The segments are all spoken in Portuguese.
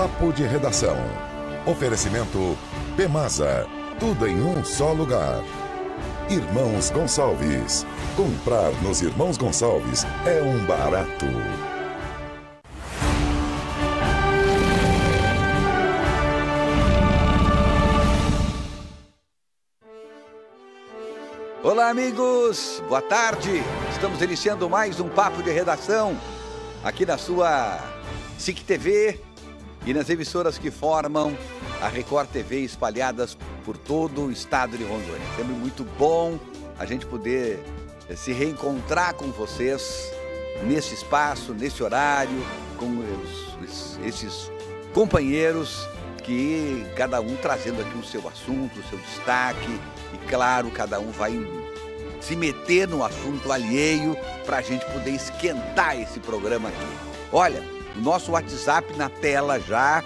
Papo de Redação. Oferecimento Bemasa. Tudo em um só lugar. Irmãos Gonçalves. Comprar nos Irmãos Gonçalves é um barato. Olá, amigos! Boa tarde! Estamos iniciando mais um papo de redação aqui na sua SIC TV e nas emissoras que formam a Record TV espalhadas por todo o estado de Rondônia. Sempre muito bom a gente poder eh, se reencontrar com vocês nesse espaço, nesse horário, com esses companheiros que cada um trazendo aqui o seu assunto, o seu destaque e claro, cada um vai se meter no assunto alheio para a gente poder esquentar esse programa aqui. Olha, o nosso WhatsApp na tela já,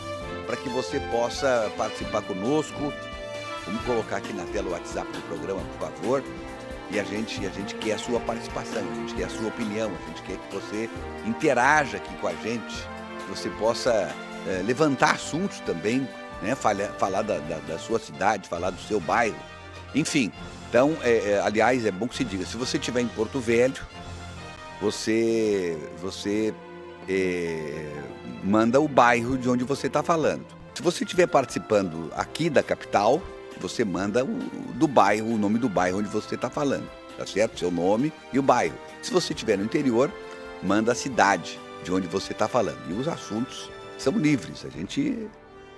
para que você possa participar conosco. Vamos colocar aqui na tela o WhatsApp do programa, por favor. E a gente, a gente quer a sua participação, a gente quer a sua opinião, a gente quer que você interaja aqui com a gente, que você possa é, levantar assuntos também, né? falar, falar da, da, da sua cidade, falar do seu bairro. Enfim, então, é, é, aliás, é bom que se diga, se você estiver em Porto Velho, você, você é, manda o bairro de onde você está falando. Se você estiver participando aqui da capital, você manda o, do bairro, o nome do bairro onde você está falando, tá certo? Seu nome e o bairro. Se você estiver no interior, manda a cidade de onde você está falando. E os assuntos são livres, a gente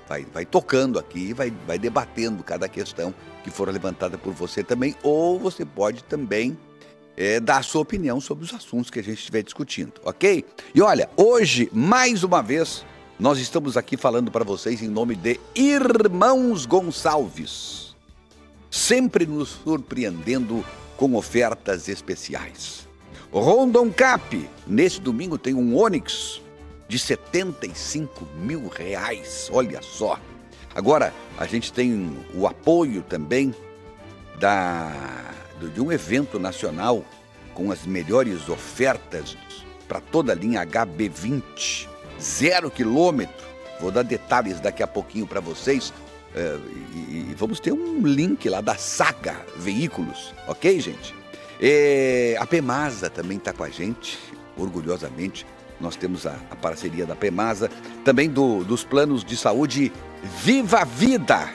vai, vai tocando aqui, vai, vai debatendo cada questão que for levantada por você também, ou você pode também é, dar a sua opinião sobre os assuntos que a gente estiver discutindo, ok? E olha, hoje, mais uma vez, nós estamos aqui falando para vocês em nome de Irmãos Gonçalves, sempre nos surpreendendo com ofertas especiais. Rondon Cap, nesse domingo tem um Onix de 75 mil reais. Olha só. Agora, a gente tem o apoio também da, de um evento nacional com as melhores ofertas para toda a linha HB20, zero quilômetro. Vou dar detalhes daqui a pouquinho para vocês. É, e, e, vamos ter um link lá da Saga Veículos, ok, gente? É, a Pemasa também está com a gente, orgulhosamente nós temos a, a parceria da PEMASA, também do, dos planos de saúde Viva Vida.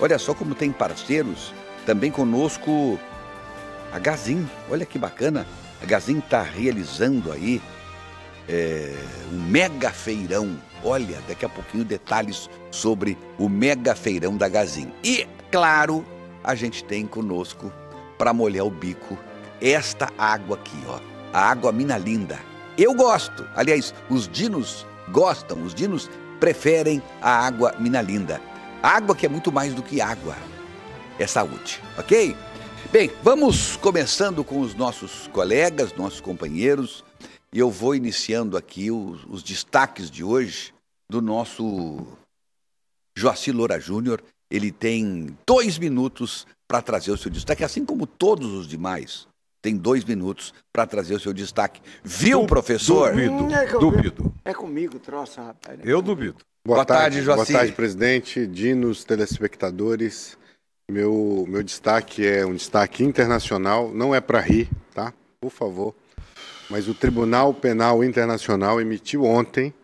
Olha só como tem parceiros, também conosco a Gazin. Olha que bacana, a Gazin está realizando aí é, um mega feirão. Olha, daqui a pouquinho detalhes sobre o mega feirão da Gazin. E, claro, a gente tem conosco, para molhar o bico, esta água aqui, ó. A água Mina Linda eu gosto. Aliás, os dinos gostam, os dinos preferem a água minalinda. Água que é muito mais do que água. É saúde, ok? Bem, vamos começando com os nossos colegas, nossos companheiros. E eu vou iniciando aqui os, os destaques de hoje do nosso Joaci Loura Júnior. Ele tem dois minutos para trazer o seu destaque, assim como todos os demais tem dois minutos para trazer o seu destaque. Viu, professor? Duvido, hum, é duvido. É comigo, troça, rapaz. Eu duvido. Boa, boa tarde, tarde Boa tarde, presidente, dinos, telespectadores. Meu, meu destaque é um destaque internacional, não é para rir, tá? Por favor. Mas o Tribunal Penal Internacional emitiu ontem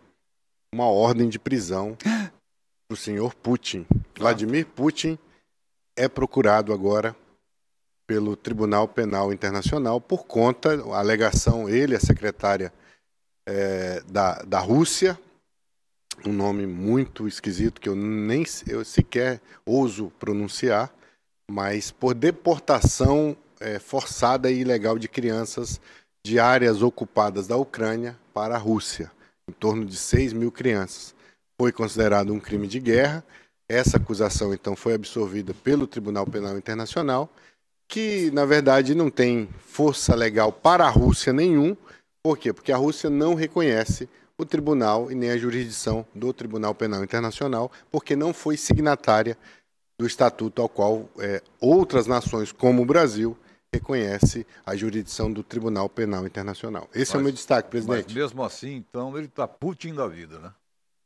uma ordem de prisão para o senhor Putin. Vladimir Putin é procurado agora pelo Tribunal Penal Internacional por conta, a alegação, ele, a secretária é, da, da Rússia, um nome muito esquisito que eu nem eu sequer ouso pronunciar, mas por deportação é, forçada e ilegal de crianças de áreas ocupadas da Ucrânia para a Rússia, em torno de 6 mil crianças. Foi considerado um crime de guerra. Essa acusação, então, foi absorvida pelo Tribunal Penal Internacional que na verdade não tem força legal para a Rússia nenhum. Por quê? Porque a Rússia não reconhece o tribunal e nem a jurisdição do Tribunal Penal Internacional, porque não foi signatária do estatuto ao qual é, outras nações, como o Brasil, reconhece a jurisdição do Tribunal Penal Internacional. Esse mas, é o meu destaque, presidente. Mas mesmo assim, então, ele está Putin da vida, né?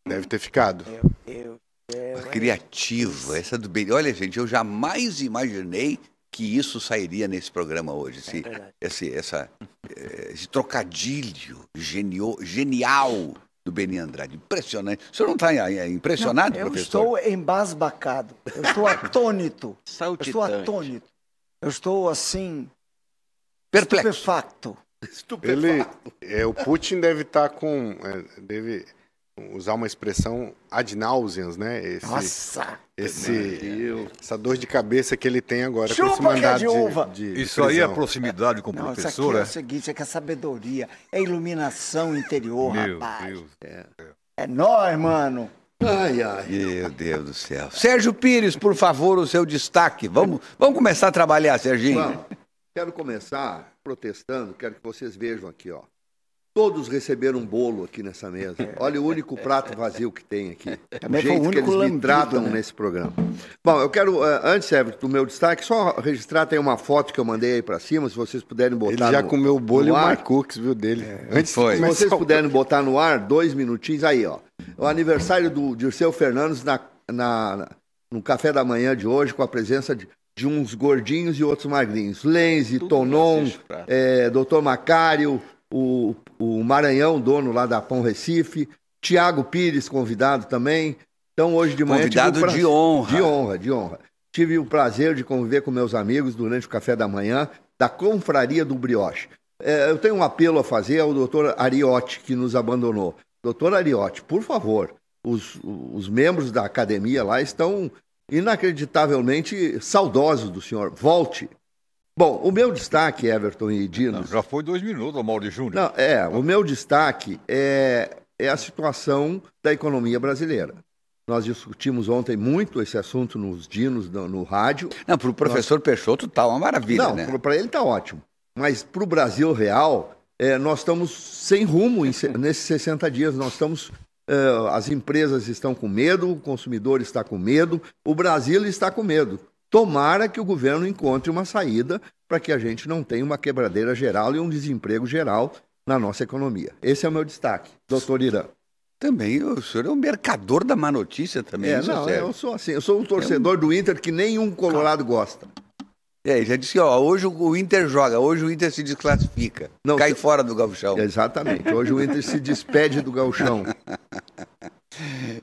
Deve ter ficado. Eu, eu, Criativo, essa do Benny. Olha, gente, eu jamais imaginei que isso sairia nesse programa hoje. Esse, é esse, essa, eh, esse trocadilho genio, genial do Beni Andrade. Impressionante. O senhor não está impressionado, não, eu professor? Eu estou embasbacado. Eu estou atônito. eu estou atônito. Eu estou assim. Perplexo. Estupefacto. Ele, é, o Putin deve estar tá com. É, deve usar uma expressão ad nauseans, né? Esse, Nossa! Esse, essa dor de cabeça que ele tem agora Chupa com esse mandato de, uva. de, de Isso aí é proximidade com o Não, professor, isso aqui é? é? o seguinte, é que a sabedoria, é iluminação interior, Meu rapaz. Deus. É, é nóis, mano. Ai, ai. Meu Deus do céu. Sérgio Pires, por favor, o seu destaque. Vamos, vamos começar a trabalhar, Serginho. Vamos. Quero começar protestando, quero que vocês vejam aqui, ó. Todos receberam um bolo aqui nessa mesa. Olha o único prato vazio que tem aqui. Também o jeito o que eles lambido, me tratam né? nesse programa. Bom, eu quero, eh, antes, Everton, do meu destaque, só registrar, tem uma foto que eu mandei aí para cima, se vocês puderem botar Ele já no, comeu o bolo e o Marcooks, viu, dele. É, antes foi. Se vocês puderem botar no ar, dois minutinhos, aí, ó. O aniversário do Dirceu Fernandes na, na, no café da manhã de hoje, com a presença de, de uns gordinhos e outros magrinhos. Lenze, Tonon, é, Doutor Macário, o, o Maranhão, dono lá da Pão Recife, Tiago Pires, convidado também. Então, hoje de manhã. Convidado pra... de honra. De honra, de honra. Tive o prazer de conviver com meus amigos durante o café da manhã da Confraria do Brioche. É, eu tenho um apelo a fazer ao doutor Ariotti, que nos abandonou. Doutor Ariotti, por favor, os, os membros da academia lá estão inacreditavelmente saudosos do senhor. Volte, Bom, o meu destaque, Everton e Dinos... já foi dois minutos, Mauro Júnior. Não, é, o meu destaque é, é a situação da economia brasileira. Nós discutimos ontem muito esse assunto nos dinos, no, no rádio. Não, para o professor Nós... Peixoto está uma maravilha, Não, né? para ele está ótimo. Mas para o Brasil real, é, nós estamos sem rumo em, nesses 60 dias. Nós estamos... É, as empresas estão com medo, o consumidor está com medo, o Brasil está com medo. Tomara que o governo encontre uma saída para que a gente não tenha uma quebradeira geral e um desemprego geral na nossa economia. Esse é o meu destaque, doutor Irã. Também, o senhor é um mercador da má notícia também, é, não, eu sou assim, eu sou um torcedor é um... do Inter que nenhum colorado gosta. É, já disse, ó, hoje o Inter joga, hoje o Inter se desclassifica, não, cai se... fora do gauchão. Exatamente, hoje o Inter se despede do gauchão.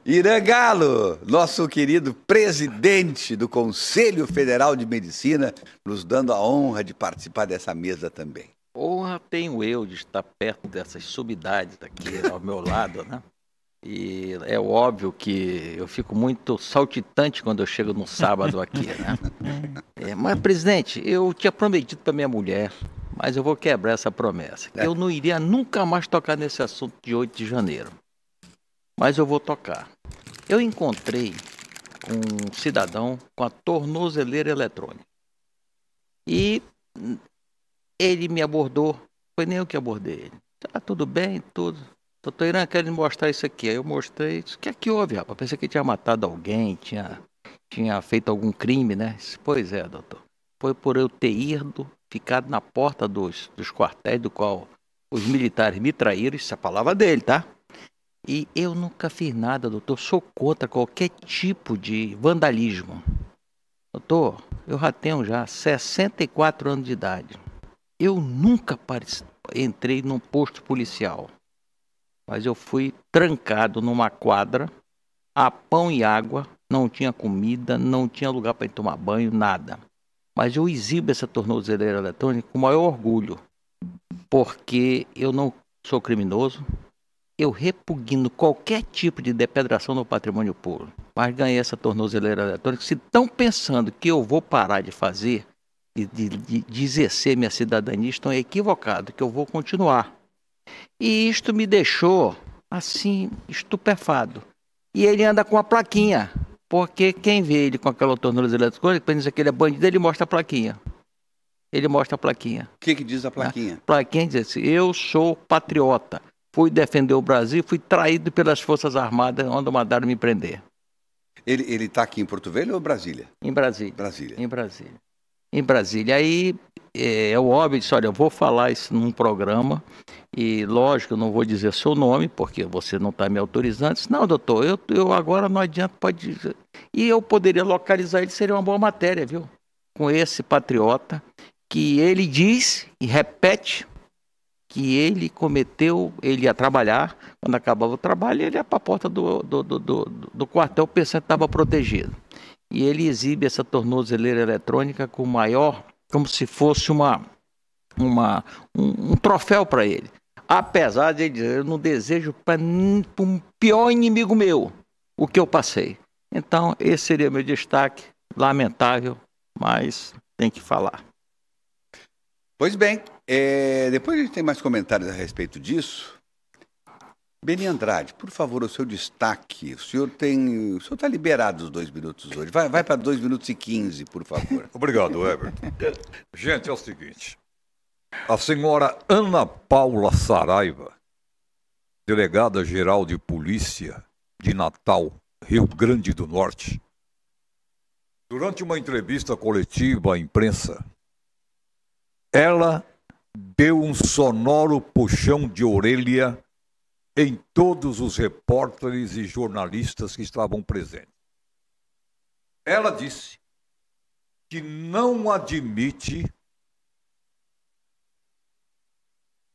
Irã Galo, nosso querido presidente do Conselho Federal de Medicina, nos dando a honra de participar dessa mesa também. Honra tenho eu de estar perto dessas sumidades aqui ao meu lado, né? E é óbvio que eu fico muito saltitante quando eu chego no sábado aqui, né? É, mas, presidente, eu tinha prometido para minha mulher, mas eu vou quebrar essa promessa, que eu não iria nunca mais tocar nesse assunto de 8 de janeiro mas eu vou tocar. Eu encontrei um cidadão com a tornozeleira eletrônica. E ele me abordou, foi nem eu que abordei ele. Ah, tudo bem, tudo. Doutor Irã, quero lhe mostrar isso aqui. Aí eu mostrei, o que é que houve, rapaz? Pensei que tinha matado alguém, tinha, tinha feito algum crime, né? Pois é, doutor. Foi por eu ter ido, ficado na porta dos, dos quartéis do qual os militares me traíram, isso é a palavra dele, tá? E eu nunca fiz nada, doutor. Sou contra qualquer tipo de vandalismo. Doutor, eu já tenho já 64 anos de idade. Eu nunca entrei num posto policial. Mas eu fui trancado numa quadra, a pão e água, não tinha comida, não tinha lugar para tomar banho, nada. Mas eu exibo essa tornozeleira eletrônica com o maior orgulho, porque eu não sou criminoso, eu repugno qualquer tipo de depredação no patrimônio público, mas ganhei essa tornozeleira eletrônica. Se estão pensando que eu vou parar de fazer, de, de, de exercer minha cidadania, estão equivocados, que eu vou continuar. E isto me deixou, assim, estupefado. E ele anda com a plaquinha, porque quem vê ele com aquela tornozeleira eletrônica, pensa que ele é bandido, ele mostra a plaquinha. Ele mostra a plaquinha. O que, que diz a plaquinha? A plaquinha diz assim, eu sou patriota fui defender o Brasil, fui traído pelas Forças Armadas, onde mandaram me prender. Ele está aqui em Porto Velho ou Brasília? Em Brasília. Brasília. Em Brasília. Em Brasília. Aí é, é óbvio, disse, olha, eu vou falar isso num programa e, lógico, eu não vou dizer seu nome, porque você não está me autorizando. Disse, não, doutor, eu, eu agora não adianta, pode dizer. E eu poderia localizar ele, seria uma boa matéria, viu? Com esse patriota, que ele diz e repete que ele cometeu, ele ia trabalhar, quando acabava o trabalho, ele ia para a porta do, do, do, do, do quartel pensando que estava protegido. E ele exibe essa tornozeleira eletrônica com maior, como se fosse uma, uma, um, um troféu para ele. Apesar de ele dizer, eu não desejo para um pior inimigo meu o que eu passei. Então, esse seria meu destaque. Lamentável, mas tem que falar. Pois bem, é, depois a gente tem mais comentários a respeito disso. Beni Andrade, por favor, o seu destaque. O senhor tem. O senhor está liberado os dois minutos hoje. Vai, vai para dois minutos e quinze, por favor. Obrigado, Everton. Gente, é o seguinte. A senhora Ana Paula Saraiva, delegada-geral de polícia de Natal, Rio Grande do Norte, durante uma entrevista coletiva à imprensa, ela deu um sonoro puxão de orelha em todos os repórteres e jornalistas que estavam presentes. Ela disse que não admite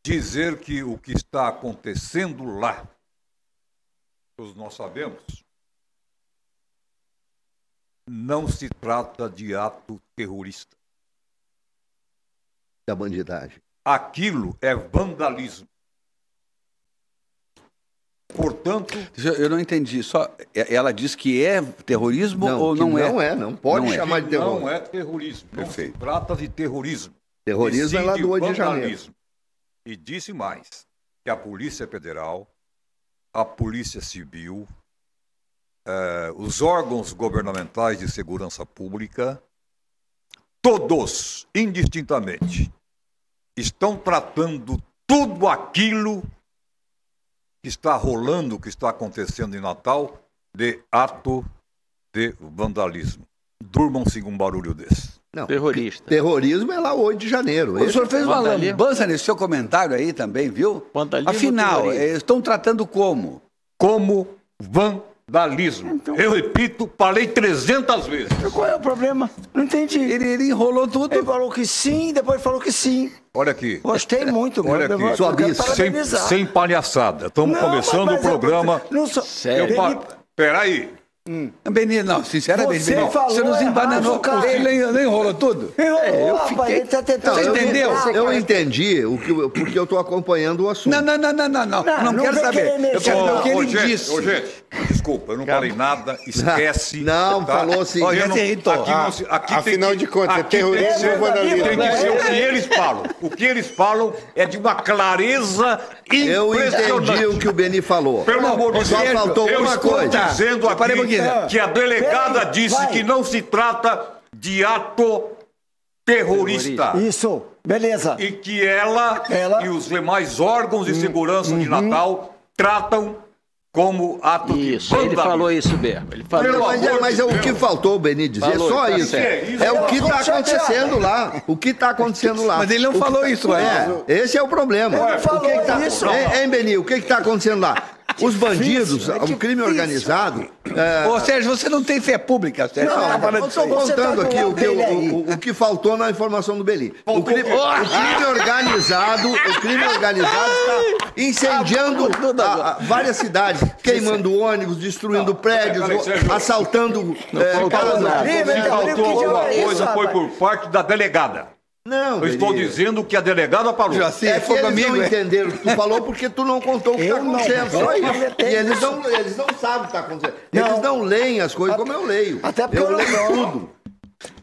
dizer que o que está acontecendo lá, todos nós sabemos, não se trata de ato terrorista. Da bandidagem. Aquilo é vandalismo. Portanto. Eu não entendi. Só ela diz que é terrorismo não, ou não é? Não é, não pode não é. chamar é. de terrorismo. Não é terrorismo. Perfeito. Não se trata de terrorismo. Terrorismo é lá do 8 de janeiro. E disse mais que a Polícia Federal, a Polícia Civil, eh, os órgãos governamentais de segurança pública, todos, indistintamente, estão tratando tudo aquilo que está rolando, que está acontecendo em Natal, de ato de vandalismo. Durmam-se com um barulho desse. Não, Terrorista. Terrorismo é lá 8 de janeiro. O senhor fez uma lambança nesse seu comentário aí também, viu? Vandalismo Afinal, estão tratando como? Como vandalismo. Então... Eu repito, falei 300 vezes. Qual é o problema? Não entendi. Ele, ele enrolou tudo. Ele falou que sim, depois falou que sim. Olha aqui. Gostei muito. Olha aqui. Sua sem, sem palhaçada. Estamos começando o programa. Não sou... Sério? Eu, Peraí. Hum. Benito, não, sinceramente, você, Benito, falou você nos embananou. Ele nem enrolou tudo. Enrolou, é, eu fiquei... Tá tentando... Você entendeu? Eu, eu entendi, o que, porque eu estou acompanhando o assunto. Não, não, não, não, não. Não, não, não, não quero saber. Eu quero saber o que ele gente, disse. Ô, gente, desculpa, eu não falei nada, esquece. Não, tá? falou sim. Olha, não, aqui, não, aqui Afinal de contas, é terrorismo e vandalismo. Tem que ser o que eles falam. O que eles falam é de uma clareza eu entendi o que o Beni falou. Pelo amor de Deus, só faltou uma coisa. Dizendo aqui que a delegada disse que não se trata de ato terrorista. Isso, beleza. E que ela, ela... e os demais órgãos de segurança uhum. de Natal tratam como ato isso, de Isso, ele falou isso mesmo. Ele falou mas, é, mas é o que faltou o Beni dizer, falou, só tá isso. É, é o que está acontecendo lá. O que está acontecendo lá. Mas ele não o falou que... isso, é. Esse é o problema. Ele falou o que, que tá... isso. Hein, Beni, o que está acontecendo lá? Os bandidos, é o crime organizado. É... Ô, Sérgio, você não tem fé pública, Sérgio. Não, eu estou contando tá aqui o que, o, o, o, que faltou na informação do Beli. O crime, o crime organizado, o crime organizado está incendiando a, a, várias cidades, queimando ônibus, destruindo prédios, assaltando. Não, é, faltou, nada. faltou alguma coisa, foi por parte da delegada. Não, Eu estou dizendo que a delegada falou. Já sei, é que eles amigo, não é? entenderam o que tu falou porque tu não contou o que está acontecendo. Só isso. E eles não, eles não sabem o que está acontecendo. Não. Eles não leem as coisas como eu leio. Até porque eu, eu leio tudo.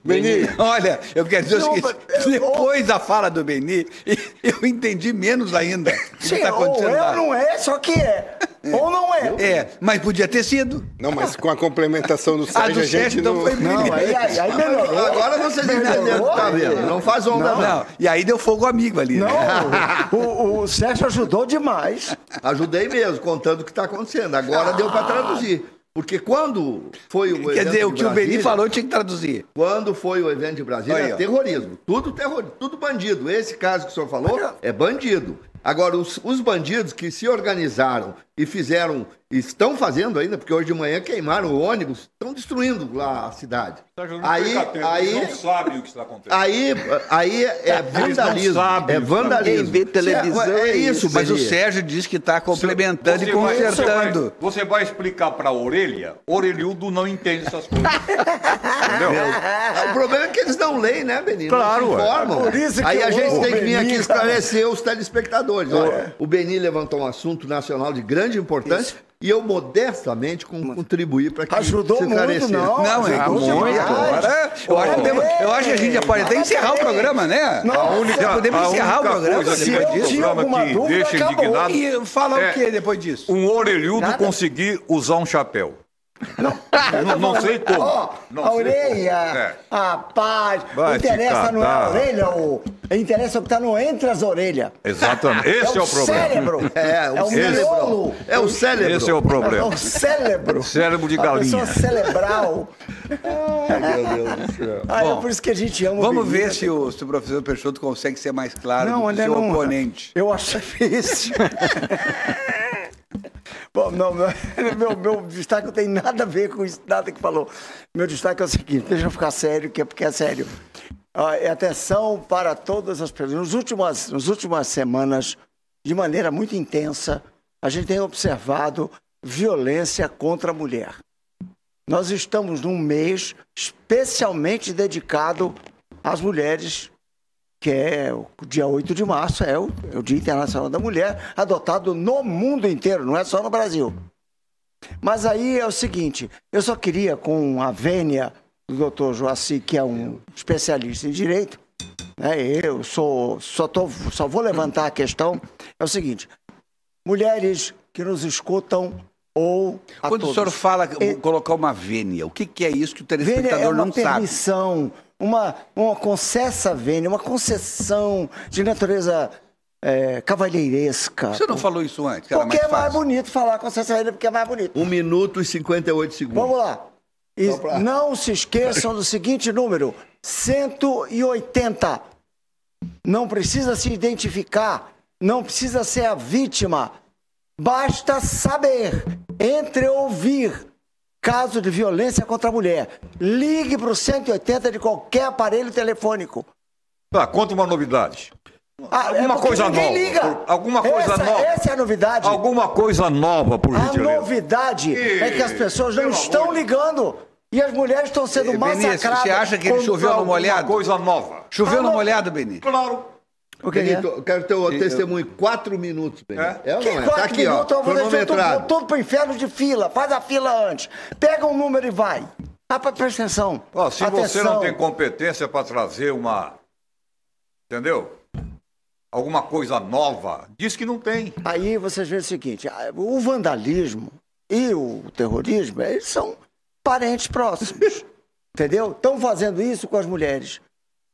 Beni, olha, eu quero dizer o seguinte, depois da fala do Beni, eu entendi menos ainda o que está acontecendo ou é ou não é, só que é. Ou não é. É, mas podia ter sido. Não, mas com a complementação do Sérgio, a, do a gente não... Foi não, aí, aí, aí melhorou. Agora vocês entenderam, tá vendo? Não faz onda não. não. E aí deu fogo amigo ali, né? Não, né? o, o Sérgio ajudou demais. Ajudei mesmo, contando o que está acontecendo. Agora ah. deu para traduzir. Porque quando foi o Quer dizer, o que o Beni Brasília- falou tinha que traduzir. Quando foi o evento de Brasília, Aí, terrorismo. Tudo terrorismo, tudo bandido. Esse caso que o senhor falou é bandido. Agora, os, os bandidos que se organizaram e fizeram, estão fazendo ainda, porque hoje de manhã queimaram o ônibus, estão destruindo lá a cidade. Sérgio, não Aí, aí, eles não sabem o que está acontecendo. aí, aí é vandalismo. É vandalismo. Quem vê televisão é, é isso, Mas o. Sérgio disse que está complementando e Você vai- consertando. Você vai, você vai explicar para a orelha, orelhudo não entende essas coisas. Entendeu? O problema é que eles não leem, né, Beni? Claro, Não se ué. informam. Por isso que Aí a gente tem que vir aqui esclarecer os telespectadores. Olha, o Beni levantou um assunto nacional de grande importância e eu modestamente con- contribuí para que Ajudou se muito, não. Não, é Ajudou muito. Agora, eu, acho, mesmo- eu acho que a gente já pode até encerrar o programa, né? Não, única- podemos a encerrar o única programa coisa Se eu disso. tinha alguma que dúvida, deixa acabou. indignado. E falar É. o que depois disso? Um orelhudo Nada. conseguir usar um chapéu. Não, não sei como. Ó, Não a sei orelha, como. É. a paz. Vai te interessa não é a orelha, o, interessa o que está no entre as orelhas. Exatamente. Esse é, o problema. cérebro. É, o É o cérebro. miolo. É o cérebro. Esse é o É problema. o cérebro. Cérebro de A pessoa galinha. cerebral. Meu Deus do céu. Ah, Bom, é por isso que a gente ama o Vamos Beni, ver se o, se o professor Peixoto consegue ser mais claro Não, do que o olha, seu não. oponente. Eu acho difícil. Bom, não, meu, meu, destaque não tem nada a ver com isso, nada que falou. Meu destaque é o seguinte, deixa eu ficar sério, que é porque é sério. Ah, atenção para todas as pessoas. Nos últimas, nas últimas semanas, de maneira muito intensa, a gente tem observado violência contra a mulher. Nós estamos num mês especialmente dedicado às mulheres que é o dia 8 de março, é o, é o Dia Internacional da Mulher, adotado no mundo inteiro, não é só no Brasil. Mas aí é o seguinte, eu só queria, com a vênia do doutor Joaci, que é um especialista em direito, né, eu sou, só, tô, só vou levantar a questão, é o seguinte, mulheres que nos escutam ou Quando o todos. senhor fala colocar uma vênia, o que, que é isso que o Vênia telespectador é uma não sabe? Uma, uma concessa vênia, uma concessão de natureza é, cavalheiresca. Senhor não falou isso antes, Porque mais é mais bonito falar concessa vênia, porque é mais bonito. Um minuto e 58 segundos. Vamos lá. E pra- não se esqueçam do seguinte número: 180. Não precisa se identificar, não precisa ser a vítima. Basta saber, entre ouvir, caso de violência contra a mulher. Ligue para o 180 de qualquer aparelho telefônico. Tá, conta uma novidade. Ah, Alguma porque coisa ninguém nova. Liga. Alguma coisa essa, nova. Essa é a novidade. Alguma coisa nova, por A gentileza. novidade é que as pessoas não pelo estão amor ligando. E as mulheres estão sendo Beni, massacradas. você acha que ele choveu no Alguma molhado? coisa nova. Choveu Ah, no molhado, Beni? Claro. O que Benito, é? eu quero ter o testemunho. Quatro minutos, Benito. É? É, ou Que não é? quatro Tá aqui, ó. minutos eu vou deixar tudo, Cronometrado. tudo pro inferno de fila. Faz a fila antes. Pega um número e vai. Ah, pre- presta atenção. Ó, se você Atenção. não tem competência para trazer uma. Entendeu? Alguma coisa nova, diz que não tem. Aí vocês veem o seguinte: o vandalismo e o terrorismo, eles são parentes próximos. entendeu? Estão fazendo isso com as mulheres.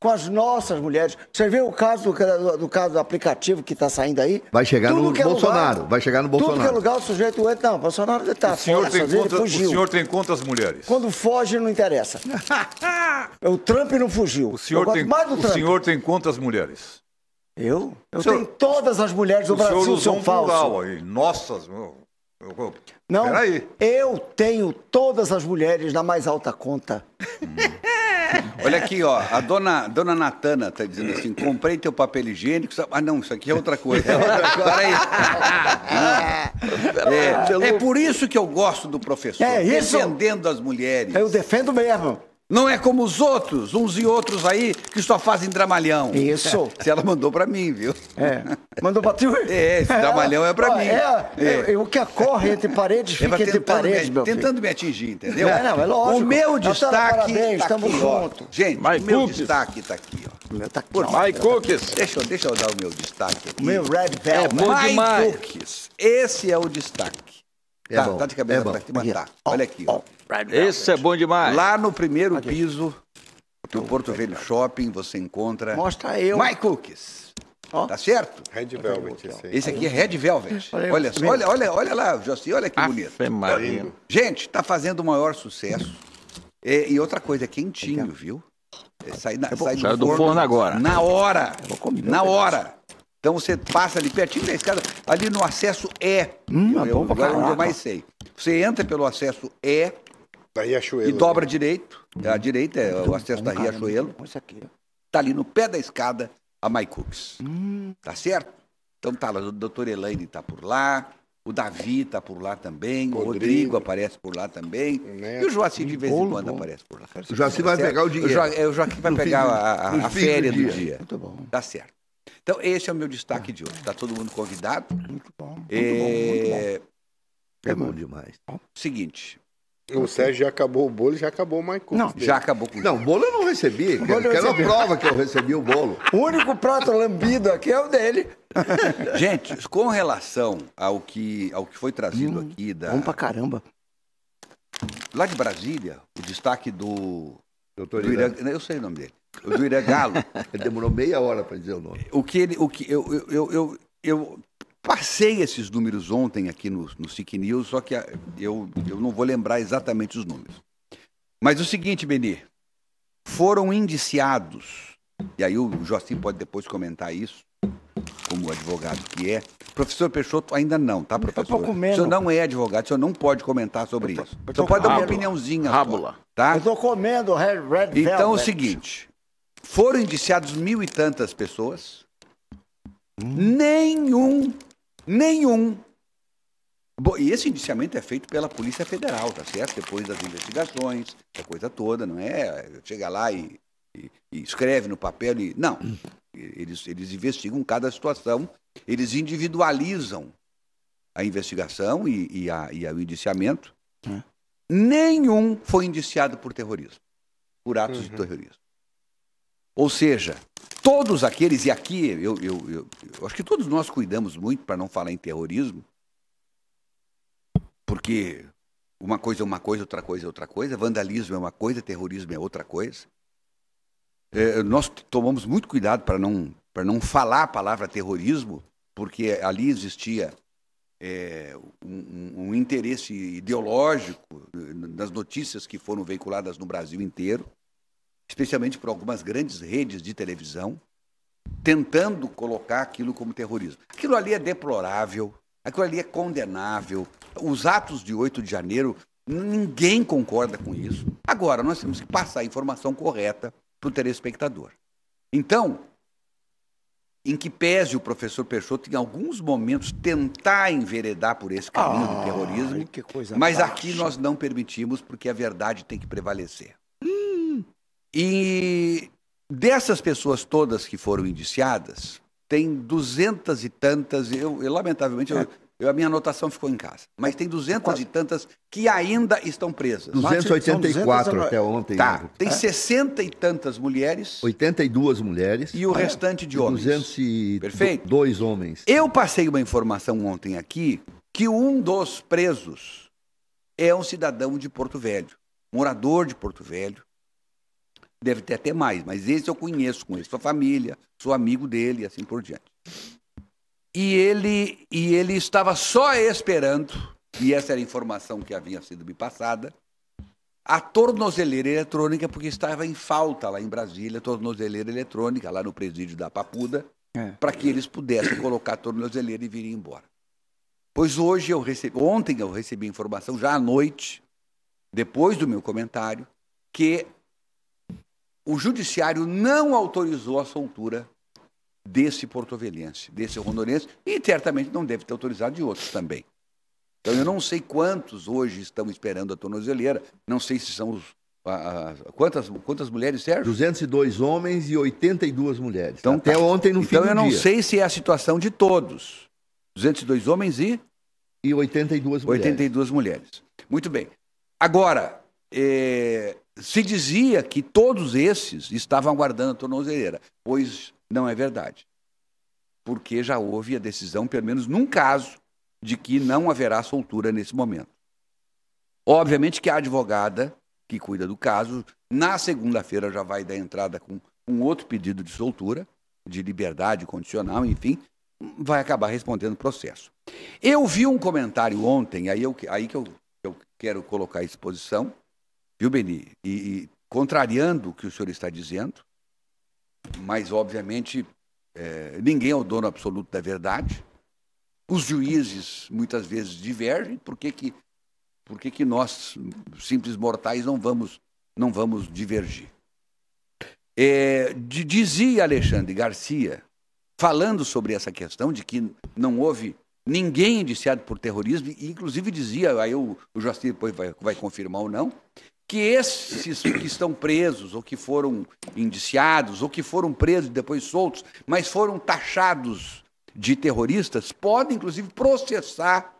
Com as nossas mulheres. Você vê o caso do, do, do caso do aplicativo que está saindo aí? Vai chegar Tudo no é Bolsonaro, lugar- vai chegar no Tudo que é Bolsonaro. lugar, o sujeito entra. Não, Bolsonaro está O senhor, fora, tem sozinho, ele quantas, o fugiu. senhor tem quantas mulheres? Quando foge, não interessa. o Trump não fugiu. O senhor, tem, mais do o senhor tem quantas mulheres? Eu? Eu senhor- tenho todas as mulheres do o senhor Brasil, usou seu um falso. plural aí. Nossas. eu- eu- eu- Não, Peraí. eu tenho todas as mulheres na mais alta conta. Olha aqui, ó, a dona, dona Natana tá dizendo assim, comprei teu papel higiênico. Ah, não, isso aqui é outra coisa. É outra coisa. Peraí. É, é por isso que eu gosto do professor. É isso. Defendendo as mulheres. Eu defendo mesmo. Não é como os outros, uns e outros aí, que só fazem dramalhão. Isso. Se ela mandou pra mim, viu? É. Mandou pra tu? É, esse trabalhão é pra Ó, mim. É, É. é, o que ocorre entre paredes Ele fica entre tentando, paredes, me, meu filho. tentando me atingir, entendeu? É, não, é lógico. O meu destaque parabéns, tá tamo aqui, ó. junto. Gente, My o meu cookies. destaque tá aqui, ó. O meu tá aqui, Por. My cookies. Deixa, eu- deixa eu dar o meu destaque aqui. O meu Red Velvet. bom My demais. Cookies. Esse é o destaque. É tá, bom, tá de cabeça é pra cima, Aqui, tá. Olha aqui, ó. Red Velvet. Esse é bom demais. Lá no primeiro piso do Porto Velho Shopping, você encontra Mostra eu. My Cookies. Ó. Tá certo? Red Velvet, esse aí. Esse aqui é Red Velvet. Olha Olha, olha, olha, olha lá, Joci, olha que bonito. Ave Maria. Gente, tá fazendo o maior sucesso. É, e outra coisa, é quentinho, viu? É, sai, na- sai Saiu do forno agora. Na hora. comer, Na hora. Então você passa ali pertinho da escada, ali no acesso E. Hum, eu, é bom pra agora onde eu mais sei. Você entra pelo acesso E Da Riachuelo. e dobra direito. A direita é o acesso da Riachuelo. Olha isso aqui. ó. Tá ali no pé da escada a My Cooks. Hum. Tá certo? Então tá lá, o doutor Elaine tá por lá, o Davi tá por lá também, o Rodrigo. Rodrigo aparece por lá também. Neto. E o Joaci de vez em quando bom. aparece por lá. O Joaci vai Tá certo? pegar o dinheiro. O, Jo- é, o Joaquim vai No pegar a, a- a fim féria do do dia. dia. Muito bom. Tá certo. Então, esse é o meu destaque de hoje. Tá todo mundo convidado. Muito bom. Muito É, É bom demais. Seguinte, O Sérgio já acabou o bolo e já acabou o Michael. Não, já acabou com Não, o bolo eu não recebi. bolo Quero, eu quero a prova que eu recebi o bolo. O único prato lambido aqui é o dele. Gente, com relação ao que, ao que foi trazido Hum, aqui da, Bom pra caramba. lá de Brasília, o destaque do, Doutor do Irã. Irã, eu sei o nome dele, o do Irã Galo, Ele demorou meia hora para dizer o nome. o que ele, o que eu, eu, eu, eu, eu passei esses números ontem aqui no, no SIC News, só que ah, eu, eu não vou lembrar exatamente os números. Mas o seguinte, Beni, foram indiciados, e aí o Joacim pode depois comentar isso, como advogado que é. Professor Peixoto ainda não, tá, professor? tô comendo. O senhor não é advogado, o senhor não pode comentar sobre isso. eu O tô senhor pode dar uma opiniãozinha só, Rábula. tá? Eu tô comendo Red, red Então é o Velvet. seguinte, foram indiciados mil e tantas pessoas, nenhum, nenhum. Bom, e esse indiciamento é feito pela Polícia Federal, tá certo? Depois das investigações, a coisa toda, não é? Chega lá e, e- e escreve no papel e. Não. Eles, eles investigam cada situação, eles individualizam a investigação e, e, a, e o indiciamento. É. Nenhum foi indiciado por terrorismo, por atos de terrorismo. Ou seja, todos aqueles, e aqui eu, eu, eu, eu acho que todos nós cuidamos muito para não falar em terrorismo, porque uma coisa é uma coisa, outra coisa é outra coisa, vandalismo é uma coisa, terrorismo é outra coisa. É, nós tomamos muito cuidado para não, para não falar a palavra terrorismo, porque ali existia é, um, um- interesse ideológico eh, nas notícias que foram veiculadas no Brasil inteiro, especialmente por algumas grandes redes de televisão, tentando colocar aquilo como terrorismo. Aquilo ali é deplorável, aquilo ali é condenável. Os atos de 8 de janeiro, ninguém concorda com isso. Agora, nós temos que passar a informação correta para o telespectador. Então, em que pese o professor Peixoto, em alguns momentos, tentar enveredar por esse caminho do Ai, terrorismo, mas baixa. aqui nós não permitimos, porque a verdade tem que prevalecer. E dessas pessoas todas que foram indiciadas, tem duzentas e tantas, eu, eu, lamentavelmente, eu- eu- a minha anotação ficou em casa, mas tem duzentas e tantas que ainda estão presas. 284 200 até ontem. Tá, né? tem sessenta e tantas mulheres 82 mulheres. e o restante de homens. 202 Perfeito. homens. Eu passei uma informação ontem aqui que um dos presos é um cidadão de Porto Velho, morador de Porto Velho. Deve ter até mais, mas esse eu conheço, conheço sua família, sou amigo dele e assim por diante. E ele, e ele estava só esperando, e essa era a informação que havia sido me passada, a tornozeleira eletrônica, porque estava em falta lá em Brasília, a tornozeleira eletrônica, lá no presídio da Papuda, É. para que eles pudessem colocar a tornozeleira e virem embora. Pois hoje eu recebi, ontem eu recebi informação, já à noite, depois do meu comentário, que o judiciário não autorizou a soltura desse porto-velhense, desse rondonense, e certamente não deve ter autorizado de outros também. Então eu não sei quantos hoje estão esperando a tornozeleira, não sei se são os. a- a- quantas, quantas mulheres, Sérgio? 202 homens e 82 mulheres. Então Até tá. ontem no fim Então eu não dia. sei se é a situação de todos. 202 homens e E 82 mulheres. 82 mulheres. Muito bem. Agora, eh, se dizia que todos esses estavam aguardando a tornozeleira, pois não é verdade. Porque já houve a decisão, pelo menos num caso, de que não haverá soltura nesse momento. Obviamente que a advogada que cuida do caso, na segunda-feira já vai dar entrada com um outro pedido de soltura, de liberdade condicional, enfim, vai acabar respondendo o processo. Eu vi um comentário ontem, aí, eu, aí que eu, eu quero colocar à exposição, viu, Beni? E, e contrariando o que o senhor está dizendo, mas obviamente é, ninguém é o dono absoluto da verdade. Os juízes muitas vezes divergem, por que, que, por que, que nós, simples mortais, não vamos, não vamos divergir? É, de, dizia Alexandre Garcia, falando sobre essa questão de que não houve ninguém indiciado por terrorismo, e inclusive dizia, aí o, o depois vai, vai confirmar ou não, que esses que estão presos, ou que foram indiciados, ou que foram presos e depois soltos, mas foram taxados de terroristas, podem inclusive processar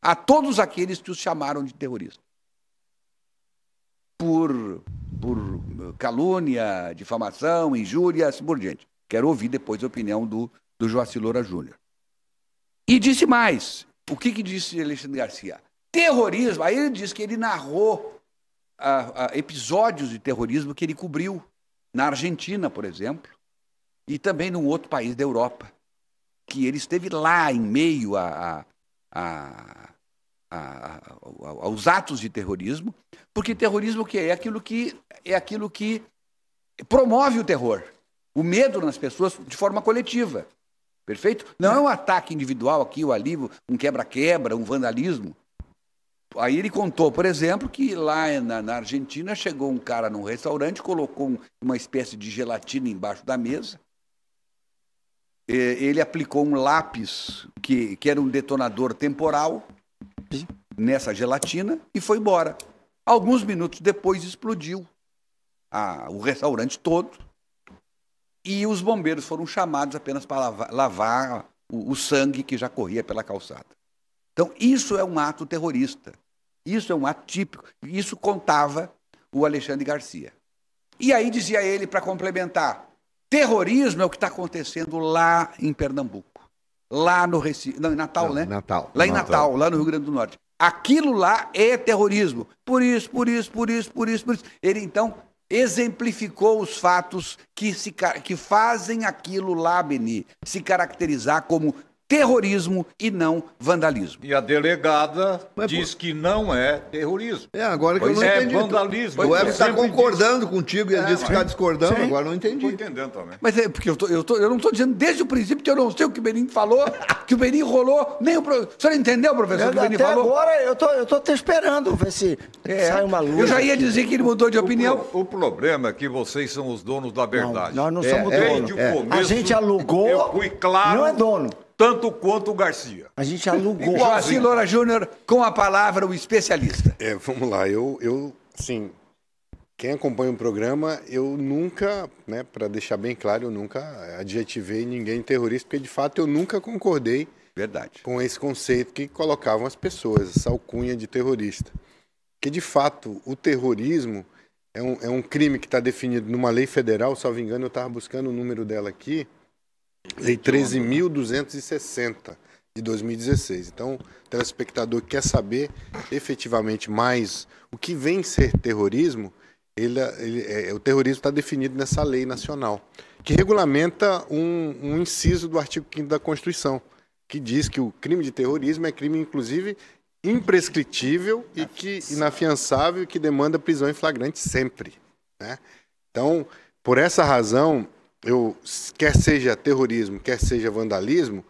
a todos aqueles que os chamaram de terroristas. Por, por calúnia, difamação, injúria, assim por diante. Quero ouvir depois a opinião do, do Joacir Loura Júnior. E disse mais. O que, que disse Alexandre Garcia? Terrorismo. Aí ele diz que ele narrou a, a episódios de terrorismo que ele cobriu na Argentina, por exemplo, e também num outro país da Europa, que ele esteve lá em meio a, a, a, aos atos de terrorismo, porque terrorismo que é? aquilo que é aquilo que promove o terror, o medo nas pessoas de forma coletiva. Perfeito? Não é um ataque individual aqui ou ali, um quebra-quebra, um vandalismo. Aí ele contou, por exemplo, que lá na, na, Argentina chegou um cara num restaurante, colocou um, uma espécie de gelatina embaixo da mesa. ele aplicou um lápis que, que era um detonador temporal nessa gelatina e foi embora. Alguns minutos depois explodiu a, o restaurante todo e os bombeiros foram chamados apenas para lavar, lavar o, o sangue que já corria pela calçada. Então, isso é um ato terrorista. Isso é um ato típico. Isso contava o Alexandre Garcia. E aí dizia ele, para complementar: terrorismo é o que está acontecendo lá em Pernambuco. Lá no Recife. Não, em Natal, Não, né? Natal. Lá em Natal, Natal, lá no Rio Grande do Norte. Aquilo lá é terrorismo. Por isso, por isso, por isso, por isso, por isso. Ele então exemplificou os fatos que, se, que fazem aquilo lá, Beni, se caracterizar como terrorismo e não vandalismo. E a delegada Mas, diz que não é terrorismo. É, agora que pois eu não é entendi. vandalismo. O Web está concordando disse. contigo e ele é, disse que está discordando, sim. agora não entendi. Estou entendendo também. Mas é porque eu, tô, eu, tô, eu não estou dizendo desde o princípio que eu não sei o que o Benin falou, que o Benin rolou, nem o professor. O senhor entendeu, professor, o que o Benin falou? agora eu tô, eu tô te esperando ver se é. sai uma luz. Eu já ia dizer que ele mudou de opinião. O, o problema é que vocês são os donos da verdade. Não, nós não somos é, donos. É. A gente alugou, eu fui claro, não é dono tanto quanto o Garcia. A gente alugou. Joaci Loura Júnior, com a palavra, o especialista. É, vamos lá, eu, eu, sim, quem acompanha o programa, eu nunca, né, para deixar bem claro, eu nunca adjetivei ninguém terrorista, porque de fato eu nunca concordei Verdade. com esse conceito que colocavam as pessoas, essa alcunha de terrorista. Que de fato o terrorismo é um, é um crime que está definido numa lei federal, salvo engano, eu estava buscando o número dela aqui, Lei 13.260 de 2016. Então, o telespectador quer saber efetivamente mais o que vem ser terrorismo, ele, ele, é, o terrorismo está definido nessa lei nacional, que regulamenta um, um inciso do artigo 5 da Constituição, que diz que o crime de terrorismo é crime, inclusive, imprescritível e que inafiançável e que demanda prisão em flagrante sempre. Né? Então, por essa razão, eu, quer seja terrorismo, quer seja vandalismo,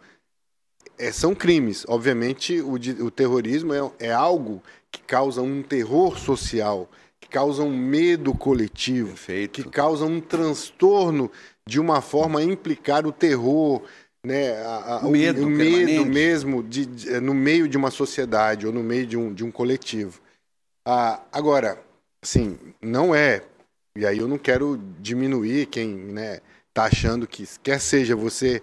é, são crimes. Obviamente, o, o terrorismo é, é, algo que causa um terror social, que causa um medo coletivo, Perfeito. que causa um transtorno de uma forma a implicar o terror, né, a, a, o medo, o, o medo mesmo de, de, no meio de uma sociedade ou no meio de um, de um coletivo. Ah, agora, assim, não é, e aí eu não quero diminuir quem, né, está achando que, quer seja você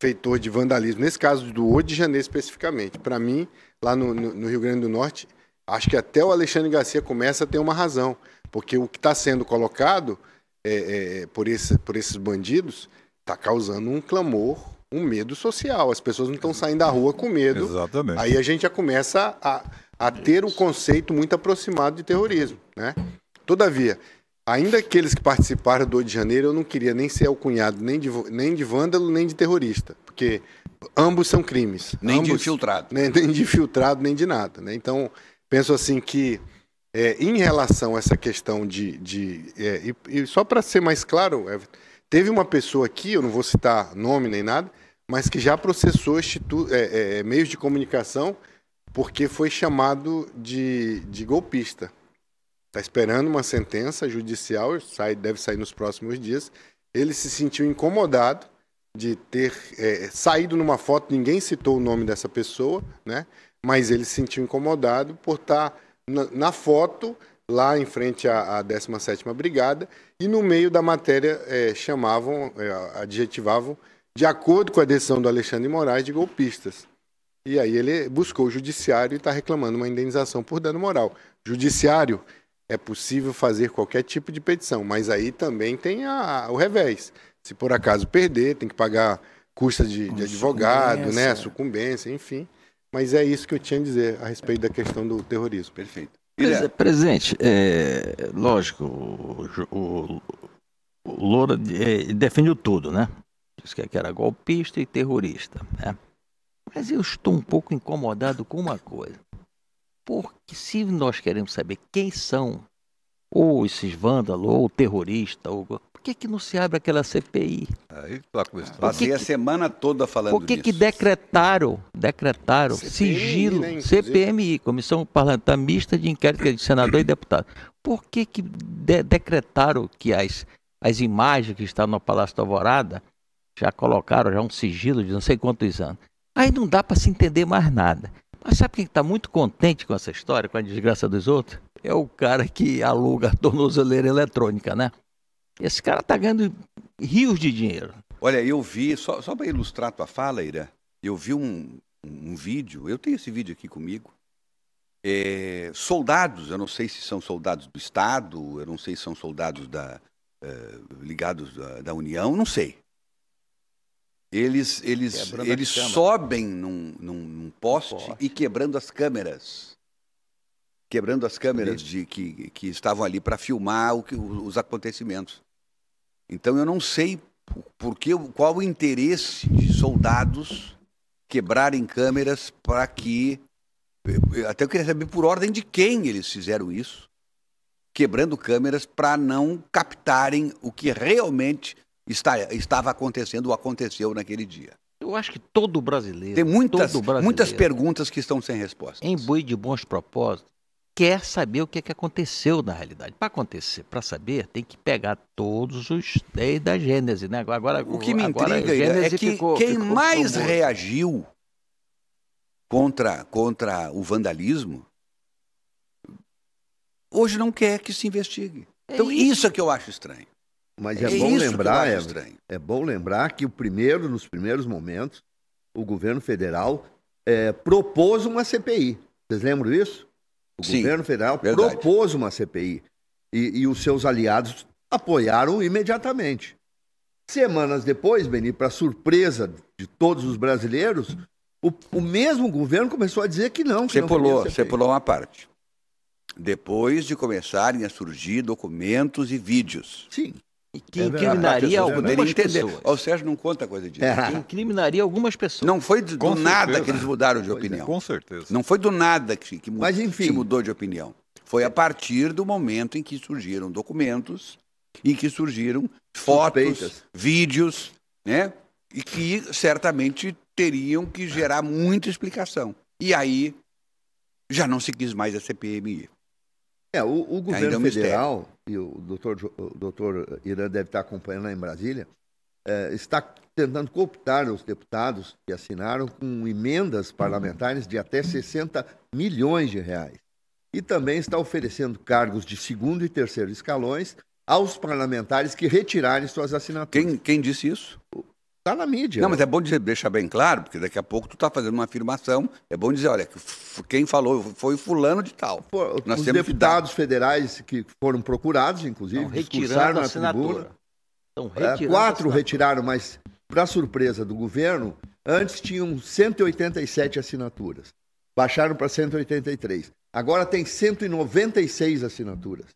feitor de vandalismo, nesse caso do 8 de janeiro especificamente, para mim, lá no, no, no, Rio Grande do Norte, acho que até o Alexandre Garcia começa a ter uma razão, porque o que está sendo colocado é, é, por, esse, por esses bandidos está causando um clamor, um medo social. As pessoas não estão saindo da rua com medo. Exatamente. Aí a gente já começa a, a ter um conceito muito aproximado de terrorismo. Né? Todavia, ainda aqueles que participaram do 8 de janeiro, eu não queria nem ser alcunhado nem de, nem de vândalo, nem de terrorista, porque ambos são crimes. Nem ambos, de infiltrado. Nem, nem de infiltrado, nem de nada. Né? Então, penso assim que, é, em relação a essa questão de. de é, e, e, só para ser mais claro, é, teve uma pessoa aqui, eu não vou citar nome nem nada, mas que já processou é, é, meios de comunicação porque foi chamado de, de golpista. Está esperando uma sentença judicial, sai, deve sair nos próximos dias. Ele se sentiu incomodado de ter é, saído numa foto, ninguém citou o nome dessa pessoa, né? mas ele se sentiu incomodado por estar na, na foto lá em frente à, à 17ª Brigada e no meio da matéria é, chamavam, é, adjetivavam, de acordo com a decisão do Alexandre Moraes, de golpistas. E aí ele buscou o judiciário e está reclamando uma indenização por dano moral. Judiciário, é possível fazer qualquer tipo de petição, mas aí também tem a, o revés. Se por acaso perder, tem que pagar custas de, de advogado, né, sucumbência, enfim. Mas é isso que eu tinha a dizer a respeito da questão do terrorismo. Perfeito. Prese presente, é, lógico, o, o, o Loura é, defendeu tudo, né? Diz que era golpista e terrorista, né? Mas eu estou um pouco incomodado com uma coisa. Porque se nós queremos saber quem são ou esses vândalos, ou terroristas, ou... por que, que não se abre aquela CPI? Aí, Passei que, a semana toda falando Por que, que decretaram, decretaram sigilo, né, CPMI, Comissão Parlamentar Mista de Inquérito de Senador e Deputado. Por que, que de decretaram que as, as imagens que estão no Palácio da Alvorada já colocaram já um sigilo de não sei quantos anos? Aí não dá para se entender mais nada. Mas sabe quem está muito contente com essa história, com a desgraça dos outros? É o cara que aluga a tornozeleira eletrônica, né? Esse cara está ganhando rios de dinheiro. Olha, eu vi, só, só para ilustrar a tua fala, Ira, eu vi um, um vídeo, eu tenho esse vídeo aqui comigo. É, soldados, eu não sei se são soldados do Estado, eu não sei se são soldados da, é, ligados da, da União, não sei. Eles, eles, eles sobem num, num, num poste, poste, e quebrando as câmeras. Quebrando as câmeras de, que, que estavam ali para filmar o que, os acontecimentos. Então eu não sei por que, qual o interesse de soldados quebrarem câmeras para que. Até eu queria saber por ordem de quem eles fizeram isso, quebrando câmeras para não captarem o que realmente está, estava acontecendo ou aconteceu naquele dia. Eu acho que todo brasileiro. Tem muitas, brasileiro, muitas perguntas que estão sem resposta. Em boi de bons propósitos, quer saber o que, é que aconteceu na realidade. Para acontecer, para saber, tem que pegar todos os desde a Gênese, né? Agora, o que me intriga é que ficou, quem ficou mais reagiu contra, contra o vandalismo hoje não quer que se investigue. É então, isso. isso é que eu acho estranho. Mas é, é bom lembrar, é, é, bom lembrar que o primeiro, nos primeiros momentos, o governo federal é, propôs uma CPI. Vocês lembram disso? O Sim, governo federal verdade. propôs uma CPI e, e, os seus aliados apoiaram imediatamente. Semanas depois, Beni, para surpresa de todos os brasileiros, o, o, mesmo governo começou a dizer que não. Que você não pulou, você pulou uma parte. Depois de começarem a surgir documentos e vídeos. Sim. E que é incriminaria algumas pessoas. O Sérgio não conta coisa disso. É. Que incriminaria algumas pessoas. Não foi do, do nada que eles mudaram de é, opinião. É, com certeza. Não foi do nada que, que Mas, enfim, se mudou de opinião. Foi a partir do momento em que surgiram documentos, em que surgiram fotos, Suspeitas. vídeos, né? E que certamente teriam que gerar muita explicação. E aí já não se quis mais a CPMI. É, o, o governo federal, e o doutor, o doutor Irã deve estar acompanhando lá em Brasília, é, está tentando cooptar os deputados que assinaram com emendas parlamentares de até 60 milhões de reais. E também está oferecendo cargos de segundo e terceiro escalões aos parlamentares que retirarem suas assinaturas. Quem, quem disse isso? Está na mídia. Não, mas é bom dizer, deixar bem claro, porque daqui a pouco tu está fazendo uma afirmação. É bom dizer, olha, quem falou foi fulano de tal. Pô, Nós os deputados federais que foram procurados, inclusive, Estão retirando a assinatura. Estão é, retirando é, quatro retiraram, mas, para surpresa do governo, antes tinham 187 assinaturas. Baixaram para 183. Agora tem 196 assinaturas.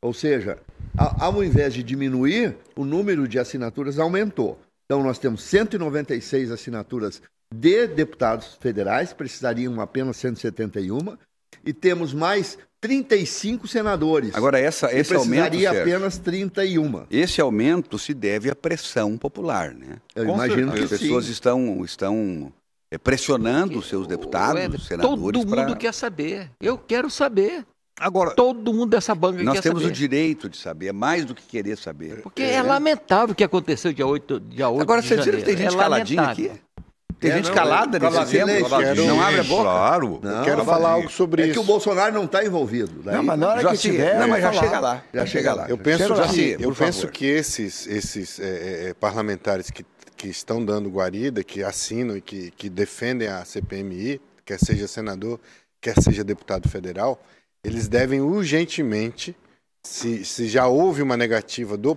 Ou seja, ao invés de diminuir, o número de assinaturas aumentou. Então, nós temos 196 assinaturas de deputados federais, precisariam apenas 171, e temos mais 35 senadores. Agora, essa, esse aumento, precisaria apenas 31. esse aumento se deve à pressão popular, né? Eu Com imagino As que pessoas sim. estão, estão eh, pressionando os seus deputados, Ué, senadores, Todo mundo para... quer saber. Eu quero saber. Agora, Todo mundo dessa banca Nós quer temos saber. o direito de saber, é mais do que querer saber. Porque é. lamentável o que aconteceu dia 8, dia 8 Agora, de você viram janeiro. que tem gente é caladinha lamentável. aqui? Tem É, gente não, calada é, nesse tempo? caladinho. Não abre a boca? Claro. Não, Eu quero falar algo sobre É isso. que o Bolsonaro não está envolvido. Daí- Não, mas na hora que tiver. não, eu mas já falar. chega lá. Já chega lá. Eu penso, lá. que, eu penso que esses, esses é, é, parlamentares que, que estão dando guarida, que assinam e que, que defendem a CPMI, quer seja senador, quer seja deputado federal, eles devem urgentemente, se, se já houve uma negativa do,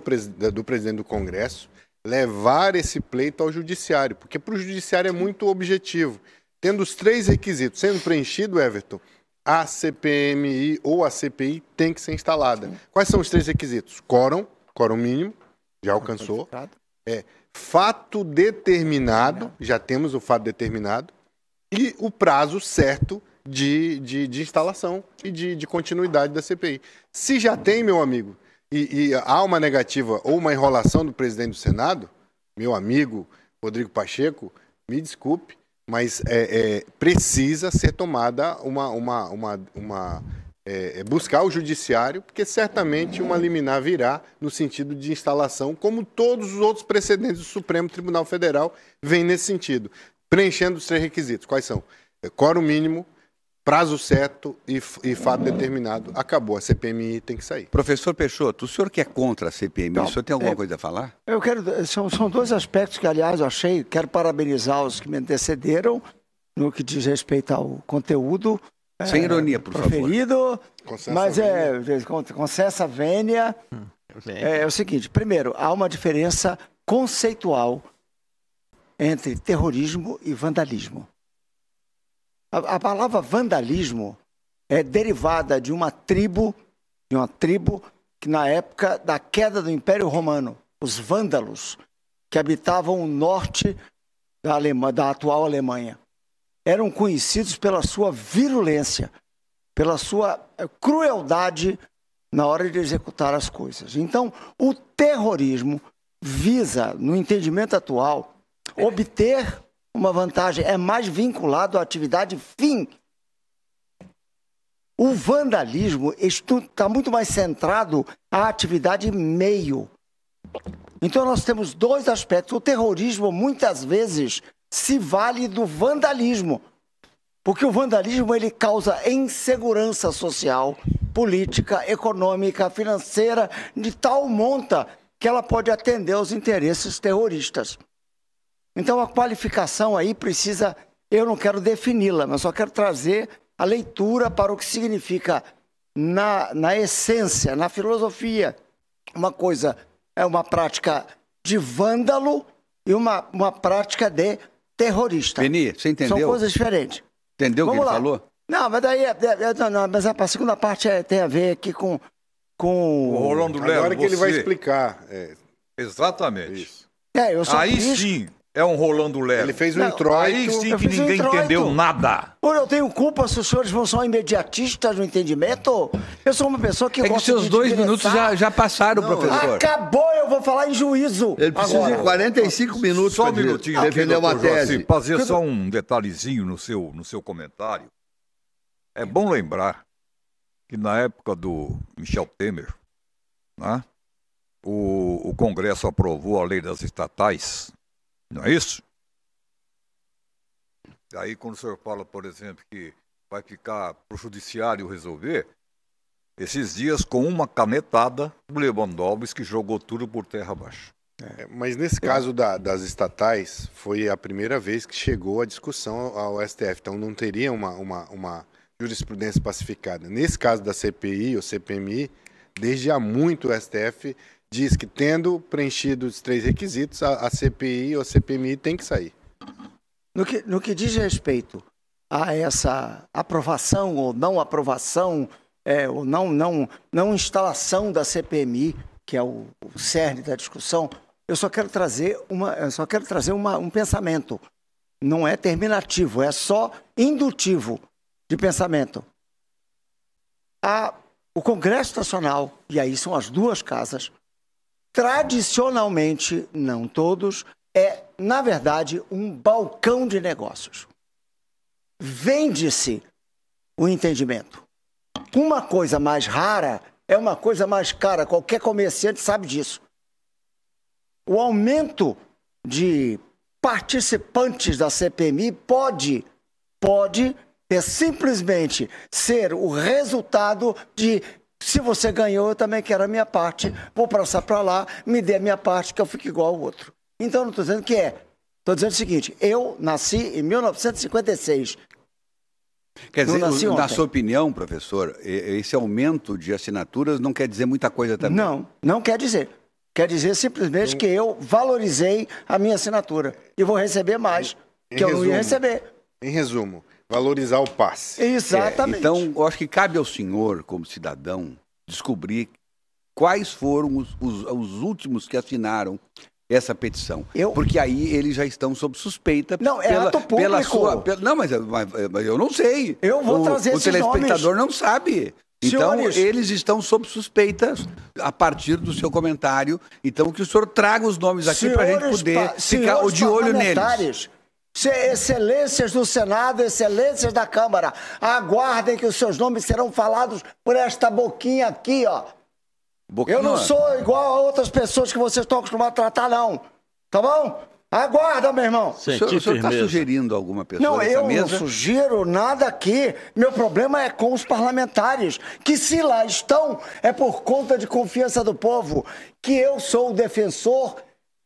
do presidente do Congresso, levar esse pleito ao judiciário, porque para o judiciário é muito objetivo. Tendo os três requisitos sendo preenchido, Everton, a CPMI ou a CPI tem que ser instalada. Quais são os três requisitos? Quórum, quórum mínimo, já alcançou. É, fato determinado, já temos o fato determinado, e o prazo certo de, de, de instalação e de, de continuidade da CPI. Se já tem, meu amigo, e, e há uma negativa ou uma enrolação do presidente do Senado, meu amigo Rodrigo Pacheco, me desculpe, mas é, é, precisa ser tomada uma. uma, uma, uma é, é, buscar o judiciário, porque certamente uma liminar virá no sentido de instalação, como todos os outros precedentes do Supremo Tribunal Federal vêm nesse sentido, preenchendo os três requisitos. Quais são? É, quórum mínimo, prazo certo e, e fato determinado. Acabou, a CPMI tem que sair. Professor Peixoto, o senhor que é contra a CPMI, Não, o senhor tem alguma é- coisa a falar? Eu quero. São, são dois aspectos que, aliás, eu achei. Quero parabenizar os que me antecederam no que diz respeito ao conteúdo. Sem é, ironia, por favor. proferido, Consenso mas é com, com cessa vênia. É, é o seguinte: primeiro, há uma diferença conceitual entre terrorismo e vandalismo. A, a palavra vandalismo é derivada de uma tribo, de uma tribo que na época da queda do Império Romano, os vândalos, que habitavam o norte da, Alema- da atual Alemanha, eram conhecidos pela sua virulência, pela sua eh, crueldade na hora de executar as coisas. Então, o terrorismo visa, no entendimento atual, obter uma vantagem, é mais vinculado à atividade fim. O vandalismo está muito mais centrado à atividade meio. Então nós temos dois aspectos. O terrorismo muitas vezes se vale do vandalismo, porque o vandalismo ele causa insegurança social, política, econômica, financeira, de tal monta que ela pode atender aos interesses terroristas. Então a qualificação aí precisa, eu não quero defini-la, mas só quero trazer a leitura para o que significa na, na essência, na filosofia. Uma coisa é uma prática de vândalo e uma, uma prática de terrorista. Beni, você São entendeu? coisas diferentes. Entendeu o que ele lá. falou? Não, mas daí, é- é- não, não, mas a segunda parte é- tem a ver aqui com, com O Rolando Lero, Agora que ele vai explicar. é, Exatamente. isso. É, eu sou Aí sim é um Rolando Lero. Ele fez um Não, introito. Aí sim que um ninguém entendeu nada. Pô, eu tenho culpa se os senhores vão só imediatistas no entendimento? Eu sou uma pessoa que É que gosta seus de dois minutos já, já passaram, Não, professor. Acabou, eu vou falar em juízo. Ele precisa Agora. de 45 minutos Só um para minutinho aqui, defender uma tese. fazer só um detalhezinho no seu, no seu comentário. É bom lembrar que na época do Michel Temer, né, o, o Congresso aprovou a lei das estatais, não é isso? Aí quando o senhor fala, por exemplo, que vai ficar para o judiciário resolver, esses dias com uma canetada, o Lewandowski jogou tudo por terra abaixo. É, Mas nesse caso da- das estatais, foi a primeira vez que chegou a discussão ao STF. Então não teria uma, uma, uma jurisprudência pacificada. Nesse caso da CPI ou CPMI, desde há muito o STF diz que, tendo preenchido os três requisitos, a, a CPI ou a CPMI tem que sair. No que, no que diz respeito a essa aprovação ou não aprovação, é, ou não, não, não instalação da CPMI, que é o, o cerne da discussão, eu só quero trazer, uma, só quero trazer uma, um pensamento. Não é terminativo, é só indutivo de pensamento. A, o Congresso Nacional, e aí são as duas casas, tradicionalmente, não todos, é, na verdade, um balcão de negócios. Vende-se o entendimento. Uma coisa mais rara é uma coisa mais cara, qualquer comerciante sabe disso. O aumento de participantes da CPMI pode, pode é simplesmente ser o resultado de se você ganhou, eu também quero a minha parte, vou passar para lá, me dê a minha parte, que eu fico igual ao outro. Então, não estou dizendo que é. Estou dizendo o seguinte: eu nasci em 1956. Quer dizer, na ontem. sua opinião, professor, esse aumento de assinaturas não quer dizer muita coisa também. Não, não quer dizer. Quer dizer simplesmente que eu valorizei a minha assinatura e vou receber mais, Em que eu não ia resumo. receber. Em resumo, valorizar o passe. Exatamente. É, então, eu acho que cabe ao senhor, como cidadão, descobrir quais foram os, os- os últimos que assinaram essa petição. Eu- Porque aí eles já estão sob suspeita. Não, é ato Pela público. sua, pela- não, mas, mas- mas eu não sei. Eu vou o, trazer O telespectador nomes. não sabe. Então, Senhores- eles estão sob suspeita a partir do seu comentário. Então, que o senhor traga os nomes aqui para a gente poder pa- ficar de olho neles. Excelências do Senado, excelências da Câmara, aguardem que os seus nomes serão falados por esta boquinha aqui, ó. Boquinha, Eu não sou igual a outras pessoas que vocês estão acostumados a tratar, não. Tá bom? Aguarda, meu irmão. O senhor, Sentir o senhor está sugerindo alguma pessoa Não, eu não mesa? sugiro nada aqui. Meu problema é com os parlamentares, que se lá estão, é por conta de confiança do povo, que eu sou o defensor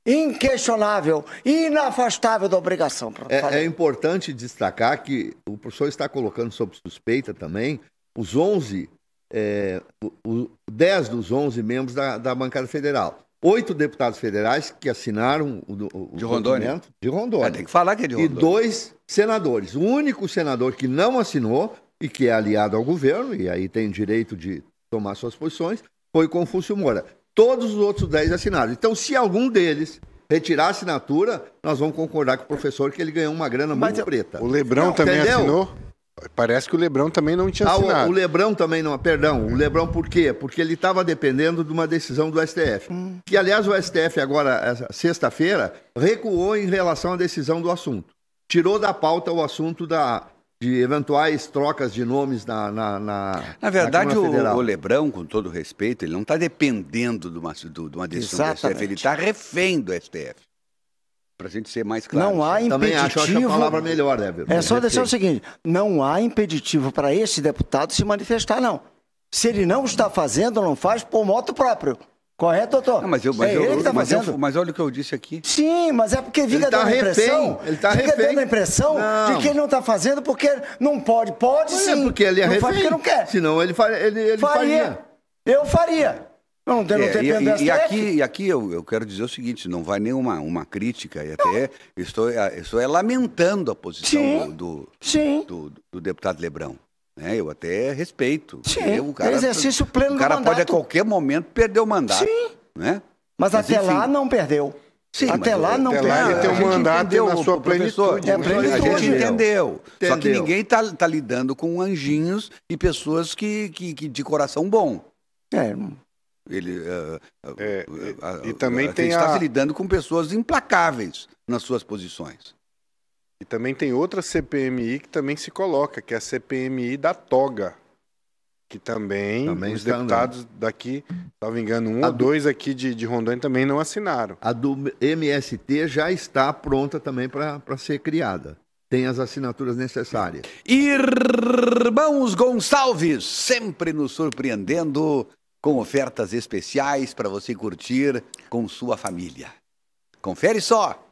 inquestionável e inafastável da obrigação. É, é importante destacar que o professor está colocando sob suspeita também os 11, é, o, o 10 dos 11 membros da, da bancada federal. Oito deputados federais que assinaram o, do- o De Rondônia? de Rondônia. Ah, tem que falar que é de e Rondônia. dois senadores. O único senador que não assinou e que é aliado ao governo, e aí tem direito de tomar suas posições, foi Confúcio Moura. Todos os outros dez assinaram. Então, se algum deles retirar a assinatura, nós vamos concordar com o professor que ele ganhou uma grana Mas muito eu- preta. O Lebrão Não, também entendeu? assinou? Parece que o Lebrão também não tinha Ah, o, assinado. o Lebrão também não, perdão, o Lebrão por quê? Porque ele estava dependendo de uma decisão do STF. Que, aliás, o STF agora, sexta-feira, recuou em relação à decisão do assunto. Tirou da pauta o assunto da, de eventuais trocas de nomes na Na, na, Na verdade, Câmara o, Federal. o Lebrão, com todo respeito, ele não está dependendo de uma, do- de uma decisão do STF, Exatamente. ele está refém do STF. Para a gente ser mais claro. Não há Também impeditivo. acho, acho a palavra melhor, Éver. É só deixar o seguinte: não há impeditivo para este deputado se manifestar, não. Se ele não está fazendo, não faz por moto próprio. Correto, doutor? Não, mas, eu, mas, é eu, ele que está mas, eu- fazendo. mas olha o que eu disse aqui. Sim, mas é porque fica Ele tá dando a impressão. ele tá fica refém. dando a impressão Não. de que ele não está fazendo porque não pode. Pode Mas sim. é porque ele é não faz refém. porque não quer. Senão ele, fa- ele, ele faria. faria. Eu faria. Eu não tenho, É, não tenho e, e- e aqui, e aqui eu, eu quero dizer o seguinte: não vai nenhuma uma crítica, e até estou, estou é lamentando a posição Sim. do, do, Sim. do- do deputado Lebrão. Né? Eu até respeito. Sim, porque o cara, exercício pleno o do cara pode a qualquer momento perder o mandato. Sim. Né? Mas, Mas, até enfim. lá não perdeu. Sim, até lá não até lá perdeu. ele tem um A mandato entendeu, na sua plenitude. É A plenitude. gente entendeu. Só que Entendeu. ninguém está lidando com anjinhos e pessoas que, que, que de coração bom. É, Ele, eh, É, eh, a- e também a- tem está a- se lidando com pessoas implacáveis nas suas posições. E também tem outra CPMI que também se coloca, que é a CPMI da toga. Que também, Também os deputados daqui, se não me engano, um A ou do- dois aqui de, de Rondônia também não assinaram. A do MST já está pronta também para ser criada. Tem as assinaturas necessárias. Irmãos Gonçalves, sempre nos surpreendendo com ofertas especiais para você curtir com sua família. Confere só.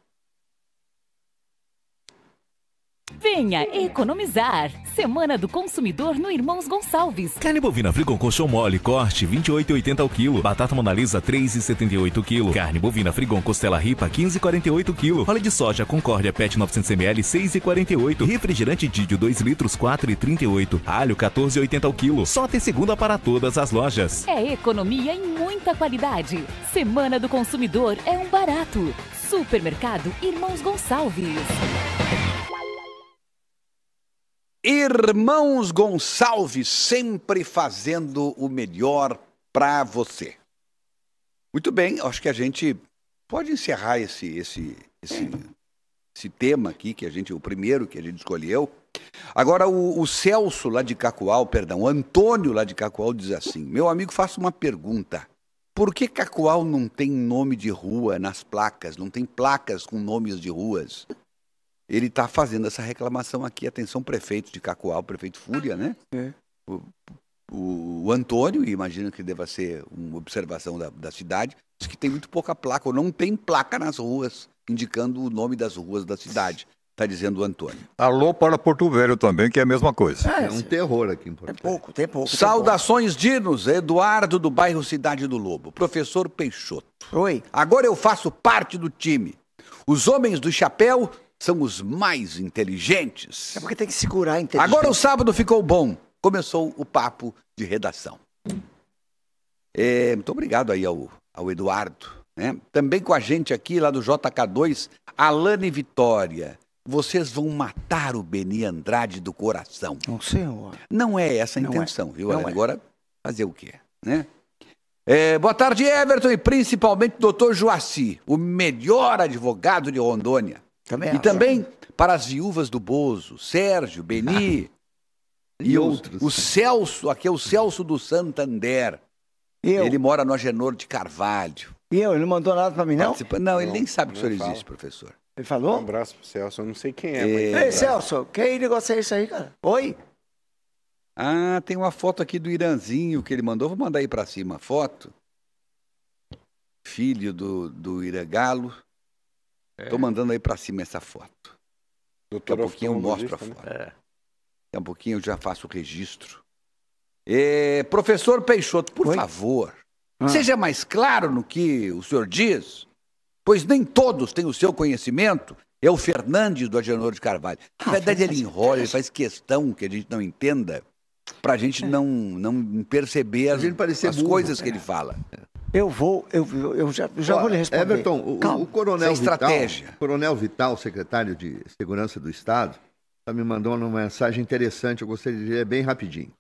Venha economizar. Semana do Consumidor no Irmãos Gonçalves. Carne bovina Frigom colchão mole, corte 28,80 ao quilo. Batata monalisa 3,78 quilo. Carne bovina Frigom costela ripa 15,48 quilo. Óleo de soja Concórdia PET 900ml 6,48. Refrigerante Didio 2 litros 4,38. Alho 14,80 ao quilo. Só até segunda para todas as lojas. É economia em muita qualidade. Semana do Consumidor é um barato. Supermercado Irmãos Gonçalves. Irmãos Gonçalves, sempre fazendo o melhor para você. Muito bem, acho que a gente pode encerrar esse, esse, esse, esse tema aqui, que a gente, o primeiro que a gente escolheu. Agora, o, o Celso lá de Cacoal, perdão, o Antônio lá de Cacoal diz assim: Meu amigo, faço uma pergunta. Por que Cacoal não tem nome de rua nas placas? Não tem placas com nomes de ruas? Ele está fazendo essa reclamação aqui. Atenção, prefeito de Cacoal, prefeito Fúria, né? É. O, o, o, Antônio, e imagino que deva ser uma observação da, da cidade, diz que tem muito pouca placa, ou não tem placa nas ruas, indicando o nome das ruas da cidade. Está dizendo o Antônio. Alô para Porto Velho também, que é a mesma coisa. É, é um terror aqui em Porto Velho. Tem pouco, tem pouco. Saudações, tem pouco. Dinos. Eduardo, do bairro Cidade do Lobo. Professor Peixoto. Oi. Agora eu faço parte do time. Os homens do chapéu são os mais inteligentes. É porque tem que segurar a inteligência. Agora o sábado ficou bom. Começou o papo de redação. É, muito obrigado aí ao, ao Eduardo. Né? Também com a gente aqui, lá do JK2, Alane Vitória. Vocês vão matar o Beni Andrade do coração. Não, senhor. Não é essa a Não é. intenção, é. viu? Não é. Agora, fazer o quê? Né? É, boa tarde, Everton, e principalmente doutor Joaci, o melhor advogado de Rondônia. Também e acho. também para as viúvas do Bozo, Sérgio, Beni e, e outros. O Celso, aqui é o Celso do Santander. Eu. Ele mora no Agenor de Carvalho. E eu? Ele não mandou nada para mim, não? Participa... Não, ele nem sabe que o senhor existe, professor. Ele falou? Um abraço pro Celso, eu não sei quem é. é... Mas... Ei, Celso, que negócio é isso aí, cara? Oi? Ah, tem uma foto aqui do Iranzinho que ele mandou. Vou mandar aí para cima a foto. Filho do, do Iragalo. Estou é. mandando aí para cima essa foto. Doutor Daqui a pouquinho eu mostro a foto. É. Daqui a pouquinho eu já faço o registro. É, professor Peixoto, por Oi? favor, ah. seja mais claro no que o senhor diz, pois nem todos têm o seu conhecimento. É o Fernandes do Agenor de Carvalho. Na ah, verdade, ele enrola, ele faz questão que a gente não entenda, para a gente não, não perceber as, as coisas que ele fala. Eu vou, eu, eu já, já Ó, vou lhe responder. Everton, o, o, Coronel. Vital, Coronel Vital, secretário de Segurança do Estado, está me mandando uma mensagem interessante, eu gostaria de ler bem rapidinho.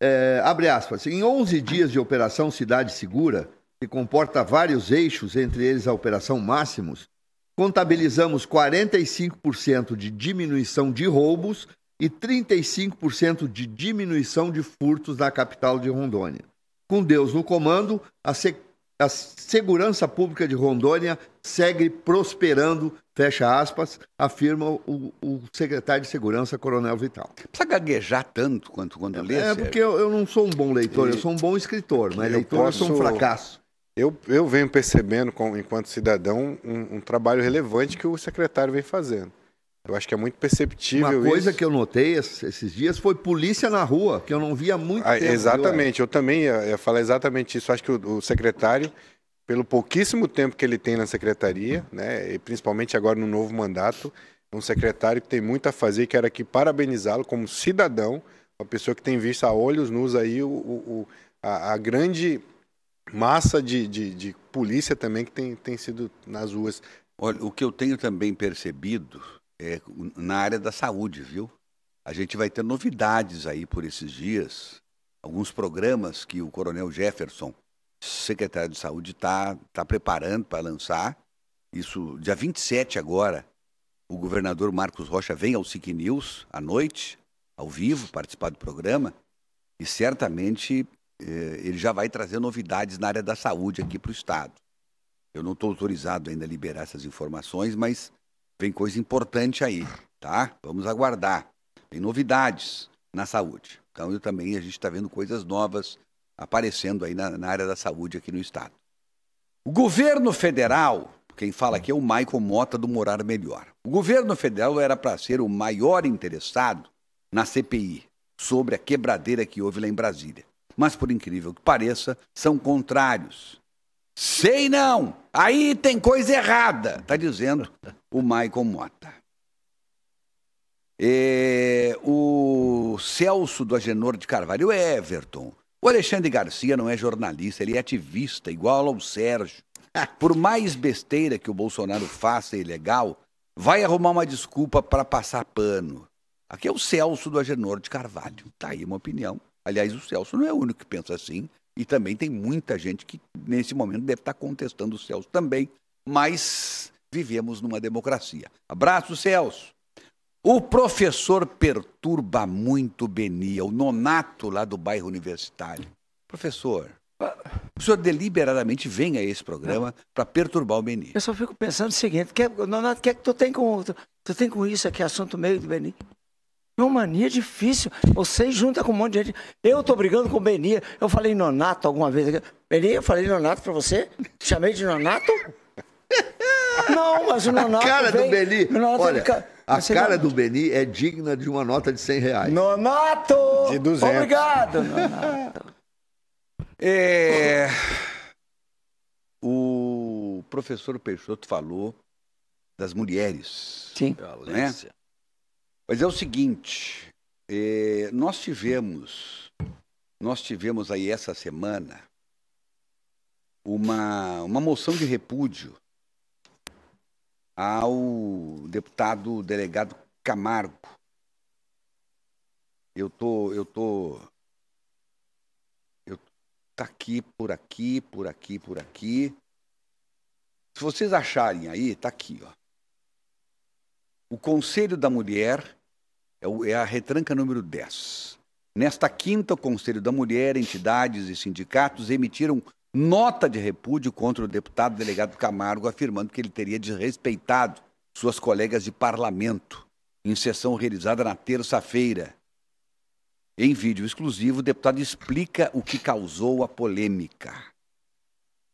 É, abre aspas. Em 11 dias de Operação Cidade Segura, que comporta vários eixos, entre eles a Operação Máximos, contabilizamos 45% de diminuição de roubos e 35% de diminuição de furtos na capital de Rondônia. Com Deus no comando, a, se a segurança pública de Rondônia segue prosperando, fecha aspas, afirma o, o, secretário de Segurança, Coronel Vital. Precisa gaguejar tanto quanto quando lê? É, porque eu, eu, não sou um bom leitor, e... eu sou um bom escritor, mas eu leitor posso... eu sou um fracasso. Eu, eu venho percebendo, enquanto cidadão, um, um trabalho relevante que o secretário vem fazendo. Eu acho que é muito perceptível Uma coisa isso. que eu notei esses dias foi polícia na rua, que eu não via muito ah, tempo. Exatamente, eu também ia, ia, falar exatamente isso. Acho que o, o, secretário, pelo pouquíssimo tempo que ele tem na secretaria, né, e principalmente agora no novo mandato, é um secretário que tem muito a fazer e quero aqui parabenizá-lo como cidadão, uma pessoa que tem visto a olhos nus aí o, o a, a, grande massa de, de, de polícia também que tem, tem sido nas ruas. Olha, o que eu tenho também percebido é, na área da saúde, viu? A gente vai ter novidades aí por esses dias, alguns programas que o Coronel Jefferson, secretário de Saúde, está tá preparando para lançar. Isso, dia 27 agora, o governador Marcos Rocha vem ao SIC News à noite, ao vivo, participar do programa, e certamente eh, ele já vai trazer novidades na área da saúde aqui para o Estado. Eu não estou autorizado ainda a liberar essas informações, mas Vem coisa importante aí, tá? Vamos aguardar. Tem novidades na saúde. Então, eu também, a gente está vendo coisas novas aparecendo aí na, na área da saúde aqui no Estado. O governo federal Quem fala aqui é o Michael Mota do Morar Melhor. O governo federal era para ser o maior interessado na CPI sobre a quebradeira que houve lá em Brasília. Mas, por incrível que pareça, são contrários. Sei não! Aí tem coisa errada, está dizendo o Michael Mota. É, o Celso do Agenor de Carvalho, Everton. O Alexandre Garcia não é jornalista, ele é ativista, igual ao Sérgio. Por mais besteira que o Bolsonaro faça ilegal, vai arrumar uma desculpa para passar pano. Aqui é o Celso do Agenor de Carvalho. Tá aí uma opinião. Aliás, o Celso não é o único que pensa assim. E também tem muita gente que, nesse momento, deve estar contestando o Celso também. Mas vivemos numa democracia. Abraço, Celso. O professor perturba muito Benia, o nonato lá do bairro universitário. Professor, o senhor deliberadamente vem a esse programa para perturbar o Beni. Eu só fico pensando o seguinte, que, Nonato, o que é que tu tem com, tu, tu tem com isso aqui, assunto meio do Beni? Uma mania difícil. Você junta com um monte de gente. Eu tô brigando com o Beni. Eu falei Nonato alguma vez. Beni, eu falei Nonato para você? Chamei de Nonato? Não, mas o Nonato. A cara vem, do Beni. Olha, a cara do Beni é digna de uma nota de 100 reais. Nonato! De 200. Obrigado, Nonato. É... O professor Peixoto falou das mulheres. Sim. Né? Mas é o seguinte, é, nós tivemos, nós tivemos aí essa semana uma, uma moção de repúdio ao deputado delegado Camargo. Eu tô, eu tô, eu tá aqui, por aqui, por aqui, por aqui. Se vocês acharem aí, tá aqui, ó. O Conselho da Mulher é, é a retranca número 10. Nesta quinta, o Conselho da Mulher, entidades e sindicatos emitiram nota de repúdio contra o deputado delegado Camargo, afirmando que ele teria desrespeitado suas colegas de parlamento em sessão realizada na terça-feira. Em vídeo exclusivo, o deputado explica o que causou a polêmica.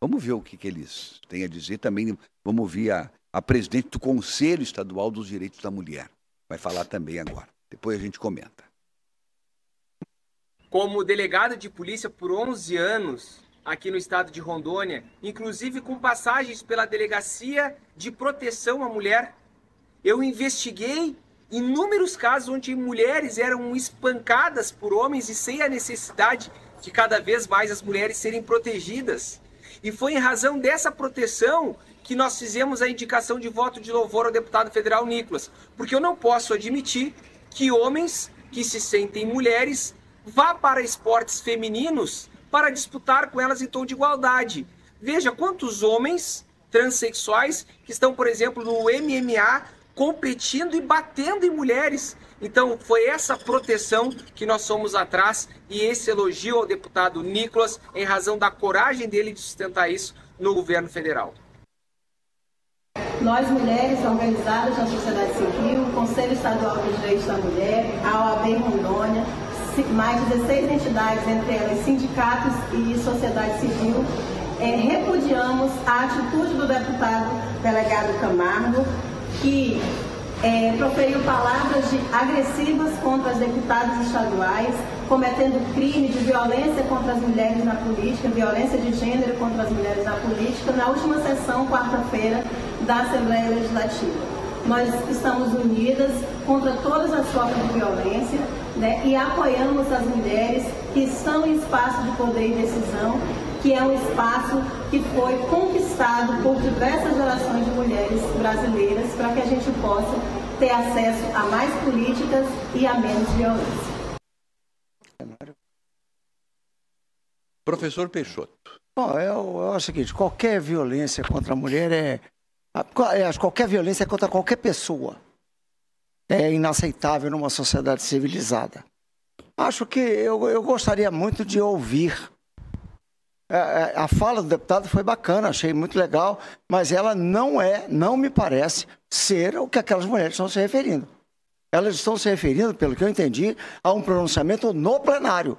Vamos ver o que, que eles têm a dizer. Também vamos ouvir a, a presidente do Conselho Estadual dos Direitos da Mulher. Vai falar também agora. Depois a gente comenta. Como delegado de polícia por 11 anos aqui no estado de Rondônia, inclusive com passagens pela Delegacia de Proteção à Mulher, eu investiguei inúmeros casos onde mulheres eram espancadas por homens e sem a necessidade de cada vez mais as mulheres serem protegidas. E foi em razão dessa proteção que nós fizemos a indicação de voto de louvor ao deputado federal Nicolas, porque eu não posso admitir que homens que se sentem mulheres vá para esportes femininos para disputar com elas em tom de igualdade. Veja quantos homens transexuais que estão, por exemplo, no MMA competindo e batendo em mulheres. Então, foi essa proteção que nós somos atrás e esse elogio ao deputado Nicolas em razão da coragem dele de sustentar isso no governo federal. Nós, mulheres organizadas na sociedade civil, o Conselho Estadual dos Direitos da Mulher, a OAB Rondônia, mais de 16 entidades, entre elas sindicatos e sociedade civil, é, repudiamos a atitude do deputado delegado Camargo, que é, proferiu palavras de, agressivas contra as deputadas estaduais, cometendo crime de violência contra as mulheres na política, violência de gênero contra as mulheres na política, na última sessão, quarta-feira, da Assembleia Legislativa. Nós estamos unidas contra todas as formas de violência né, e apoiamos as mulheres que estão em espaço de poder e decisão, que é um espaço que foi conquistado por diversas gerações de mulheres brasileiras para que a gente possa ter acesso a mais políticas e a menos violência. Professor Peixoto. Bom, eu, eu acho o seguinte, qualquer violência contra a mulher é, é... Qualquer violência contra qualquer pessoa é inaceitável numa sociedade civilizada. Acho que eu, eu gostaria muito de ouvir. É, é, a fala do deputado foi bacana, achei muito legal, mas ela não é, não me parece ser o que aquelas mulheres estão se referindo. Elas estão se referindo, pelo que eu entendi, a um pronunciamento no plenário.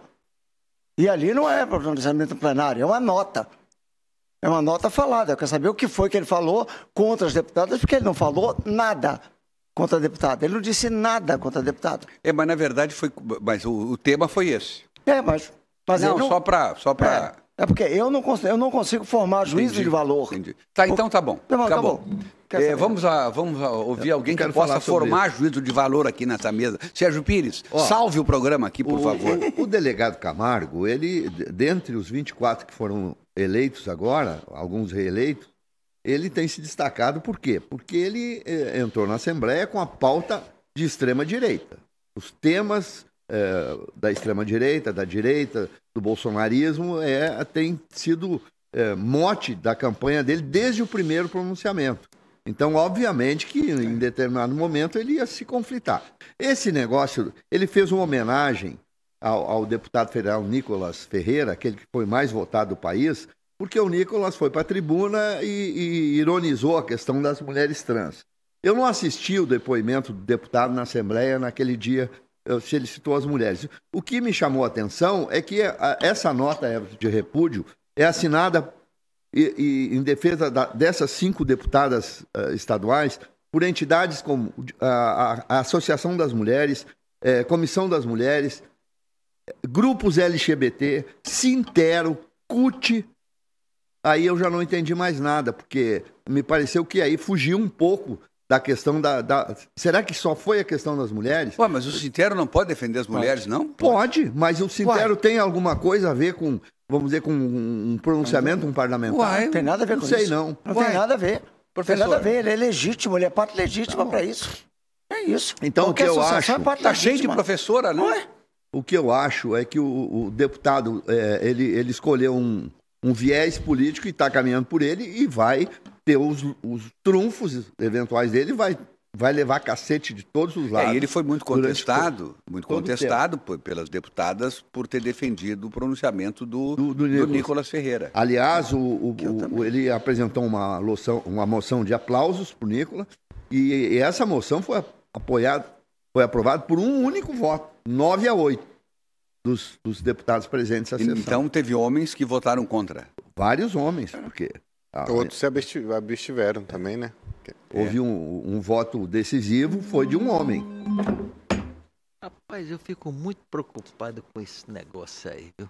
E ali não é pronunciamento plenário, é uma nota. É uma nota falada. Eu quero saber o que foi que ele falou contra as deputadas, porque ele não falou nada contra a deputada. Ele não disse nada contra a deputada. É, mas na verdade foi. Mas o, o tema foi esse. É, mas. mas não, não, só para. Só pra... É, é porque eu não, consigo, eu não consigo formar juízo Entendi, de valor. Entendi. Tá, então tá bom. Tá bom, tá bom. É, vamos a, vamos a ouvir alguém que possa formar juízo de valor aqui nessa mesa. Sérgio Pires, Ó, salve o programa aqui, por o, favor. O, o delegado Camargo, ele, dentre os 24 que foram eleitos agora, alguns reeleitos, ele tem se destacado por quê? Porque ele eh, entrou na Assembleia com a pauta de extrema-direita. Os temas eh, da extrema-direita, da direita, do bolsonarismo, é, tem sido eh, mote da campanha dele desde o primeiro pronunciamento. Então, obviamente que em determinado momento ele ia se conflitar. Esse negócio, ele fez uma homenagem ao, ao deputado federal Nicolas Ferreira, aquele que foi mais votado do país, porque o Nicolas foi para a tribuna e, e ironizou a questão das mulheres trans. Eu não assisti o depoimento do deputado na Assembleia naquele dia, se ele citou as mulheres. O que me chamou a atenção é que essa nota de repúdio é assinada em defesa dessas cinco deputadas eh, estaduais por entidades como a, Associação das Mulheres, eh, Comissão das Mulheres, grupos LGBT, Sintero, CUT. Aí eu já não entendi mais nada, porque me pareceu que aí fugiu um pouco da questão da, da- Será que só foi a questão das mulheres? Ué, mas o Sintero não pode defender as mulheres, não? Pode, mas o Sintero tem alguma coisa a ver com, vamos dizer, com um pronunciamento, um parlamentar? Uai, não tem nada a ver não com sei, isso. não. Não Uai. tem nada a ver. Não tem Professor. nada a ver. Ele é legítimo, ele é parte legítima para isso. É isso. Então, o Qualquer que eu associação acho- é parte Tá cheio de professora, né? Ué? O que eu acho é que o, o deputado, é, ele, ele escolheu um, um viés político e está caminhando por ele e vai ter os, os trunfos eventuais dele, vai, vai levar cacete de todos os lados. É, ele foi muito durante contestado, muito todo o contestado por- pelas deputadas por ter defendido o pronunciamento do, Do- do do Nicolas. Ferreira. Aliás, o, o- o- ele apresentou uma, loção, uma moção de aplausos para o Nicolas e, e essa moção foi apoiada, foi aprovada por um único voto, 9 a 8 dos, dos deputados presentes à sessão. Então teve homens que votaram contra. Vários homens, porque Outros se absti- abstiveram também, né? houve um, um voto decisivo, foi de um homem. Rapaz, eu fico muito preocupado com esse negócio aí, viu?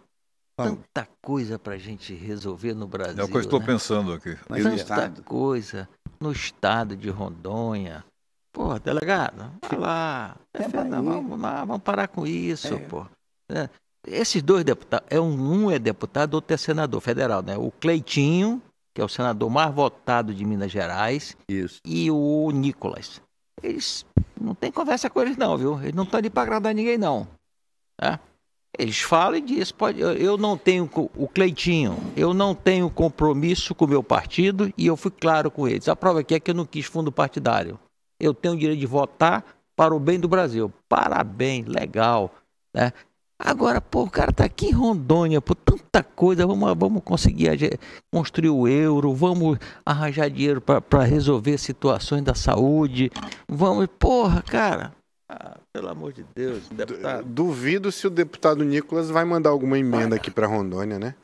Tanta coisa pra gente resolver no Brasil. É o que eu estou né? pensando aqui. Mas Tanta estado. coisa no estado de Rondônia. Pô, delegado, vai lá. Defenda, vamos lá, vamos parar com isso, pô. É, esses dois deputados, é um, um é deputado, outro é senador federal, né? O Cleitinho, que é o senador mais votado de Minas Gerais, Isso. e o Nicolas. Eles não tem conversa com eles não, viu? Eles não estão ali para agradar ninguém não. Tá? Eles falam e dizem, pode, eu- não tenho, o Cleitinho, eu não tenho compromisso com o meu partido e eu fui claro com eles. A prova aqui é que eu não quis fundo partidário. Eu tenho o direito de votar para o bem do Brasil. Parabéns, legal. Né? Agora, pô, o cara tá aqui em Rondônia, por tanta coisa, vamos, vamos conseguir construir o euro, vamos arranjar dinheiro para resolver situações da saúde, vamos, porra, cara. Ah, pelo amor de Deus, deputado. Duvido se o deputado Nicolas vai mandar alguma emenda aqui para Rondônia, né?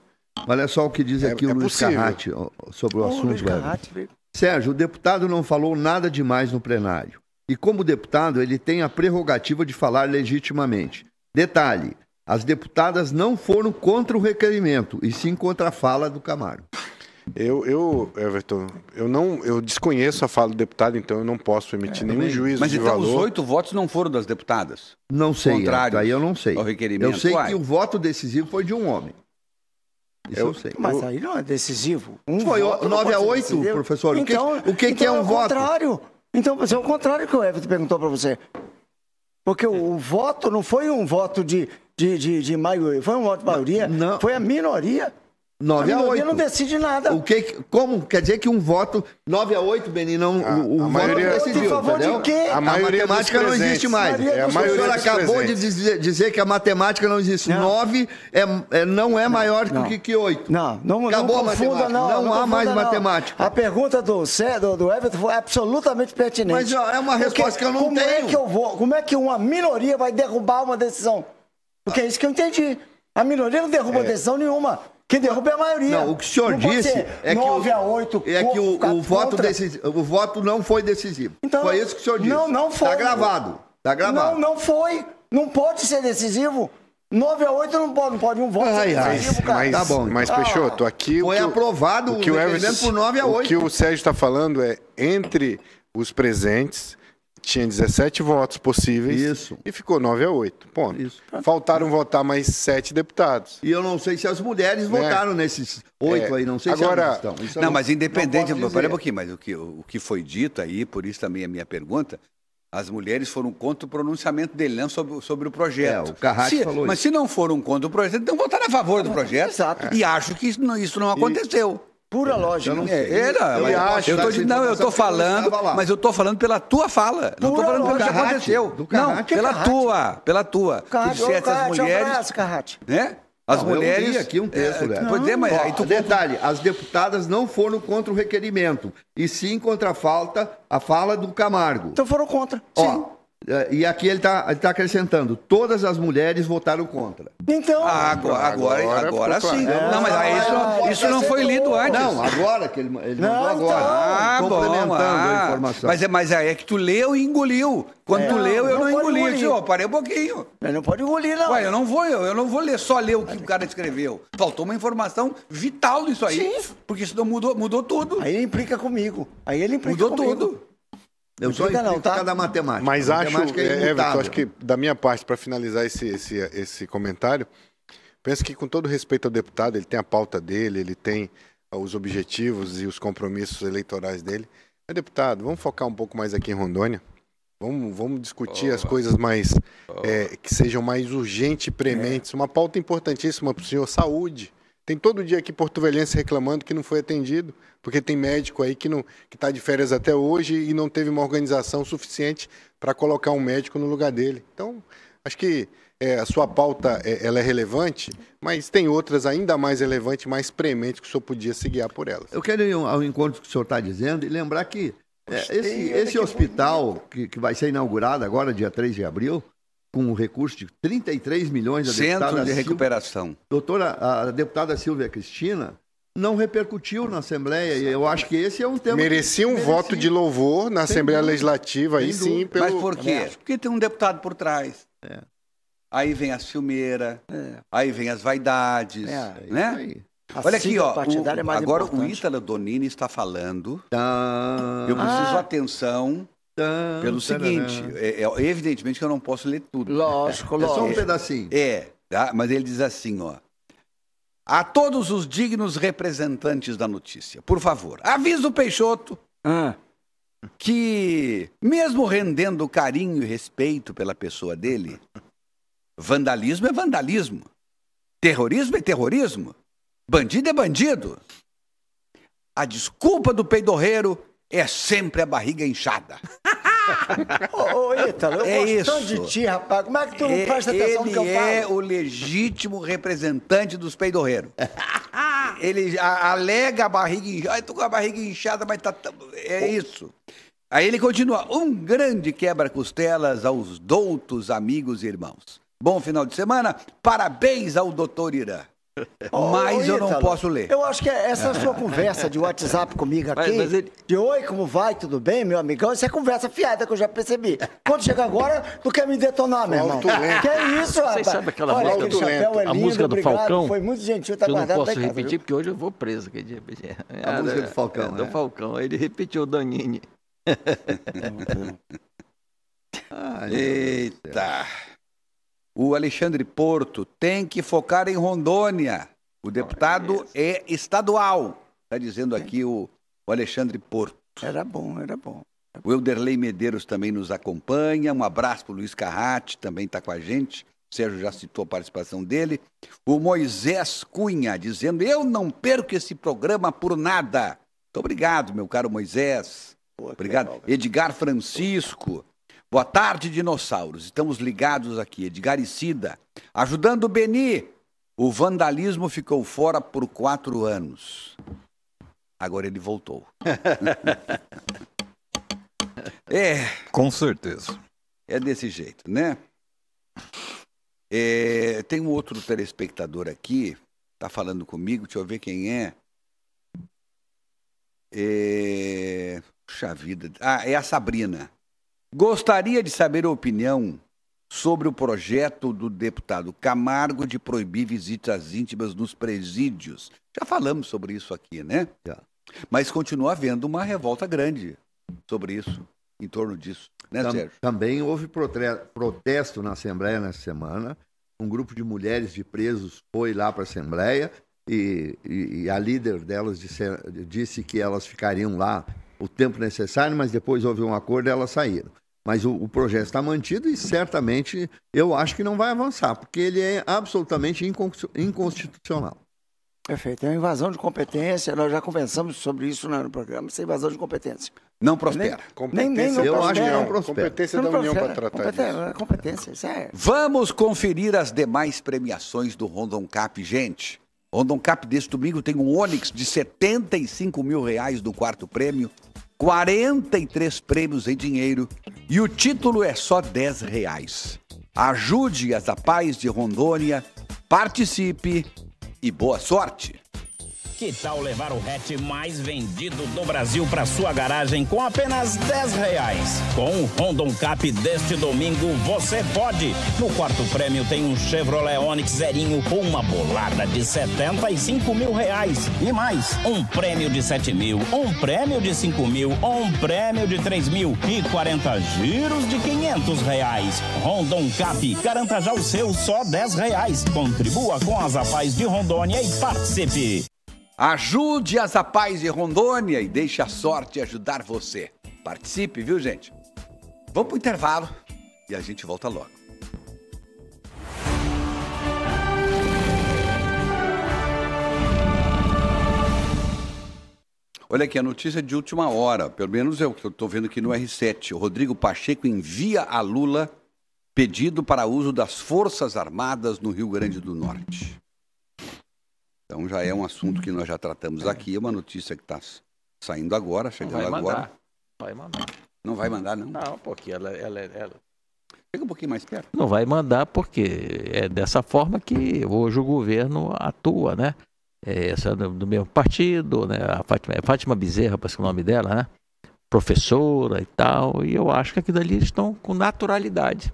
Olha só o que diz É- aqui é o Luiz possível. Carrati ó, sobre o Ô, assunto. Luiz veio. Sérgio, o deputado não falou nada demais no plenário. E como deputado, ele tem a prerrogativa de falar legitimamente. Detalhe: as deputadas não foram contra o requerimento, e sim contra a fala do Camargo. Eu, eu, Everton, eu não, eu desconheço a fala do deputado, então eu não posso emitir nenhum juízo Mas de então os valor. oito votos não foram das deputadas. Não sei, Contrários aí eu não sei. ao requerimento. Eu sei Uai. que o voto decisivo foi de um homem. Isso eu, Eu- sei. Mas aí não é decisivo. Um Foi voto não 9 a pode ser 8, decisivo. professor. O que- Então, o que que então é um o voto? contrário. Então, mas é o contrário que o Everton perguntou para você. Porque o, o voto não foi um voto de, de, de, de maioria, foi um voto de maioria, Não. foi a minoria. 9 a a minoria 8. não decide nada. O que, como quer dizer que um voto 9 a 8, Beni, não, A- o, o a voto maioria- não Voto em decidiu, favor de entendeu? quê? A A, maioria dos matemática não existe mais. Maioria É a dos acabou de presentes. dizer, dizer que a matemática não existe. Não. 9 é, é- não é maior não. que, que 8. Não, não, Acabou não a confunda, matemática. não. Não há confunda, mais não. matemática. A pergunta do, Cé- do, do Everton foi absolutamente pertinente. Mas ó, é uma resposta que eu não como É tenho. que eu vou, como é que uma minoria vai derrubar uma decisão? Porque é isso que eu entendi. A minoria não derruba É. decisão nenhuma. Quem derruba é a maioria. Não, o que o senhor Não disse é que, 9 o, a 8 é que o, contra- o voto decisivo, o voto não foi decisivo. Então, foi isso que o senhor disse. Não, não foi. Está gravado. Está gravado. Não, não foi. Não pode ser decisivo. 9 a 8 não pode, não pode um voto Ai, ser ai. decisivo, cara. Mas, Tá bom, mas então. Peixoto, aqui Foi o que aprovado o que o requerimento por 9 a 8. O que o Sérgio está falando é entre os presentes tinha 17 votos possíveis Isso. e ficou 9 a 8. Ponto. Isso. Faltaram votar mais sete deputados. E eu não sei se as mulheres Né? votaram nesses oito É. aí, não sei Agora- se elas estão. Não, mas independente, peraí um pouquinho, mas o que, o que foi dito aí, por isso também a minha pergunta, as mulheres foram contra o pronunciamento dele, não sobre, sobre o projeto. É, o Carrati Se- falou Mas isso. se não foram contra o projeto, então votaram a favor do projeto. Exato. E acho que isso não, isso não aconteceu. Pura lógica. Eu não É, sei. era, Eu não posso eu tô, de- não, eu tô eu não falando, mas eu tô falando pela tua fala. Não tô Pura falando pelo que aconteceu. Não, pela Carrati. tua, pela tua. Tu Carrati, disseste ô, as Carrati, um mulheres, abraço, né? As Não, eu mulheres. li aqui um texto, é, Léo. Pois é, mas aí tu Detalhe, as deputadas não foram contra o requerimento, e sim contra a falta, a fala do Camargo. Então foram contra. Ó, Sim. É, e aqui ele está acrescentando, todas as mulheres votaram contra. Então. Ah, agora, agora, Agora agora sim. claro. Não, mas aí isso, Ah, isso não foi lido antes. Não, agora que ele, ele Não, mandou agora, Ah, bom. complementando a ah. informação. Mas é, mas é que tu leu e engoliu. Quando É, tu leu, eu não não engoli. Eu disse, ó, parei um pouquinho. Ele não pode engolir, não. Ué, eu não vou, eu, eu não vou ler, só ler o que o cara escreveu. Faltou uma informação vital nisso aí. Sim. Porque senão mudou, mudou tudo. Aí ele implica comigo. Aí ele implica Mudou comigo. tudo. Eu só Explica não, tá? cada matemática. Mas A acho, matemática é é, Everton, acho que da minha parte, para finalizar esse, esse, esse comentário, penso que com todo respeito ao deputado, ele tem a pauta dele, ele tem ah, os objetivos e os compromissos eleitorais dele. Mas, deputado, vamos focar um pouco mais aqui em Rondônia. Vamos, vamos discutir as coisas mais é, que sejam mais urgentes e prementes. Uma pauta importantíssima para o senhor, saúde. Tem todo dia aqui porto-velhense reclamando que não foi atendido, porque tem médico aí que não que está de férias até hoje e não teve uma organização suficiente para colocar um médico no lugar dele. Então, acho que é, a sua pauta é, ela é relevante, mas tem outras ainda mais relevantes, mais prementes que o senhor podia se guiar por elas. Eu quero ir ao encontro que o senhor está dizendo e lembrar que é, esse, esse hospital que, que vai ser inaugurado agora, dia 3 de abril, com um recurso de 33 milhões da Centro deputada de recuperação. doutora, a deputada Silvia Cristina, não repercutiu na Assembleia. E eu acho que esse é um tema. que Merecia um merecia. voto de louvor na Sem Assembleia dúvida. Legislativa, aí sim, pelo... Mas por quê? Porque tem um deputado por trás. É. Aí vem as filmeiras, aí vem as vaidades, É, isso né? aí. A Olha aqui, sigla ó. é o- mais agora o importante. Ítalo Donini está falando. Tá, Eu preciso Ah. atenção pelo tarará. seguinte. É, é- evidentemente que eu não posso ler tudo. Lógico, É só um lógico. pedacinho. É, tá? mas ele diz assim, ó. A todos os dignos representantes da notícia, por favor, avisa o Peixoto Ah, que, mesmo rendendo carinho e respeito pela pessoa dele, vandalismo é vandalismo, terrorismo é terrorismo, bandido é bandido. A desculpa do peidorreiro é sempre a barriga inchada. Ô, ô Ítalo, eu É gosto isso. tanto de ti, rapaz. Como é que tu não É- presta atenção no ele que eu é falo? o legítimo representante dos peidorreiros. ele a- alega a barriga inchada. Ai, tô com a barriga inchada, mas tá. tão- É isso. Aí ele continua. Um grande quebra-costelas aos doutos amigos e irmãos. Bom final de semana. Parabéns ao doutor Irã. Mas eu não posso ler. Eu acho que essa sua conversa de WhatsApp comigo aqui, Mas- mas ele- de oi, como vai, tudo bem, meu amigão? Isso é conversa fiada que eu já percebi. Quando chega agora, tu quer me detonar, meu irmão. Autulento. Que é isso, rapaz? sabem aquela Olha, música aquele do- chapéu é a lindo, música do obrigado, Falcão? Foi muito gentil, tá eu não guardado posso em casa, repetir, viu? porque hoje eu vou preso. Que dia, A música do Falcão, É, do né? Falcão. Ele repetiu o Danini. Eita. O Alexandre Porto tem que focar em Rondônia. O deputado é estadual. Está dizendo aqui o, o Alexandre Porto. Era bom, era bom. O Elderley Medeiros também nos acompanha. Um abraço para o Luiz Carrati, também está com a gente. O Sérgio já citou a participação dele. O Moisés Cunha dizendo: Eu não perco esse programa por nada. Muito obrigado, meu caro Moisés. Obrigado. Edgar Francisco. Boa tarde, dinossauros. Estamos ligados aqui. Edgar e Cida. Ajudando o Beni. O vandalismo ficou fora por quatro anos. Agora ele voltou. é, Com certeza. é desse jeito, né? É, tem um outro telespectador aqui tá falando comigo, deixa eu ver quem é. É... Puxa vida. Ah, é a Sabrina. Gostaria de saber a opinião sobre o projeto do deputado Camargo de proibir visitas íntimas nos presídios. Já falamos sobre isso aqui, né? Mas continua havendo uma revolta grande sobre isso, em torno disso, né, Tam- Sérgio? Também houve protesto na Assembleia nessa semana. Um grupo de mulheres de presos foi lá para a Assembleia e, e- e a líder delas disse, disse que elas ficariam lá o tempo necessário, mas depois houve um acordo e elas saíram. Mas o, o projeto está mantido e certamente eu acho que não vai avançar, porque ele é absolutamente incon- inconstitucional. Perfeito. É uma invasão de competência. Nós já conversamos sobre isso né, no programa. Isso é invasão de competência. Não prospera. Nem, nem não Eu acho que prospera. não prospera. Competência Não da União para prospera. tratar Competência, disso. é competência. Isso é. Vamos conferir as demais premiações do Rondon Cap, gente. Rondon Cap desse domingo tem um Onix de 75 mil reais do quarto prêmio, 43 prêmios em dinheiro e o título é só 10 reais. Ajude as Paz de Rondônia, participe e boa sorte. Que tal levar o hatch mais vendido do Brasil para sua garagem com apenas 10 reais? Com o Rondon Cap deste domingo, você pode. No quarto prêmio tem um Chevrolet Onix zerinho com uma bolada de 75 mil reais. E mais, um prêmio de 7 mil, um prêmio de 5 mil, um prêmio de 3 mil e 40 giros de 500 reais. Rondon Cap, garanta já o seu só 10 reais. Contribua com as Apais de Rondônia e participe. Ajude as Paz de Rondônia e deixe a sorte ajudar você. Participe, viu, gente? Vamos pro intervalo e a gente volta logo. Olha aqui, a notícia de última hora, pelo menos é o que eu estou vendo aqui no R7. O Rodrigo Pacheco envia a Lula pedido para uso das Forças Armadas no Rio Grande do Norte. Então já é um assunto que nós já tratamos aqui, é uma notícia que está saindo agora, chegando vai agora. Vai mandar. Não vai mandar, não? Não, porque ela, ela, ela Chega um pouquinho mais perto. não vai mandar porque é dessa forma que hoje o governo atua, né? É, essa do, do mesmo partido, né? A Fátima, é Fátima Bezerra, parece que é o nome dela, né? Professora e tal. E eu acho que aquilo ali eles estão com naturalidade.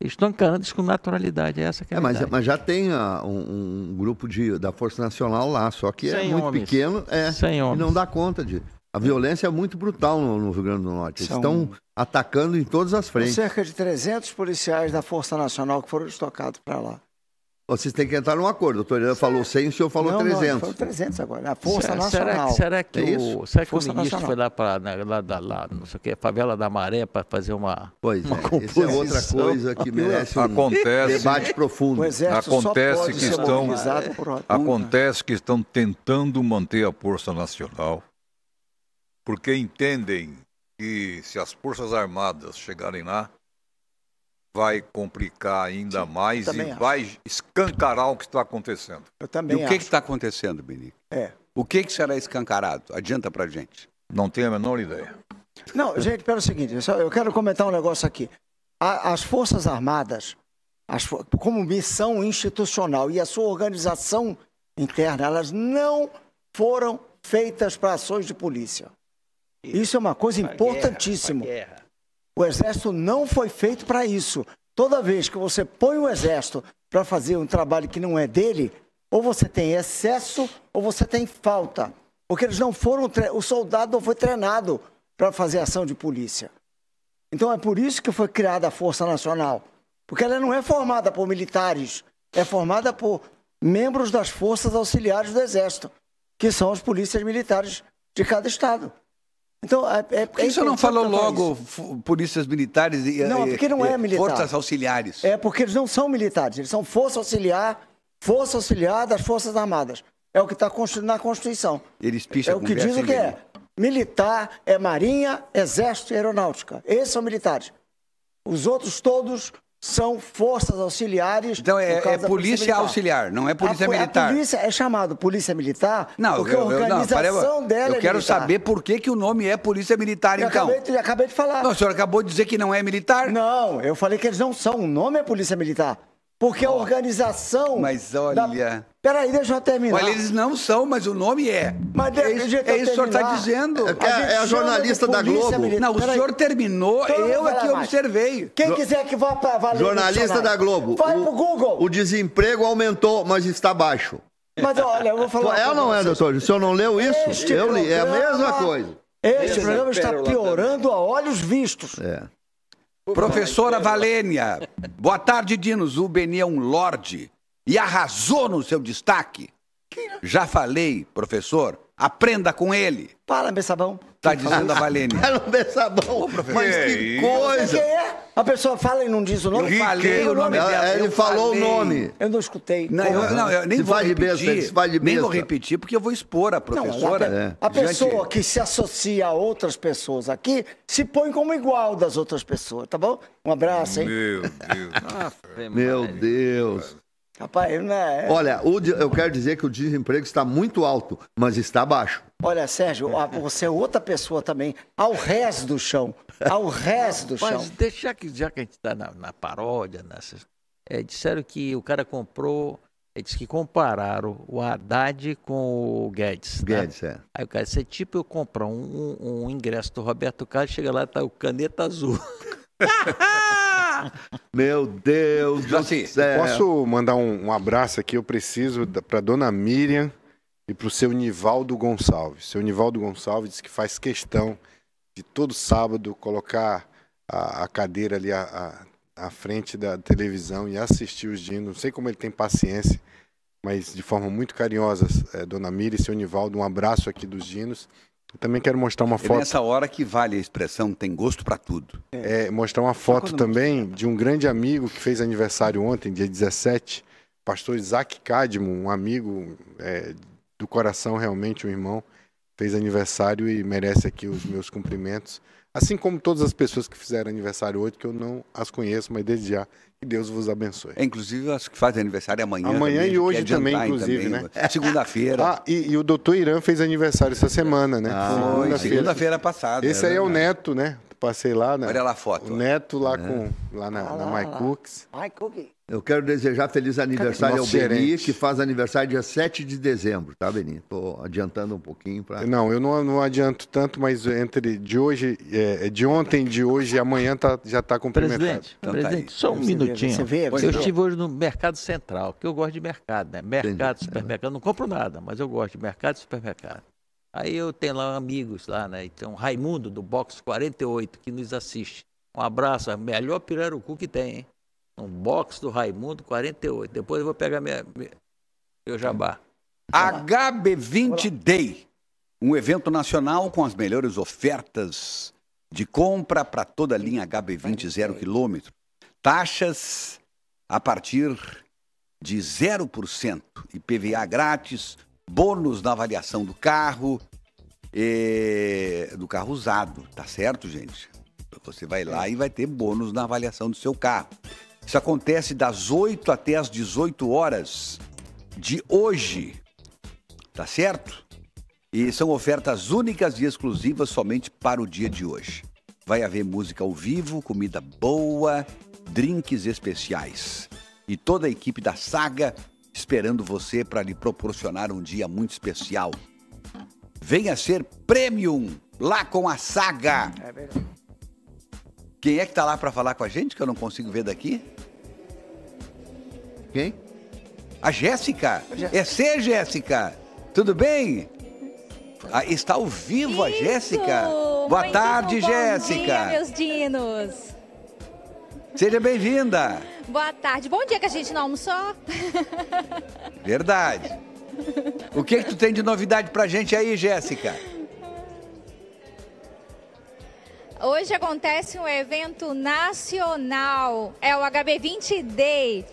Eles estão encarando isso com naturalidade, é essa que é a É, mas, mas já tem ah, um, um grupo de, da Força Nacional lá, só que é Sem muito homens. pequeno é, Sem e não dá conta de. A violência é muito brutal no, no Rio Grande do Norte. Eles São- estão atacando em todas as frentes. Cerca de 300 policiais da Força Nacional que foram estocados para lá. Vocês têm que entrar num acordo. O doutor Irã falou 100, o senhor falou não, 300. Não, foram 300 agora. A Força será, Nacional. Será que, será que É o, isso? será que Força o ministro Nacional. foi lá para lá, lá, lá, não sei o que, favela da Maré para fazer uma. Pois uma é, isso é outra composição? coisa que merece um Acontece- debate profundo. O Exército Acontece que ser estão- mobilizado por ordem. Acontece que estão tentando manter a Força Nacional, porque entendem que se as Forças Armadas chegarem lá, vai complicar ainda mais e acho. vai escancarar o que está acontecendo. Eu E também o que está acontecendo, Beni? É. O que, que será escancarado? Adianta pra gente. Não tenho a menor ideia. Não, gente, pera o seguinte, eu quero comentar um negócio aqui. As Forças Armadas, as como missão institucional e a sua organização interna, elas não foram feitas para ações de polícia. Isso é uma coisa importantíssima. O Exército não foi feito para isso. Toda vez que você põe o Exército para fazer um trabalho que não é dele, ou você tem excesso ou você tem falta. Porque eles não foram. O soldado não foi treinado para fazer ação de polícia. Então é por isso que foi criada a Força Nacional. Porque ela não é formada por militares, é formada por membros das forças auxiliares do Exército, que são as polícias militares de cada estado. Então, é, é, Por que é você não falou logo isso. polícias militares e, Não, e- porque não é militar. forças auxiliares? É porque eles não são militares, eles são força auxiliar, força auxiliar das Forças Armadas. É o que está na Constituição. Eles picham É o que diz o que é. Militar é Marinha, Exército e Aeronáutica. Esses são militares. Os outros todos são forças auxiliares. Então é, é da polícia auxiliar, não é polícia a, militar. A polícia é chamado Polícia Militar Não, porque eu, a eu, não, organização peraí, dela eu é quero militar. saber por que, que o nome é Polícia Militar, Eu então. acabei, de- acabei de falar. Não, o senhor acabou de dizer que não é militar? Não, eu falei que eles não são. O nome é Polícia Militar. Porque a organização. Mas da- olha, Peraí, deixa eu terminar. Olha, eles não são, mas o nome é. Mas é deixa isso, é isso que o senhor está dizendo. É é- é a jornalista da Globo. Não, o Peraí. senhor terminou, Então eu vou aqui mais. observei. Quem quiser que vá para valer Jornalista da Globo. Vai o, pro Google. O desemprego aumentou, mas está baixo. Mas olha, eu vou falar. É ou não é, doutor? O senhor não leu isso? Este eu li. É a mesma coisa. Este programa está piorando a olhos vistos. É. Professora Valênia, boa tarde, Dinos. O Beni é um lorde e arrasou no seu destaque. Já falei, professor, aprenda com ele. Para, Bessabão. Tá dizendo a Valênia. Era um Bessabão. Mas que Você coisa. quem é? A pessoa fala e não diz o nome. Eu falei o nome Ela- dela. ele eu falou falei. o nome. Eu não escutei. Não, eu, não, eu nem Se vou faz de repetir. besta, se faz de nem vou besta. repetir, porque eu vou expor a Não, professora. É. a, a pessoa diante- que se associa a outras pessoas aqui se põe como igual das outras pessoas, tá bom? Um abraço, hein? Meu Deus. Meu Deus. Rapaz, não é. Olha, o eu quero dizer que o desemprego está muito alto, mas está baixo. Olha, Sérgio, você é outra pessoa também. Ao rés do chão. Ao rés do chão. Mas deixa que, já que a gente está na, na paródia, nessas, é, disseram que o cara comprou, ele disse que compararam o Haddad com o Guedes. né? Guedes, é. Aí o cara disse, é tipo eu comprar um, um- um ingresso do Roberto Carlos, chega lá e tá o caneta azul. Meu Deus do Jaci, céu. Posso mandar um, um abraço aqui? Eu preciso para dona Miriam e para o seu Nivaldo Gonçalves. Seu Nivaldo Gonçalves diz que faz questão de todo sábado colocar a, a cadeira ali à, à, frente da televisão e assistir os dinos. Não sei como ele tem paciência, mas de forma muito carinhosa, eh, dona Miriam e seu Nivaldo, um abraço aqui dos dinos. Eu também quero mostrar uma É foto. nessa hora que vale a expressão tem gosto pra tudo. É, mostrar uma foto também de um grande amigo que fez aniversário ontem, dia 17, pastor Isaac Cadmo, um amigo é, do coração, realmente um irmão, fez aniversário e merece aqui os meus cumprimentos. Assim como todas as pessoas que fizeram aniversário hoje, que eu não as conheço, mas desde já, que Deus vos abençoe. É, inclusive, acho que faz aniversário amanhã. Amanhã também, e hoje quer também, inclusive, também, né? Segunda-feira. Ah, e, e o doutor Irã fez aniversário essa semana, né? Foi, segunda-feira passada. Esse aí é o verdade. Neto, né? Passei lá, né? Olha lá a foto. O Neto lá, com, lá na, na My Cooks. Cookie. Eu quero desejar feliz aniversário Nosso ao Beni, gerente. que faz aniversário dia 7 de dezembro, tá, Beni? Tô adiantando um pouquinho para. Não, eu não, não adianto tanto, mas entre de hoje, é, de ontem, de hoje e amanhã tá, já está cumprimentado. Presidente, Então tá presidente, aí. só um Você vê, minutinho. você vê, eu você vê. estive hoje no Mercado Central, que eu gosto de mercado, né? Mercado, supermercado, não compro nada, mas eu gosto de mercado e supermercado. Aí eu tenho lá amigos lá, né? Então, Raimundo, do Box 48, que nos assiste. Um abraço, melhor pirarucu que tem, hein? Um box do Raimundo 48. Depois eu vou pegar minha, minha- meu jabá. HB20 Day, um evento nacional com as melhores ofertas de compra para toda a linha HB20 zero quilômetro. Taxas a partir de 0%, IPVA grátis, bônus na avaliação do carro, eh, do carro usado, tá certo, gente? Você vai lá e vai ter bônus na avaliação do seu carro. Isso acontece das 8 até as 18 horas de hoje, tá certo? E são ofertas únicas e exclusivas somente para o dia de hoje. Vai haver música ao vivo, comida boa, drinks especiais. E toda a equipe da Saga esperando você para lhe proporcionar um dia muito especial. Venha ser premium lá com a Saga. É verdade. Quem é que tá lá para falar com a gente que eu não consigo ver daqui? Quem? A Jéssica. É você, Jéssica. Tudo bem? Ah, está ao vivo a Jéssica. Boa Muito tarde, bom Jéssica. dia, meus dinos. Seja bem-vinda. Boa tarde. Bom dia que a gente não almoçou. Verdade. O que, que tu tem de novidade pra gente aí, Jéssica? Hoje acontece um evento nacional, é o HB20 Day.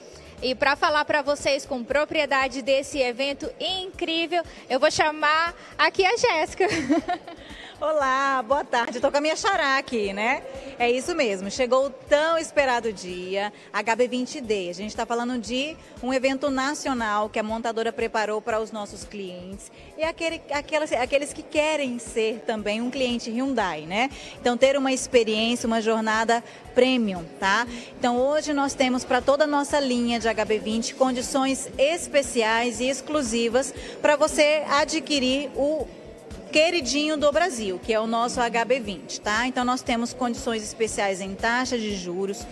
E para falar para vocês com propriedade desse evento incrível, eu vou chamar aqui a Jéssica. Olá, boa tarde. Estou com a minha xará aqui, né? É isso mesmo. Chegou o tão esperado dia, HB20D. A gente está falando de um evento nacional que a montadora preparou para os nossos clientes e aquele, aquelas, aqueles que querem ser também um cliente Hyundai, né? Então, ter uma experiência, uma jornada premium, tá? Então, hoje nós temos para toda a nossa linha de HB20 condições especiais e exclusivas para você adquirir o queridinho do Brasil, que é o nosso HB20, tá? Então nós temos condições especiais em taxa de juros,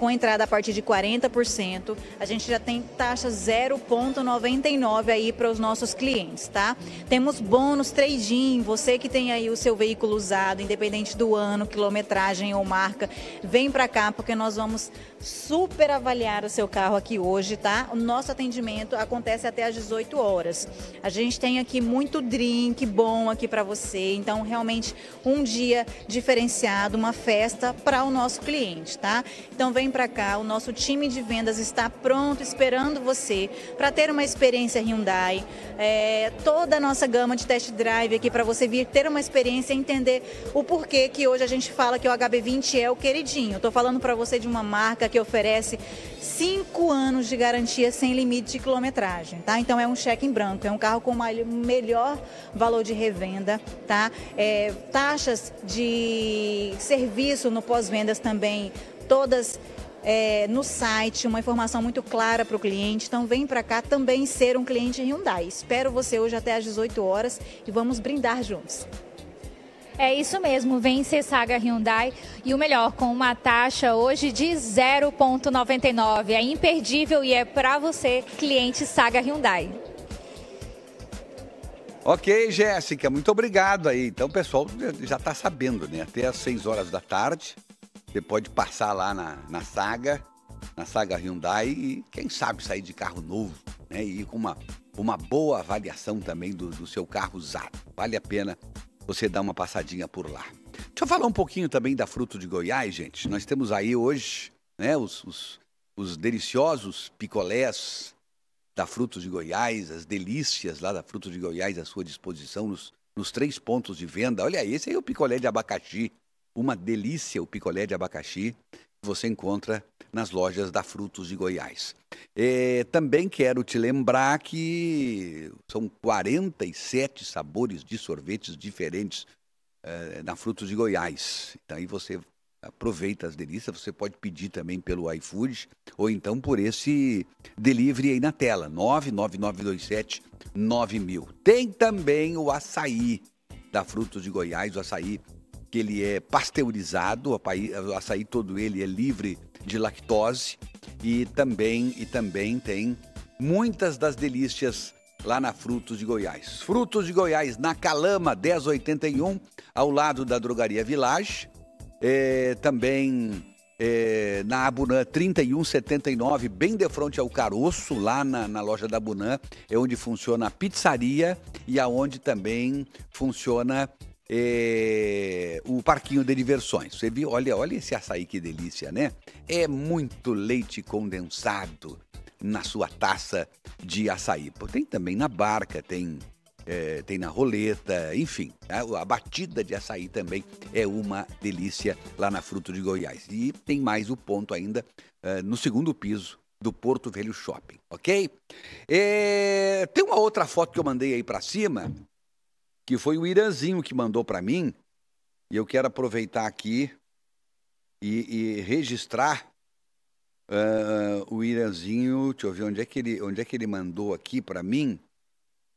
com entrada a partir de 40%. A gente já tem taxa 0,99 aí para os nossos clientes, tá? Temos bônus trade-in, você que tem aí o seu veículo usado, independente do ano, quilometragem ou marca, vem para cá porque nós vamos super avaliar o seu carro aqui hoje, tá? O nosso atendimento acontece até às 18 horas. A gente tem aqui muito drink bom aqui para você, então realmente um dia diferenciado, uma festa para o nosso cliente, tá? Então vem para cá, o nosso time de vendas está pronto esperando você para ter uma experiência Hyundai, é, toda a nossa gama de test drive aqui para você vir ter uma experiência e entender o porquê que hoje a gente fala que o HB20 é o queridinho. Estou falando para você de uma marca que oferece cinco anos de garantia sem limite de quilometragem, tá? Então é um cheque em branco, é um carro com melhor valor de revenda, tá? É, taxas de serviço no pós-vendas também, todas é, no site, uma informação muito clara para o cliente. Então vem para cá também ser um cliente Hyundai. Espero você hoje até às 18 horas e vamos brindar juntos. É isso mesmo, vem ser Saga Hyundai e o melhor, com uma taxa hoje de 0,99. É imperdível e é para você, cliente Saga Hyundai. Ok, Jéssica, muito obrigado aí. Então o pessoal já está sabendo, né? Até às 6 horas da tarde, você pode passar lá na, na Saga, na Saga Hyundai e quem sabe sair de carro novo, né? E com uma, uma boa avaliação também do, do seu carro usado. Vale a pena você dá uma passadinha por lá. Deixa eu falar um pouquinho também da Fruto de Goiás, gente. Nós temos aí hoje né, os, os, os deliciosos picolés da Frutos de Goiás, as delícias lá da Frutos de Goiás à sua disposição nos, nos três pontos de venda. Olha, esse aí é o picolé de abacaxi. Uma delícia o picolé de abacaxi você encontra nas lojas da Frutos de Goiás. É, também quero te lembrar que são 47 sabores de sorvetes diferentes é, na Frutos de Goiás. Então aí você aproveita as delícias, você pode pedir também pelo iFood ou então por esse delivery aí na tela, 99927 9000. Tem também o açaí da Frutos de Goiás, o açaí que ele é pasteurizado, o açaí todo ele é livre de lactose e também e também tem muitas das delícias lá na Frutos de Goiás. Frutos de Goiás na Calama 1081, ao lado da Drogaria Village. É, também é, na Abunã 3179, bem de frente ao Caroço, lá na, na, loja da Abunã, é onde funciona a pizzaria e aonde também funciona é, o parquinho de diversões. Você viu? Olha, olha esse açaí que delícia, né? É muito leite condensado na sua taça de açaí. Tem também na barca, tem é, tem na roleta, enfim. A, a, batida de açaí também é uma delícia lá na Fruto de Goiás. E tem mais o ponto ainda é, no segundo piso do Porto Velho Shopping, ok? É, tem uma outra foto que eu mandei aí para cima que foi o Iranzinho que mandou para mim, e eu quero aproveitar aqui e, e registrar uh, o Iranzinho, deixa eu ver onde é que ele, onde é que ele mandou aqui para mim.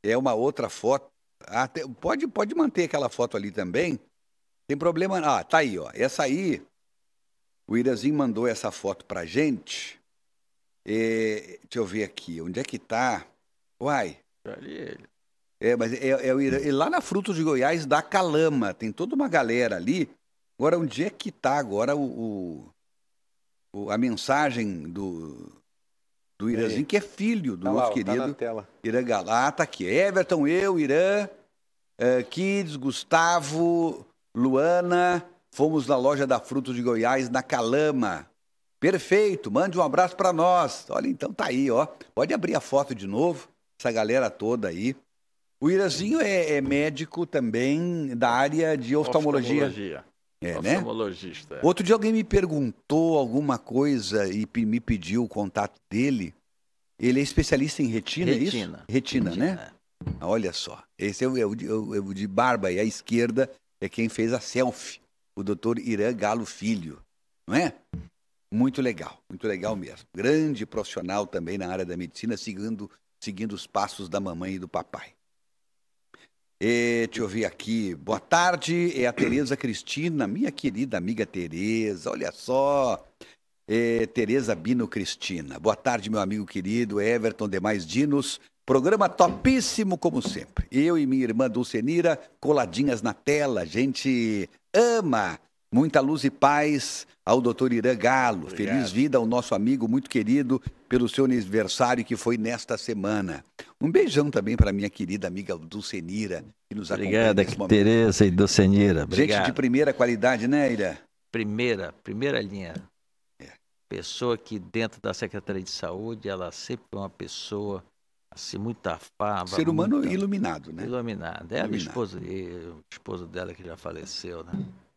É uma outra foto. Ah, pode, pode manter aquela foto ali também. Tem problema. Ah, tá aí, ó. Essa aí, o Iranzinho mandou essa foto pra gente. É, deixa eu ver aqui. Onde é que tá? Uai. Ali ele. É, mas é, é, é, lá na Frutos de Goiás da Calama, tem toda uma galera ali. Agora, onde é que está agora o, o, a mensagem do, do Irãzinho, que é filho do tá nosso lá, querido tá na tela. Irã Galá, tá aqui. Everton, eu, Irã, uh, Kids, Gustavo, Luana, fomos na loja da Frutos de Goiás, na Calama. Perfeito, mande um abraço para nós. Olha, então tá aí, ó. Pode abrir a foto de novo, essa galera toda aí O Irazinho é, é médico também da área de oftalmologia. Oftalmologia. É, né? Oftalmologista. é. Outro dia alguém me perguntou alguma coisa e me pediu o contato dele. Ele é especialista em retina, é isso? Retina. Retina, né? Olha só. Esse é o, é o de, é o- é o de barba e à esquerda é quem fez a selfie, o doutor Irã Galo Filho. Não é? Muito legal, muito legal mesmo. Grande profissional também na área da medicina, seguindo, seguindo os passos da mamãe e do papai. E, deixa eu ver aqui. Boa tarde, é a Tereza Cristina, minha querida amiga Tereza. Olha só. É, Tereza Bino Cristina. Boa tarde, meu amigo querido Everton Demais Dinos. Programa topíssimo, como sempre. Eu e minha irmã Dulcenira, coladinhas na tela. A gente ama. Muita luz e paz ao doutor Irã Galo. Feliz vida ao nosso amigo muito querido pelo seu aniversário que foi nesta semana. Um beijão também para minha querida amiga Dulcenira, que nos acompanha Obrigado, nesse momento. Tereza e. Gente Obrigado. de primeira qualidade, né, Irã? Primeira, primeira linha. Pessoa que dentro da Secretaria de Saúde, ela sempre foi uma pessoa assim, muito afável. Ser humano muito- iluminado, né? Iluminada. Ela o Iluminado. esposo, e o esposo dela que já faleceu, né?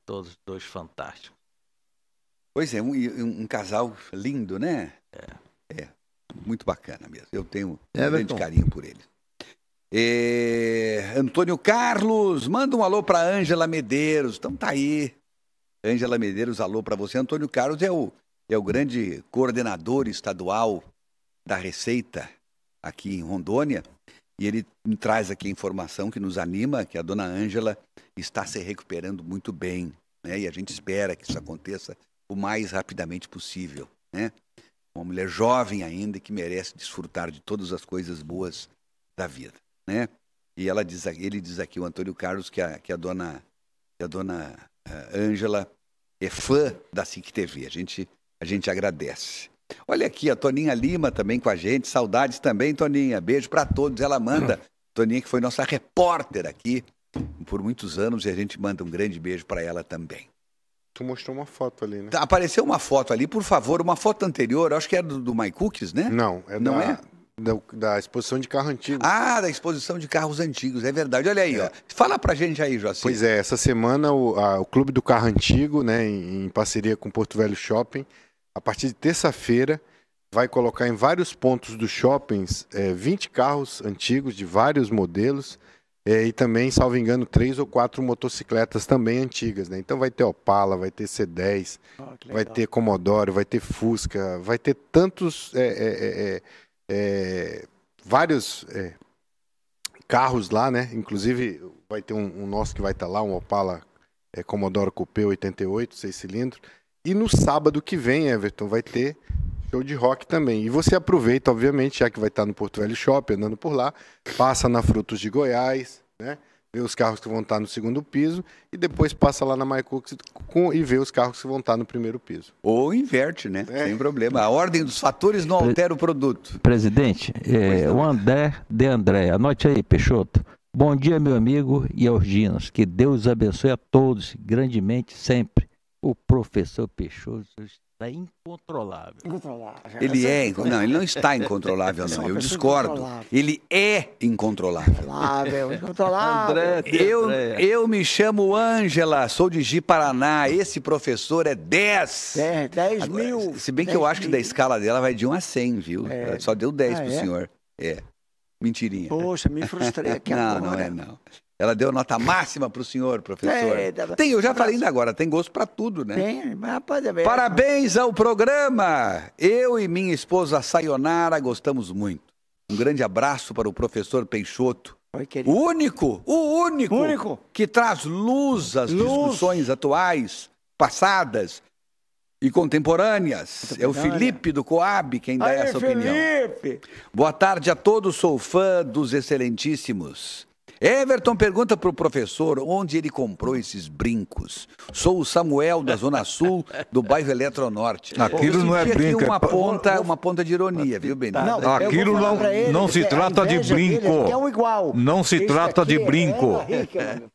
Todos os dois fantásticos. Pois é, um, um- um casal lindo, né? É. É, muito bacana mesmo. Eu tenho um grande carinho por eles. É, Antônio Carlos, manda um alô para Ângela Medeiros. Então tá aí. Ângela Medeiros, alô para você. Antônio Carlos é o, é o grande coordenador estadual da Receita aqui em Rondônia. E ele traz aqui a informação que nos anima, que a dona Ângela está se recuperando muito bem. Né? E a gente espera que isso aconteça o mais rapidamente possível. Né? Uma mulher jovem ainda que merece desfrutar de todas as coisas boas da vida. Né? E ela diz, ele diz aqui, o Antônio Carlos, que a, que a dona, que a dona ah, Ângela é fã da SIC TV. A gente, a gente agradece. Olha aqui, a Toninha Lima também com a gente. Saudades também, Toninha. Beijo para todos. Ela manda. Toninha, que foi nossa repórter aqui por muitos anos, e a gente manda um grande beijo para ela também. Tu mostrou uma foto ali, né? Tá, Apareceu uma foto ali, por favor, uma foto anterior, acho que era do, do My Cookies, né? Não, é Não da, é? Da, da exposição de carro antigo. Ah, da exposição de carros antigos, é verdade. Olha aí, ó. Fala pra gente aí, Joacir. Pois é, essa semana o, a- o Clube do Carro Antigo, né, em, em parceria com o Porto Velho Shopping, a partir de terça-feira, vai colocar em vários pontos dos shoppings eh, 20 carros antigos de vários modelos eh, e também, salvo engano, três ou quatro motocicletas também antigas. Né? Então vai ter Opala, vai ter C10, vai ter Commodore, vai ter Fusca, vai ter tantos, eh, eh, eh, eh, vários carros lá, né? Inclusive vai ter um, um nosso que vai estar lá, um Opala é, Commodore Coupé 88, seis cilindros. E no sábado que vem, Everton, vai ter show de rock também. E você aproveita, obviamente, já que vai estar no Porto Velho Shopping, andando por lá, passa na Frutos de Goiás, né? Vê os carros que vão estar no segundo piso e depois passa lá na MyCooks com, e vê os carros que vão estar no primeiro piso. Ou inverte, né? É. Sem problema. A ordem dos fatores não altera o produto. Presidente, é, o André de André, anote aí, Peixoto. Bom dia, meu amigo e aos dinos. Que Deus abençoe a todos, grandemente, sempre. O professor Peixoto está incontrolável. Ele é. Não, ele não está incontrolável, não. Eu discordo. incontrolável. Ele é incontrolável. Ah, velho, incontrolável. Eu, eu me chamo Ângela, sou de Ji Paraná. Esse professor é 10. 10, 10 Agora, mil. Se bem que 10 eu acho que da escala dela vai de 1 a 100, viu? É. Ela só deu 10 Ah, pro é? senhor. É. Mentirinha. Poxa, me frustrei aqui não, agora. não é não. Ela deu nota máxima pro senhor, professor. É, dava- Tem, eu já falei ainda agora, tem gosto pra tudo, né? Tem, mas pode ver. Parabéns ao programa! Eu e minha esposa Sayonara gostamos muito. Um grande abraço para o professor Peixoto. O único, o único, Único. que traz luz às Luz. discussões atuais, passadas e contemporâneas. É o. Felipe do Coab quem dá Aí, essa opinião. Felipe! Boa tarde a todos, sou fã dos excelentíssimos. Everton pergunta para o professor onde ele comprou esses brincos. Sou o Samuel da Zona Sul, do bairro Eletronorte. Aquilo não é brinco, é uma ponta, uma ponta de ironia, viu, Benito? Não, eu Aquilo não- ele não se trata de dele brinco. É um igual. Não se Esse trata de aqui é brinco. Meu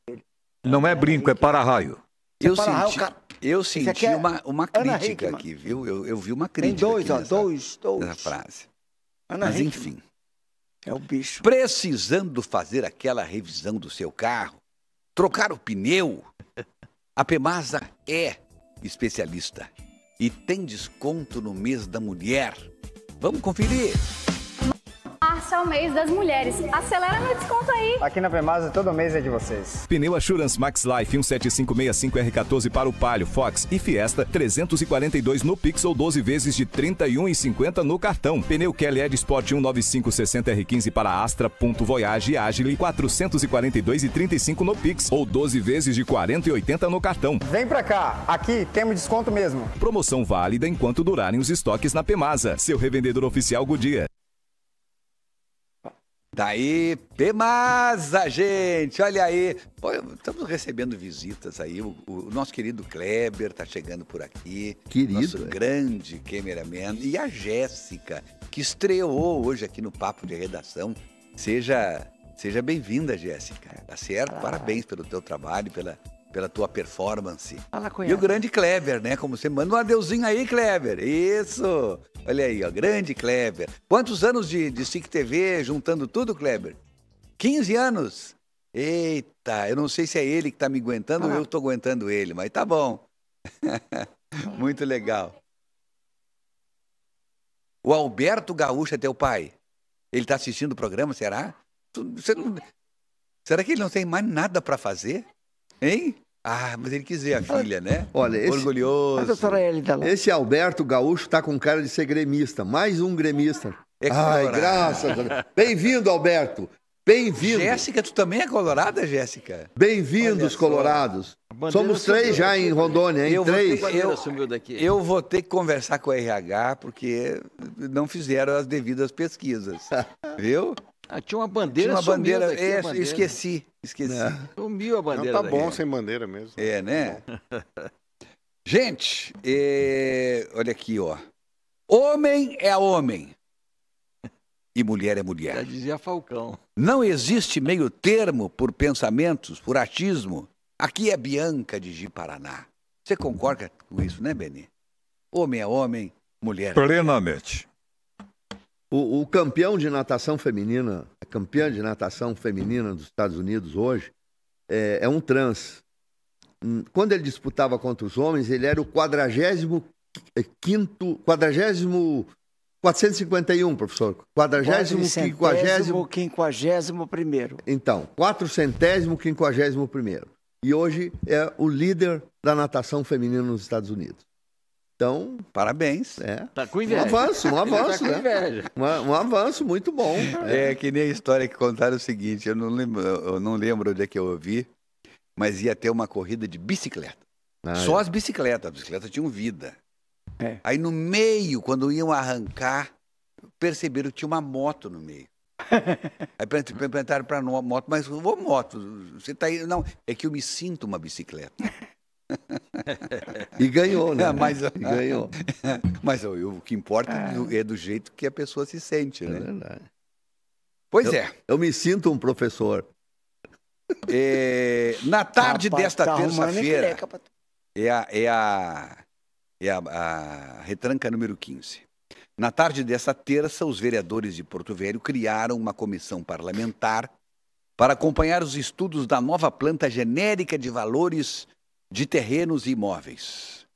filho. Não é brinco, é para-raio. Eu senti, eu senti é uma, uma crítica aqui, viu? Eu, eu vi uma Tem crítica dois, aqui ó, dois, dois. nessa frase. Ana Mas Hickman. enfim. É o bicho. Precisando fazer aquela revisão do seu carro, trocar o pneu. A Pemasa é especialista e tem desconto no mês da mulher. Vamos conferir. Março é o mês das mulheres. Acelera meu desconto aí. Aqui na Pemasa todo mês é de vocês. Pneu Assurance Max Life 17565R14 para o Palio, Fox e Fiesta 342 no Pix ou 12 vezes de 31,50 no cartão. Pneu Kelly Ed Sport 19560R15 para Astra, Ponto Voyage e Agile 442,35 no Pix ou 12 vezes de 40,80 no cartão. Vem pra cá, aqui temos desconto mesmo. Promoção válida enquanto durarem os estoques na Pemasa, seu revendedor oficial Goodyear. Daí, Pemasa, gente, olha aí. Pô, estamos recebendo visitas aí. O, o nosso querido Kleber tá chegando por aqui. Querido, Nosso é. grande cameraman. E a Jéssica, que estreou hoje aqui no Papo de Redação. Seja, seja bem-vinda, Jéssica. Tá certo? Parabéns pelo teu trabalho, pela, pela tua performance. Fala com E o grande Kleber, né? Como você manda um adeuzinho aí, Kleber. Isso! Olha aí, ó, grande Kleber. Quantos anos de, de SIC TV juntando tudo, Kleber? 15 anos? Eita, eu não sei se é ele que tá me aguentando ou eu tô aguentando ele, mas tá bom. Muito legal. O Alberto Gaúcho é teu pai? Ele tá assistindo o programa, será? Tu- não- Será que ele não tem mais nada para fazer? Hein? Ah, mas ele quis ver a filha, né? Olha, esse, Orgulhoso. Esse Alberto Gaúcho tá com cara de ser gremista. Mais um gremista. É Ai, colorado. graças a Deus. Bem-vindo, Alberto. Bem-vindo. Jéssica, tu também é colorada, Jéssica? Bem-vindos, colorados. Somos três já em Rondônia, hein? Eu Três. ter, eu, eu vou ter que conversar com a RH porque não fizeram as devidas pesquisas. Viu? Ah, tinha uma bandeira Tinha uma bandeira, daqui, a é, bandeira. esqueci, esqueci. Sumiu a bandeira Não, tá bom sem bandeira mesmo. É, né? Gente, é, olha aqui, ó. Homem é homem e mulher é mulher. Já dizia Falcão. Não existe meio termo por pensamentos, por achismo. Aqui é Bianca de Ji-Paraná. Você concorda com isso, né, Benê? Homem é homem, mulher é Plenamente. O, o campeão de natação feminina, campeã de natação feminina dos Estados Unidos hoje, é, é um trans. Hum, Quando ele disputava contra os homens, ele era o 45 quinto, 40 451, professor. 40 Quadricentésimo, quinquagésimo primeiro. Então, 450 quinquagésimo primeiro. E hoje é o líder da natação feminina nos Estados Unidos. Então, parabéns. É. Tá com Um inveja. avanço, um tá avanço, com né? inveja. Um, um avanço muito bom. É que nem a história que contaram o seguinte, eu não lembro, eu não lembro onde é que eu ouvi, mas ia ter uma corrida de bicicleta. Ah, Só é. as bicicletas, as bicicletas tinham vida. É. Aí no meio, quando iam arrancar, perceberam que tinha uma moto no meio. Aí per- perguntaram para a moto, mas ô moto, você tá aí? Não, é que eu me sinto uma bicicleta. E ganhou, né? É, mas, E ganhou. mas ó, o que importa é do, é do jeito que a pessoa se sente, né? verdade. Pois Eu- é. Eu me sinto um professor. É, na tarde Rapaz, desta tá terça-feira, é a, é, a, é a, a retranca número 15. Na tarde desta terça, os vereadores de Porto Velho criaram uma comissão parlamentar para acompanhar os estudos da nova planta genérica de valores de terrenos e imóveis.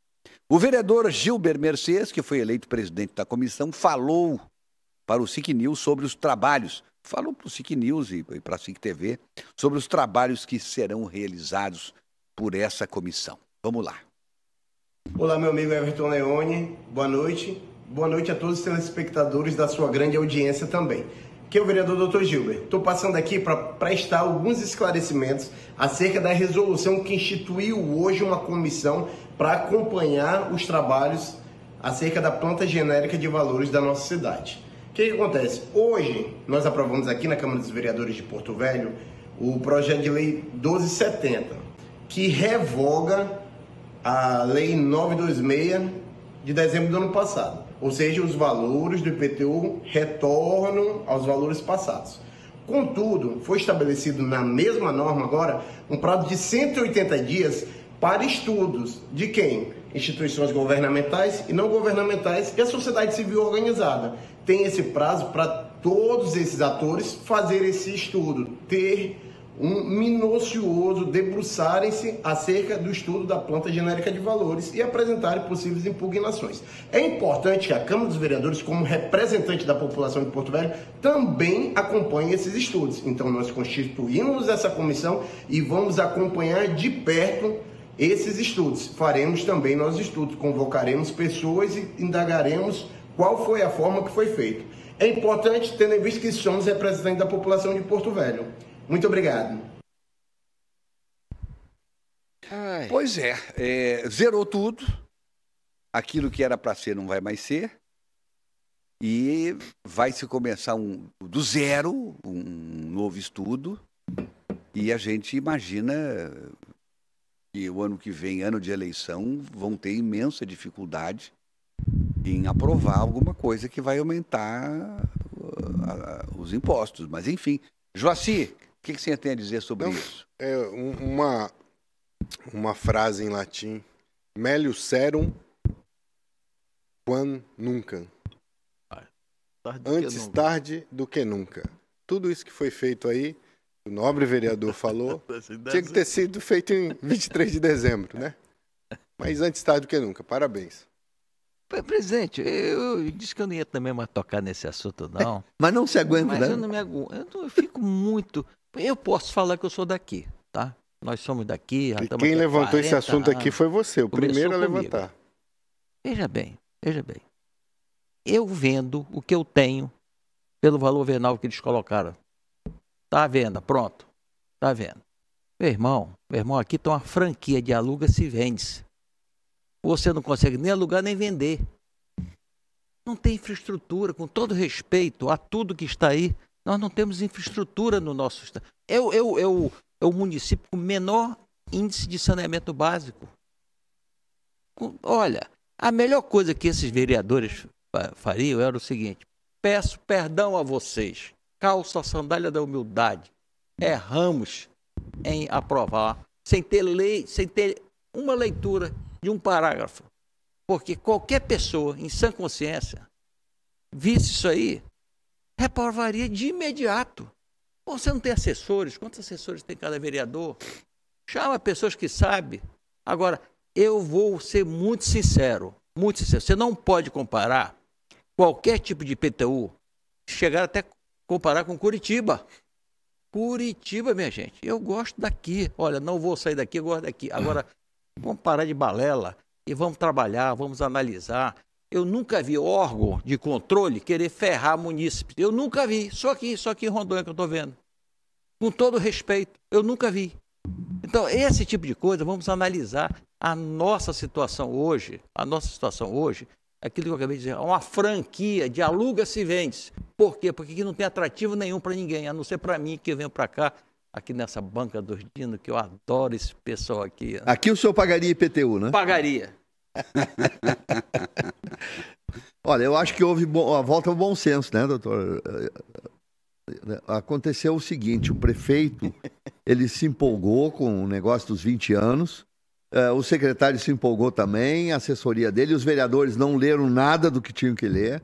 O vereador Gilber Mercedes, que foi eleito presidente da comissão, falou para o SIC News sobre os trabalhos, falou para o SIC News e, para a SIC TV sobre os trabalhos que serão realizados por essa comissão. Vamos lá. Olá, meu amigo Everton Leone, boa noite. Boa noite a todos os telespectadores da sua grande audiência também. Aqui é o vereador Dr. Gilbert. Estou passando aqui para prestar alguns esclarecimentos acerca da resolução que instituiu hoje uma comissão para acompanhar os trabalhos acerca da planta genérica de valores da nossa cidade. O que, que acontece? Hoje, nós aprovamos aqui na Câmara dos Vereadores de Porto Velho o projeto de lei 1270, que revoga a Lei 926 de dezembro do ano passado. Ou seja, os valores do IPTU retornam aos valores passados. Contudo, foi estabelecido na mesma norma agora um prazo de 180 dias para estudos de quem? Instituições governamentais e não governamentais e a sociedade civil organizada. Tem esse prazo para todos esses atores fazer esse estudo, ter um minucioso, debruçarem-se acerca do estudo da planta genérica de valores e apresentarem possíveis impugnações. É importante que a Câmara dos Vereadores, como representante da população de Porto Velho, também acompanhe esses estudos. Então, nós constituímos essa comissão e vamos acompanhar de perto esses estudos. Faremos também nossos estudos, convocaremos pessoas e indagaremos qual foi a forma que foi feito. É importante, tendo em vista que somos representantes da população de Porto Velho. Muito obrigado. Pois é, é, zerou tudo. Aquilo que era para ser não vai mais ser. E vai se começar um, do zero, um novo estudo. E a gente imagina que o ano que vem, ano de eleição, vão ter imensa dificuldade em aprovar alguma coisa que vai aumentar uh, os impostos. Mas, enfim. Joaci, que, que você tem a dizer sobre Não, isso? É um- uma, uma frase em latim. Melius serum quam nunca. Tarde Antes nunca. tarde do que nunca. Tudo isso que foi feito aí, o nobre vereador falou, tinha que ter sido feito em 23 de dezembro, né? Mas antes tarde do que nunca. Parabéns. Pre- Presidente, eu, eu disse que eu não ia também mais tocar nesse assunto, não. Mas não se aguenta, Mas né? eu não me aguento. Eu, eu fico muito. Eu posso falar que eu sou daqui, tá? Nós somos daqui. E quem aqui levantou esse 40 assunto aqui anos. foi você, o primeiro a comigo. levantar. Veja bem, veja bem. Eu vendo o que eu tenho pelo valor venal que eles colocaram. Tá à venda, pronto. Tá à venda. Meu irmão, meu irmão, aqui tem uma franquia de aluga se vende. Você não consegue nem alugar nem vender. Não tem infraestrutura, com todo respeito a tudo que está aí, nós não temos infraestrutura no nosso estado. É, o- é, o- é, o, é o município com menor índice de saneamento básico. Olha, a melhor coisa que esses vereadores fa- fariam era o seguinte: peço perdão a vocês, calço a sandália da humildade, erramos em aprovar, sem ter lei, sem ter uma leitura de um parágrafo. Porque qualquer pessoa em sã consciência visse isso aí, reprovaria de imediato. Você não tem assessores? Quantos assessores tem cada vereador? Chama pessoas que sabem. Agora, eu vou ser muito sincero, muito sincero. Você não pode comparar qualquer tipo de PTU, chegar até comparar com Curitiba. Curitiba, minha gente, eu gosto daqui. Olha, não vou sair daqui, eu gosto daqui. Agora, vamos parar de balela e vamos trabalhar, vamos analisar. Eu nunca vi órgão de controle querer ferrar munícipes. Eu nunca vi. Só aqui, só aqui em Rondônia que eu estou vendo. Com todo respeito, eu nunca vi. Então, esse tipo de coisa, vamos analisar a nossa situação hoje, a nossa situação hoje, aquilo que eu acabei de dizer, é uma franquia de aluga-se e vende. Por quê? Porque aqui não tem atrativo nenhum para ninguém, a não ser para mim que eu venho para cá, aqui nessa banca dos dinos, que eu adoro esse pessoal aqui. Aqui o senhor pagaria IPTU, né? Pagaria. Olha, eu acho que houve a volta ao bom senso, né, doutor? Aconteceu o seguinte, o prefeito, ele se empolgou com o negócio dos 20 anos, eh, o secretário se empolgou também, a assessoria dele, os vereadores não leram nada do que tinham que ler,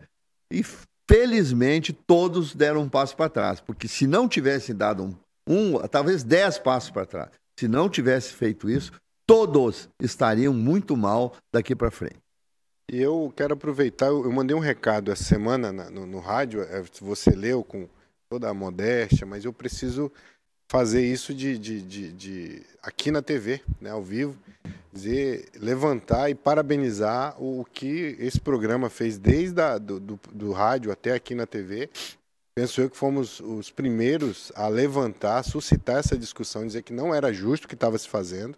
e felizmente todos deram um passo para trás, porque se não tivessem dado um, um talvez dez passos para trás, se não tivesse feito isso, todos estariam muito mal daqui para frente. Eu quero aproveitar, eu mandei um recado essa semana na- no, no rádio, eh, você leu com toda a modéstia, mas eu preciso fazer isso de, de, de, de- aqui na TV, né, ao vivo, dizer, levantar e parabenizar o que esse programa fez desde a, do, do, do rádio até aqui na TV. Penso eu que fomos os primeiros a levantar, suscitar essa discussão, dizer que não era justo o que estava se fazendo.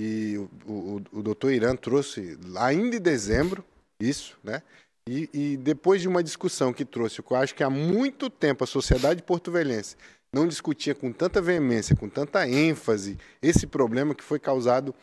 E o, o, o doutor Irã trouxe ainda em dezembro isso, né? E, e depois de uma discussão que trouxe, que eu acho que há muito tempo a sociedade porto-velhense não discutia com tanta veemência, com tanta ênfase, esse problema que foi causado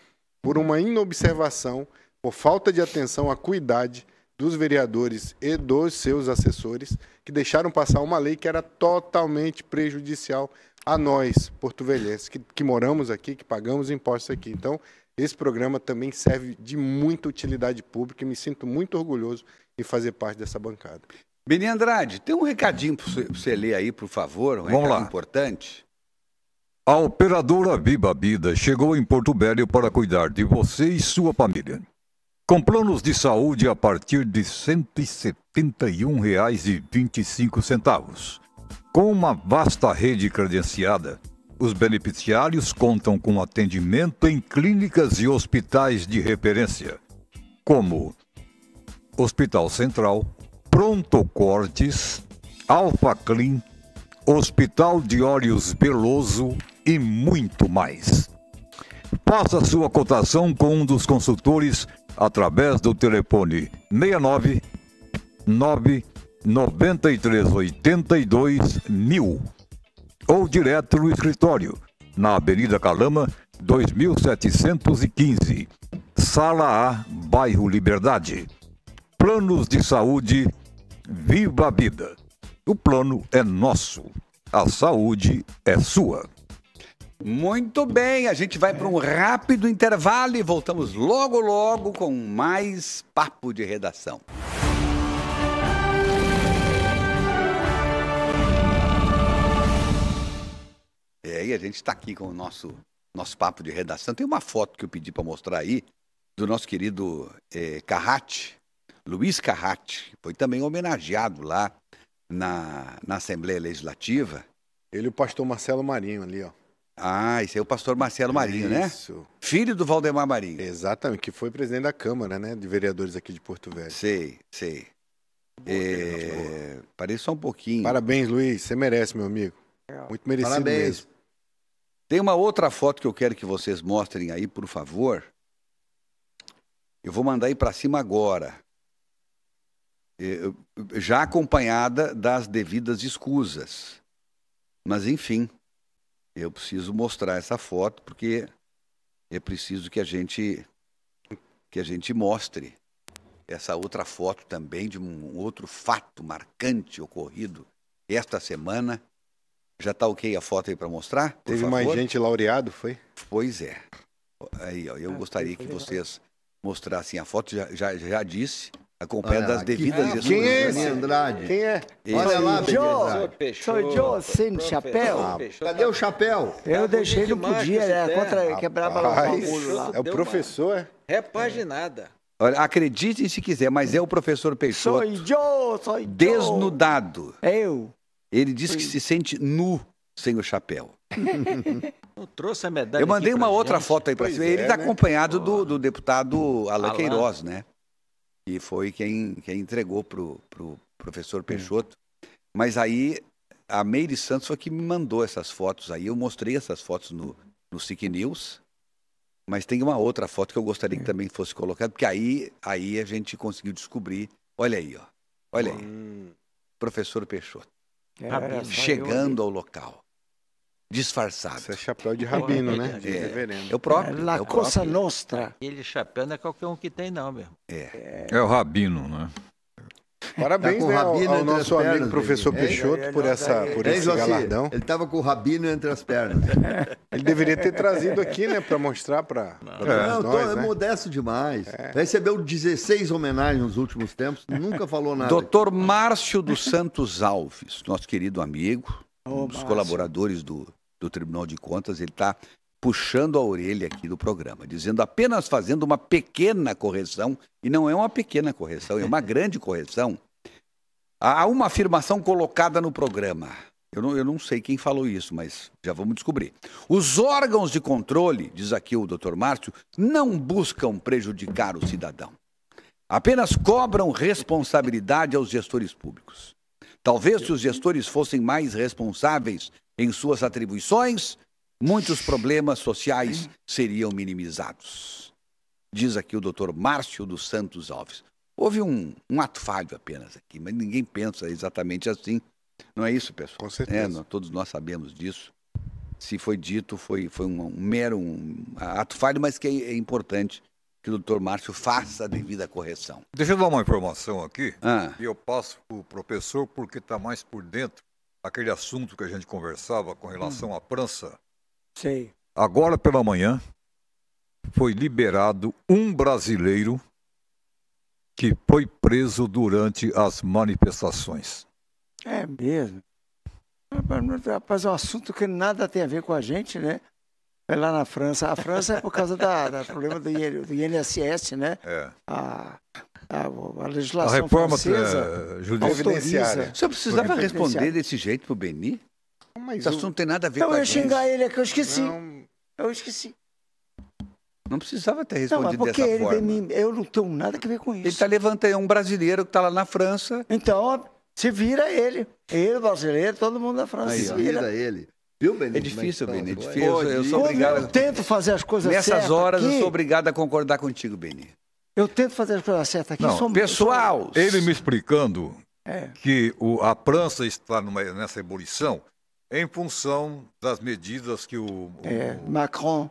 por uma inobservação, por falta de atenção à cuidade dos vereadores e dos seus assessores, que deixaram passar uma lei que era totalmente prejudicial a nós, porto-velhenses, que, que moramos aqui, que pagamos impostos aqui. Então, esse programa também serve de muita utilidade pública e me sinto muito orgulhoso em fazer parte dessa bancada. Beni Andrade, tem um recadinho para você ler aí, por favor, um Vamos recado lá. importante. A operadora Viva Vida chegou em Porto Velho para cuidar de você e sua família. Com planos de saúde a partir de R$ 171,25. Com uma vasta rede credenciada, os beneficiários contam com atendimento em clínicas e hospitais de referência, como Hospital Central, Pronto Cortes, Alfa Clean, Hospital de Olhos Beloso e muito mais. Faça sua cotação com um dos consultores através do telefone 69 9 93 82 mil ou direto no escritório na Avenida Calama 2715, Sala A, Bairro Liberdade. Planos de saúde Viva a Vida. O plano é nosso, a saúde é sua. Muito bem, a gente vai para um rápido intervalo e voltamos logo, logo com mais papo de redação. E aí, a gente está aqui com o nosso, nosso papo de redação. Tem uma foto que eu pedi para mostrar aí do nosso querido Carrate, Luiz Carrate, foi também homenageado lá na, na Assembleia Legislativa. Ele e o pastor Marcelo Marinho ali, ó. Ah, esse é o pastor Marcelo Marinho, né? Isso. Filho do Valdemar Marinho. Exatamente, que foi presidente da Câmara, né, de vereadores aqui de Porto Velho. Sei, sei. É... Pareça só um pouquinho. Parabéns, Luiz. Você merece, meu amigo. Muito merecido Parabéns. mesmo. Tem uma outra foto que eu quero que vocês mostrem aí, por favor. Eu vou mandar aí para cima agora. Eu- Já acompanhada das devidas escusas. Mas, enfim, eu preciso mostrar essa foto porque é preciso que a gente que a gente mostre essa outra foto também de um outro fato marcante ocorrido esta semana. Já está ok a foto aí para mostrar? por Teve mais favor? gente laureado, foi? Pois é. Aí, ó, eu gostaria que vocês mostrassem a foto, já, já, já disse, acompanhada Olha das devidas que- quem é esse? Andrade. Quem é? Esse Olha lá, Joe, sou Joe sem chapéu. Cadê o chapéu? Eu deixei, não podia, era contra, quebrava lá o Rapaz, bagulho lá. é o professor, é? Repaginada. Olha, acreditem se quiser, mas é o professor Sou Peixoto Joe, sou Joe. desnudado. Eu. Ele diz que se sente nu sem o chapéu. Não trouxe a medalha. Eu mandei aqui uma outra gente? foto aí para é, Ele está né? acompanhado do, do deputado Alain. Queiroz, né? Que foi quem, quem entregou pro, pro professor Peixoto. Mas aí a Meire Santos foi que me mandou essas fotos aí. Eu mostrei essas fotos no, no SIC News. Mas tem uma outra foto que eu gostaria que também fosse colocada, porque aí, aí a gente conseguiu descobrir. Olha aí, ó. Olha aí. Hum, Professor Peixoto. Eu Chegando ao local. Disfarçado. Isso é chapéu de rabino, né? É. De reverendo. É o próprio. La é o Cosa próprio. Nostra. Aquele chapéu não é qualquer um que tem, não, meu. É. É o Rabino, né? Parabéns Tá né, ao, rabino ao nosso amigo pernas, professor. É, Peixoto é, por, é, essa, é, por esse Joaci? galardão. Ele tava com o rabino entre as pernas. Ele deveria ter trazido aqui, né, para mostrar para Não, tô, nós, é né? modesto demais. Recebeu 16 homenagens nos últimos tempos, nunca falou nada. Doutor Márcio dos Santos Alves, nosso querido amigo, um dos colaboradores do, do Tribunal de Contas, ele está puxando a orelha aqui do programa, dizendo apenas fazendo uma pequena correção, e não é uma pequena correção, é uma grande correção. Há uma afirmação colocada no programa. Eu não, eu não sei quem falou isso, mas já vamos descobrir. Os órgãos de controle, diz aqui o doutor Márcio, não buscam prejudicar o cidadão. Apenas cobram responsabilidade aos gestores públicos. Talvez se os gestores fossem mais responsáveis em suas atribuições, muitos problemas sociais seriam minimizados. Diz aqui o doutor Márcio dos Santos Alves. Houve um, um ato falho apenas aqui, mas ninguém pensa exatamente assim. Não é isso, pessoal? Com certeza. É, todos nós sabemos disso. Se foi dito, foi, foi um, um mero um ato falho, mas que é, é importante que o doutor Márcio faça a devida correção. Deixa eu dar uma informação aqui. Ah. E eu passo para o professor porque está mais por dentro aquele assunto que a gente conversava com relação à prança. Sei. Agora pela manhã foi liberado um brasileiro que foi preso durante as manifestações. É mesmo. Rapaz, é um assunto que nada tem a ver com a gente, né? É lá na França. A França é por causa da, da problema do, do INSS, né? É. A, a, a legislação A reforma, francesa judiciária. autoriza. O senhor precisava responder desse jeito pro Beni? Esse assunto não tem nada a ver Então com eu a ia gente. xingar ele aqui, eu esqueci. Eu esqueci. Não precisava ter Não, mas respondido porque dessa ele forma. me- eu não tenho nada a ver com isso. Ele está levantando, é um brasileiro que está lá na França. Então, se vira ele. Ele, brasileiro, todo mundo da França. Aí, se. Vira ele. Viu, Benito? É difícil, é que Beni, é tá? difícil. Eu, eu sou obrigado. Eu tento fazer as coisas Nessas certas horas eu aqui, sou obrigado a concordar contigo, Beni. Eu tento fazer as coisas certas aqui. Não, sou- Pessoal, Ele me explicando É. que o- a França está numa- nessa ebulição em função das medidas que o, o É, Macron.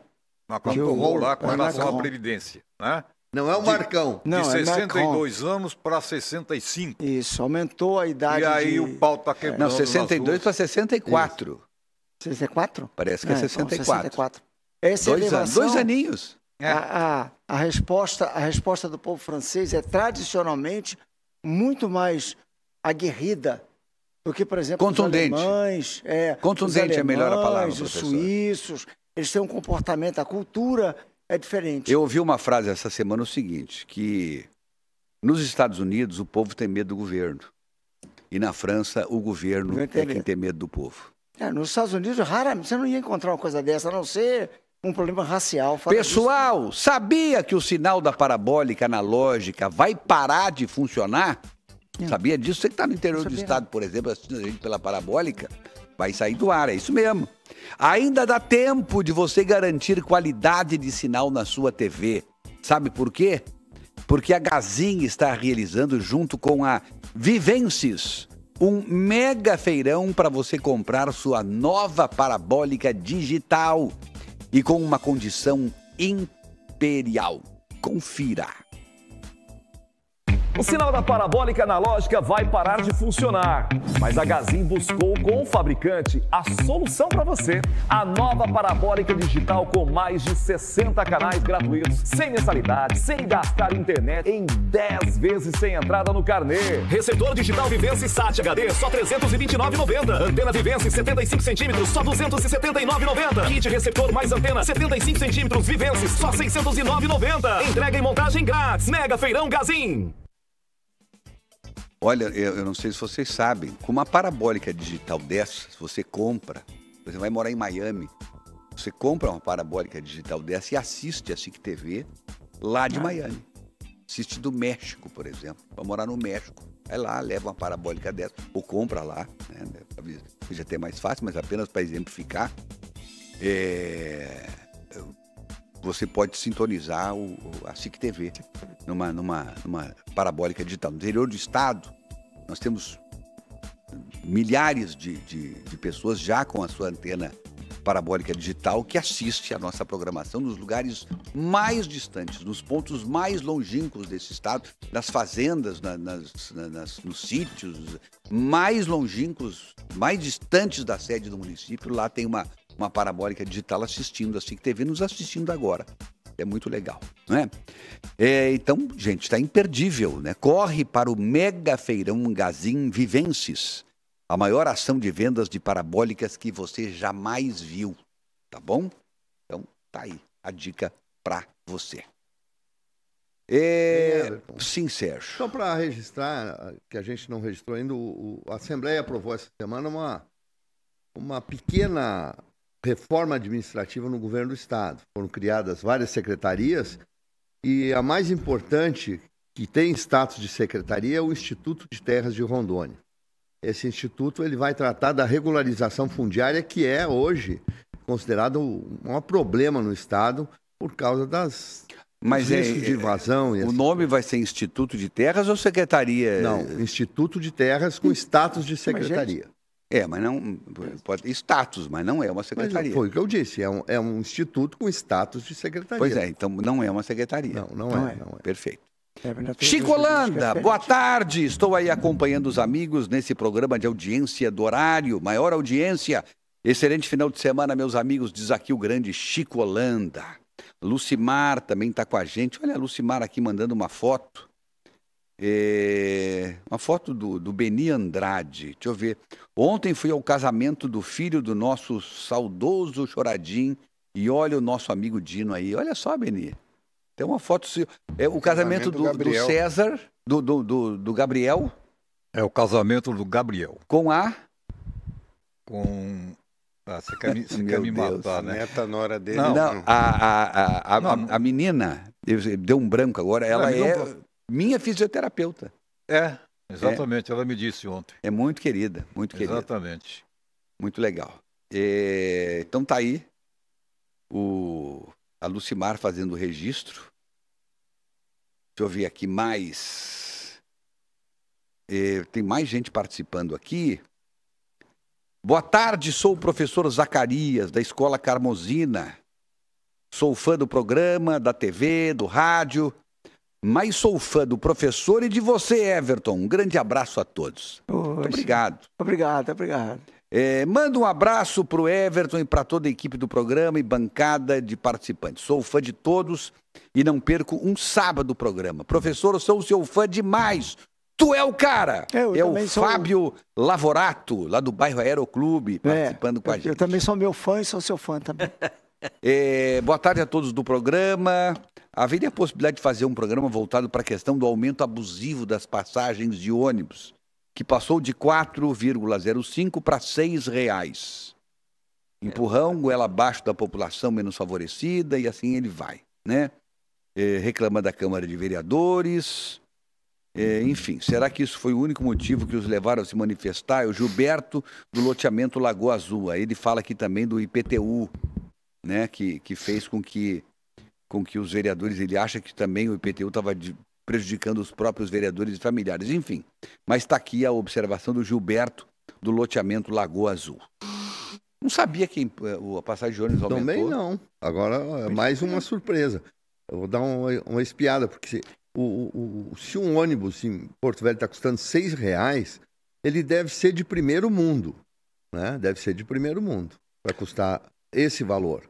Macron tomou lá com é relação à. Previdência. Né? Não é o De- Marcão. Não, de é 62 anos para 65. Isso, aumentou a idade E aí de... o pau está quebrando. Não, nas 62 ruas. para 64. 64? Parece que é, então, 64. 64. Essa Dois, anos, elevação, dois aninhos. A, a, a, resposta, a resposta do povo francês é tradicionalmente muito mais aguerrida do que, por exemplo, Contundente. os alemães. É, Contundente os é a melhor a palavra, alemães, Os professor. suíços, eles têm um comportamento, a cultura é diferente. Eu ouvi uma frase essa semana o seguinte, que nos Estados Unidos o povo tem medo do governo. E na França o governo é quem tem medo do povo. É, nos Estados Unidos, raramente, você não ia encontrar uma coisa dessa, a não ser um problema racial. Pessoal, sabia que o sinal da parabólica analógica vai parar de funcionar? Sabia disso? Você que está no interior do estado, por exemplo, assistindo a gente pela parabólica, vai sair do ar, é isso mesmo. Ainda dá tempo de você garantir qualidade de sinal na sua TV. Sabe por quê? Porque a Gazin está realizando, junto com a Vivences, um mega feirão para você comprar sua nova parabólica digital e com uma condição imperial. Confira. O sinal da parabólica analógica vai parar de funcionar, mas a Gazin buscou com o fabricante a solução para você. A nova parabólica digital com mais de 60 canais gratuitos, sem mensalidade, sem gastar internet, em 10 vezes sem entrada no carnê. Receptor digital Vivence Sat HD, só R$ 329,90. Antena Vivence 75 centímetros, só R$ 269,90. Kit receptor mais antena 75 centímetros Vivence, só R$ 609,90. Entrega e montagem grátis. Mega Feirão Gazin. Olha, eu, eu não sei se vocês sabem, com uma parabólica digital dessa, se você compra, você vai morar em Miami, você compra uma parabólica digital dessa e assiste a SIC TV lá de Miami. Assiste do México, por exemplo. Vai morar no México. Vai lá, leva uma parabólica dessa, ou compra lá, né? Talvez seja até mais fácil, mas apenas para exemplificar. É, Você pode sintonizar o, a SIC TV numa, numa, numa parabólica digital. No interior do estado, nós temos milhares de, de, de pessoas já com a sua antena parabólica digital que assiste a nossa programação nos lugares mais distantes, nos pontos mais longínquos desse estado, nas fazendas, na- nas, na- nas- nos sítios mais longínquos, mais distantes da sede do município. Lá tem uma, uma parabólica digital assistindo a SIC TV, nos assistindo agora. É muito legal, não é? É, então, gente, está imperdível, né? Corre para o Mega Feirão Gazin Vivences, a maior ação de vendas de parabólicas que você jamais viu, tá bom? Então, tá aí a dica para você. É... Sim, Sérgio. Só para registrar, que a gente não registrou ainda, o, o- a Assembleia aprovou essa semana uma, uma pequena reforma administrativa no governo do Estado. Foram criadas várias secretarias e a mais importante, que tem status de secretaria, é o Instituto de Terras de Rondônia. Esse instituto ele vai tratar da regularização fundiária, que é hoje considerado um um problema no Estado por causa das Mas é, de invasão. e o assim. nome vai ser Instituto de Terras ou Secretaria? Não, Instituto de Terras com status de secretaria. É, mas não. Pode, status, mas não é uma Mas secretaria. foi o que eu disse, é um, é um instituto com status de secretaria. Pois é, então não é uma secretaria. Não, não, Não é, é. não é. Perfeito. É, mas Chico Holanda, diferente. boa tarde. Estou aí acompanhando os amigos nesse programa de audiência do horário, maior audiência. Excelente final de semana, meus amigos. Diz aqui o grande Chico Holanda. Lucimar também está com a gente. Olha a Lucimar aqui mandando uma foto. É, uma foto do, do Beni Andrade. Deixa eu ver. Ontem fui ao casamento do filho do nosso saudoso Choradim. E olha o nosso amigo Dino aí. Olha só, Beni. Tem uma foto. seu- É o casamento, Casamento do do. César, do, do, do, do Gabriel. É o casamento do Gabriel. Com a. Com. Ah, você quer me, você quer me matar, né? Neta nora dele. Não, a, a, a, a, Não, não. a menina, eu- deu um branco agora, ela um é. Minha fisioterapeuta. É, exatamente. Ela me disse ontem. É muito querida, muito querida. Exatamente. Muito legal. É, então tá aí o, a Lucimar fazendo o registro. Deixa eu ver aqui mais. É, tem mais gente participando aqui. Boa tarde, sou o professor Zacarias, da Escola Carmosina. Sou fã do programa, da TV, do rádio, mas sou fã do professor e de você, Everton. Um grande abraço a todos. Muito obrigado. Obrigado, obrigado. É, manda um abraço para o Everton e para toda a equipe do programa e bancada de participantes. Sou fã de todos e não perco um sábado do programa. Professor, eu sou seu fã demais. Tu é o cara. Eu é o sou- Fábio Lavorato, lá do bairro Aeroclube, participando com a É, eu, gente. eu também sou meu fã e sou seu fã também. É, boa tarde a todos do programa. Haveria a possibilidade de fazer um programa voltado para a questão do aumento abusivo das passagens de ônibus, que passou de 4,05 para 6 reais. Empurrão, goela abaixo da população menos favorecida e assim ele vai, né? É, reclama da Câmara de Vereadores. É, enfim, será que isso foi o único motivo que os levaram a se manifestar? É o Gilberto do loteamento Lagoa Azul. Ele fala aqui também do IPTU, né, que, que fez com que, com que os vereadores, ele acha que também o IPTU estava prejudicando os próprios vereadores e familiares, enfim. Mas está aqui a observação do Gilberto do loteamento Lagoa Azul. Não sabia que eh, a passagem de ônibus aumentou. Também não. Agora é mais uma surpresa. Eu vou dar uma, uma espiada, porque se, o- o- se um ônibus em Porto Velho está custando seis reais, ele deve ser de primeiro mundo. Né? Deve ser de primeiro mundo para custar esse valor.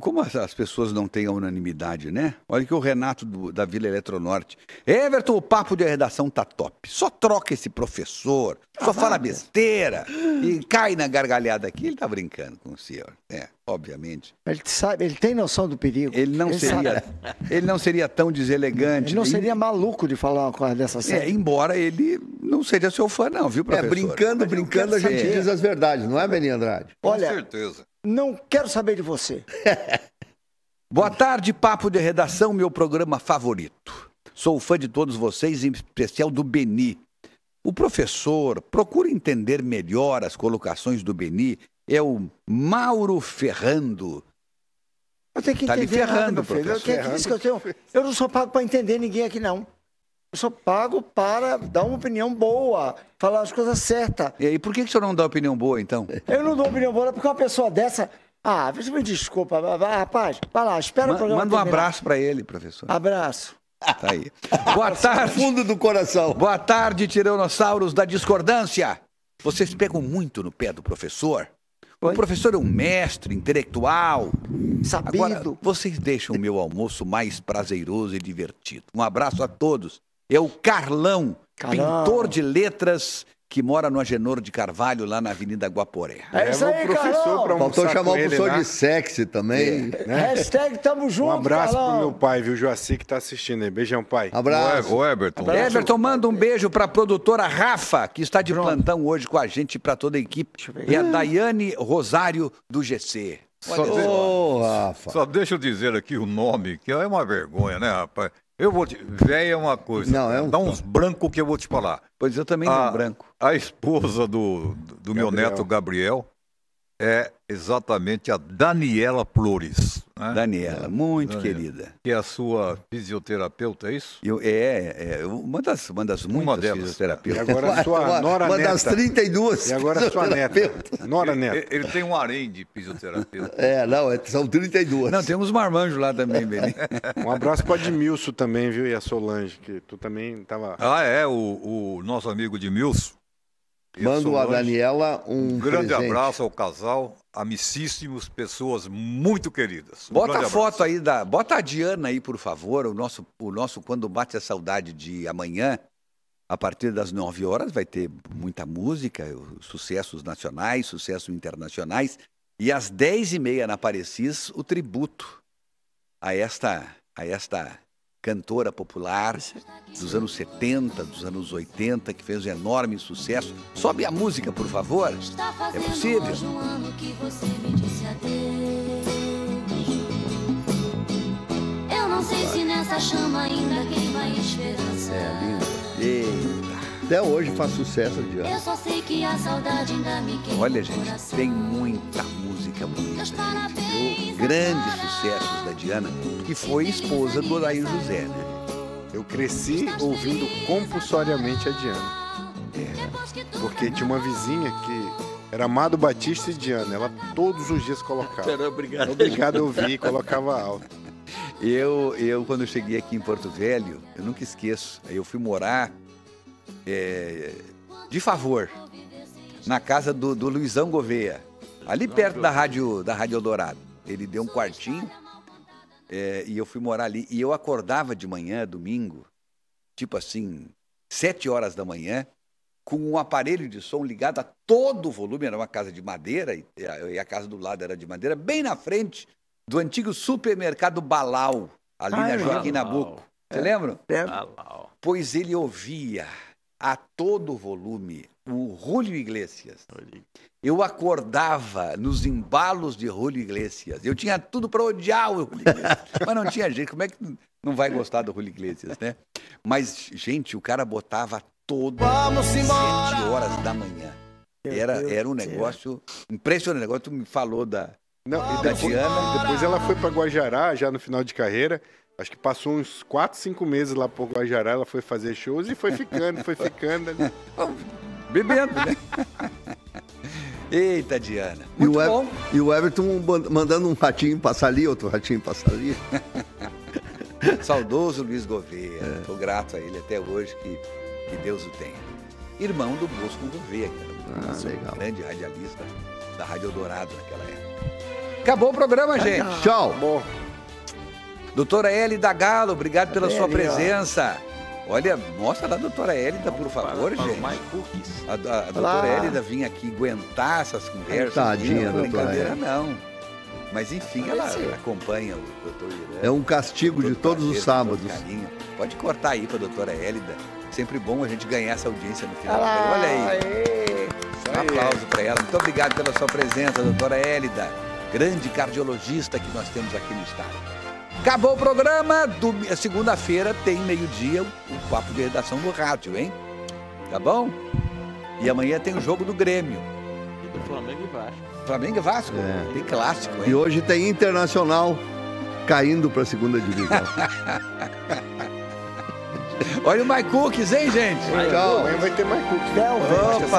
Como as, as pessoas não têm a unanimidade, né? Olha que o Renato do- da Vila Eletronorte. Everton, o papo de redação tá top. Só troca esse professor, só fala besteira e cai na gargalhada aqui. Ele tá brincando com o senhor. É, obviamente. Ele sabe, ele tem noção do perigo. Ele não seria, ele não seria tão deselegante. Ele não seria maluco de falar uma coisa dessa É, série. embora ele não seja seu fã, não, viu, É, professor? brincando, brincando, a gente diz as verdades, não é, Beni Andrade? Olha, certeza. Não quero saber de você. Boa tarde, Papo de Redação, meu programa favorito. Sou fã de todos vocês, em especial do Beni. O professor procura entender melhor as colocações do Beni. É o Mauro Ferrando. Eu tenho que Tá entender nada, ferrando, meu. Eu, professor. tenho que dizer que eu, tenho, eu não sou pago para entender ninguém aqui, não. Eu sou pago para dar uma opinião boa, falar as coisas certas. E aí, por que, que o senhor não dá opinião boa, então? Eu não dou opinião boa porque uma pessoa dessa... Ah, você me desculpa, rapaz, vai lá, espera o programa Manda um terminar. abraço para ele, professor. Abraço. Tá aí. Boa tarde. Fundo do coração. Boa tarde, tiranossauros da discordância. Vocês pegam muito no pé do professor? O professor é um mestre intelectual. Sabido. Agora, vocês deixam o meu almoço mais prazeroso e divertido. Um abraço a todos. É o Carlão, Carlão. pintor de letras que mora no Agenor de Carvalho, lá na Avenida Guaporé. É isso aí, Carlão. Faltou chamar o professor de sexy também. É. né? Hashtag tamo junto, Um abraço Carlão. pro meu pai, viu, Joaci, que tá assistindo aí. Beijão, pai. Abraço. O Everton. Everton, manda um beijo para a produtora Rafa, que está de plantão hoje com a gente e para toda a equipe. E a Daiane Rosário do GC. Só, Ô, Rafa. só deixa eu dizer aqui o nome, que é uma vergonha, né, rapaz? Eu vou te. Véia é uma coisa. Não, é um- Dá uns brancos que eu vou te falar. Pois eu também a, um branco. A esposa do, do meu neto Gabriel é exatamente a Daniela Flores. né? Daniela, muito Daniela. querida. Que é a sua fisioterapeuta, é isso? Eu, é, é uma, das, uma das muitas delas. E fisioterapeutas. agora a sua Uma- nora uma neta. das 32 E agora a sua neta. Nora Ele, neta. ele tem um harém de fisioterapeuta. É, não, é- são 32. Não, tem uns marmanjos lá também, Beni. Um abraço pro Admilson também, viu? E a Solange, que tu também tava... Ah, é, o, o nosso amigo de Milson. Eu Mando a. Daniela um, Um grande presente. abraço ao casal, amicíssimos, pessoas muito queridas. Um Bota a foto aí da. Bota a Diana aí, por favor. O nosso, o nosso Quando Bate a Saudade de amanhã, a partir das 9 horas, vai ter muita música, sucessos nacionais, sucessos internacionais. E às 10h30 na Parecis, o tributo a esta, a esta cantora popular dos anos 70, dos anos 80, que fez um enorme sucesso. Sobe a música, por favor. É possível. Eu não sei se nessa chama ainda queima esperança. É lindo. Eita. Até hoje faz sucesso, Eu Diana. só sei que a saudade ainda me queima. Olha, gente, tem muita música bonita. gente. Grandes sucessos da Diana, que foi esposa do Odair José, né? Eu cresci ouvindo compulsoriamente a Diana. Porque tinha uma vizinha que era Amado Batista e Diana. Ela todos os dias colocava. Era obrigado. Obrigado a ouvir e colocava alto. Eu, eu, quando eu cheguei aqui em Porto Velho, eu nunca esqueço. Eu fui morar é, de favor na casa do, do Luizão Gouveia, ali perto da rádio, da rádio Eldorado. Ele deu um quartinho é, e eu fui morar ali. E eu acordava de manhã, domingo, tipo assim, sete horas da manhã, com um aparelho de som ligado a todo o volume. Era uma casa de madeira e a, casa do lado era de madeira, bem na frente do antigo supermercado Balau, ali Ah, na é Joaquim. Nabuco. Você É. lembra? Lembro. Pois ele ouvia a todo volume o Julio Iglesias. Eu acordava nos embalos de Julio Iglesias. Eu tinha tudo para odiar o Julio Iglesias. Mas não tinha jeito. Como é que não vai gostar do Julio Iglesias, né? Mas, gente, o cara botava todo Vamos sete horas da manhã. Era, era um negócio impressionante. Agora tu me falou da, Não, e da depois, Diana. depois ela foi para Guajará, já no final de carreira. Acho que passou uns 4, 5 meses lá por Guajará. Ela foi fazer shows e foi ficando, foi ficando. ali. Bebendo, né? Eita, Diana. E o, Muito bom. e o Everton man- mandando um ratinho passar ali, outro ratinho passar ali. Saudoso Luiz Gouveia. Estou grato a ele até hoje, que, que Deus o tenha. Irmão do Bosco Gouveia, um Ah, legal. grande radialista da Rádio Eldorado naquela época. Acabou o programa, gente. Tchau. Bom, Doutora Hélida Galo, obrigado pela sua presença. Olha, mostra lá a doutora Hélida, por favor, para gente. A, a- a doutora. Hélida vinha aqui aguentar essas conversas. Tadinha, não é brincadeira, não. Mas enfim, ela acompanha o doutor Irã. É um castigo de todo todos os sábados. Pode cortar aí pra doutora Hélida. Sempre bom a gente ganhar essa audiência no final. Olha Olha aí. Aê. Um aplauso para ela. Muito obrigado pela sua presença, doutora Hélida. Grande cardiologista que nós temos aqui no estado. Acabou o programa. Dom- Segunda-feira tem meio-dia o o papo de redação do rádio, hein? Tá bom? E amanhã tem o jogo do Grêmio. E do Flamengo e Vasco. Flamengo e Vasco. É. Tem clássico, E hein? hoje tem Internacional caindo para a segunda divisão. Olha o My Cookies, hein, gente? Tchau. amanhã vai ter mais cookies. Delva. Opa!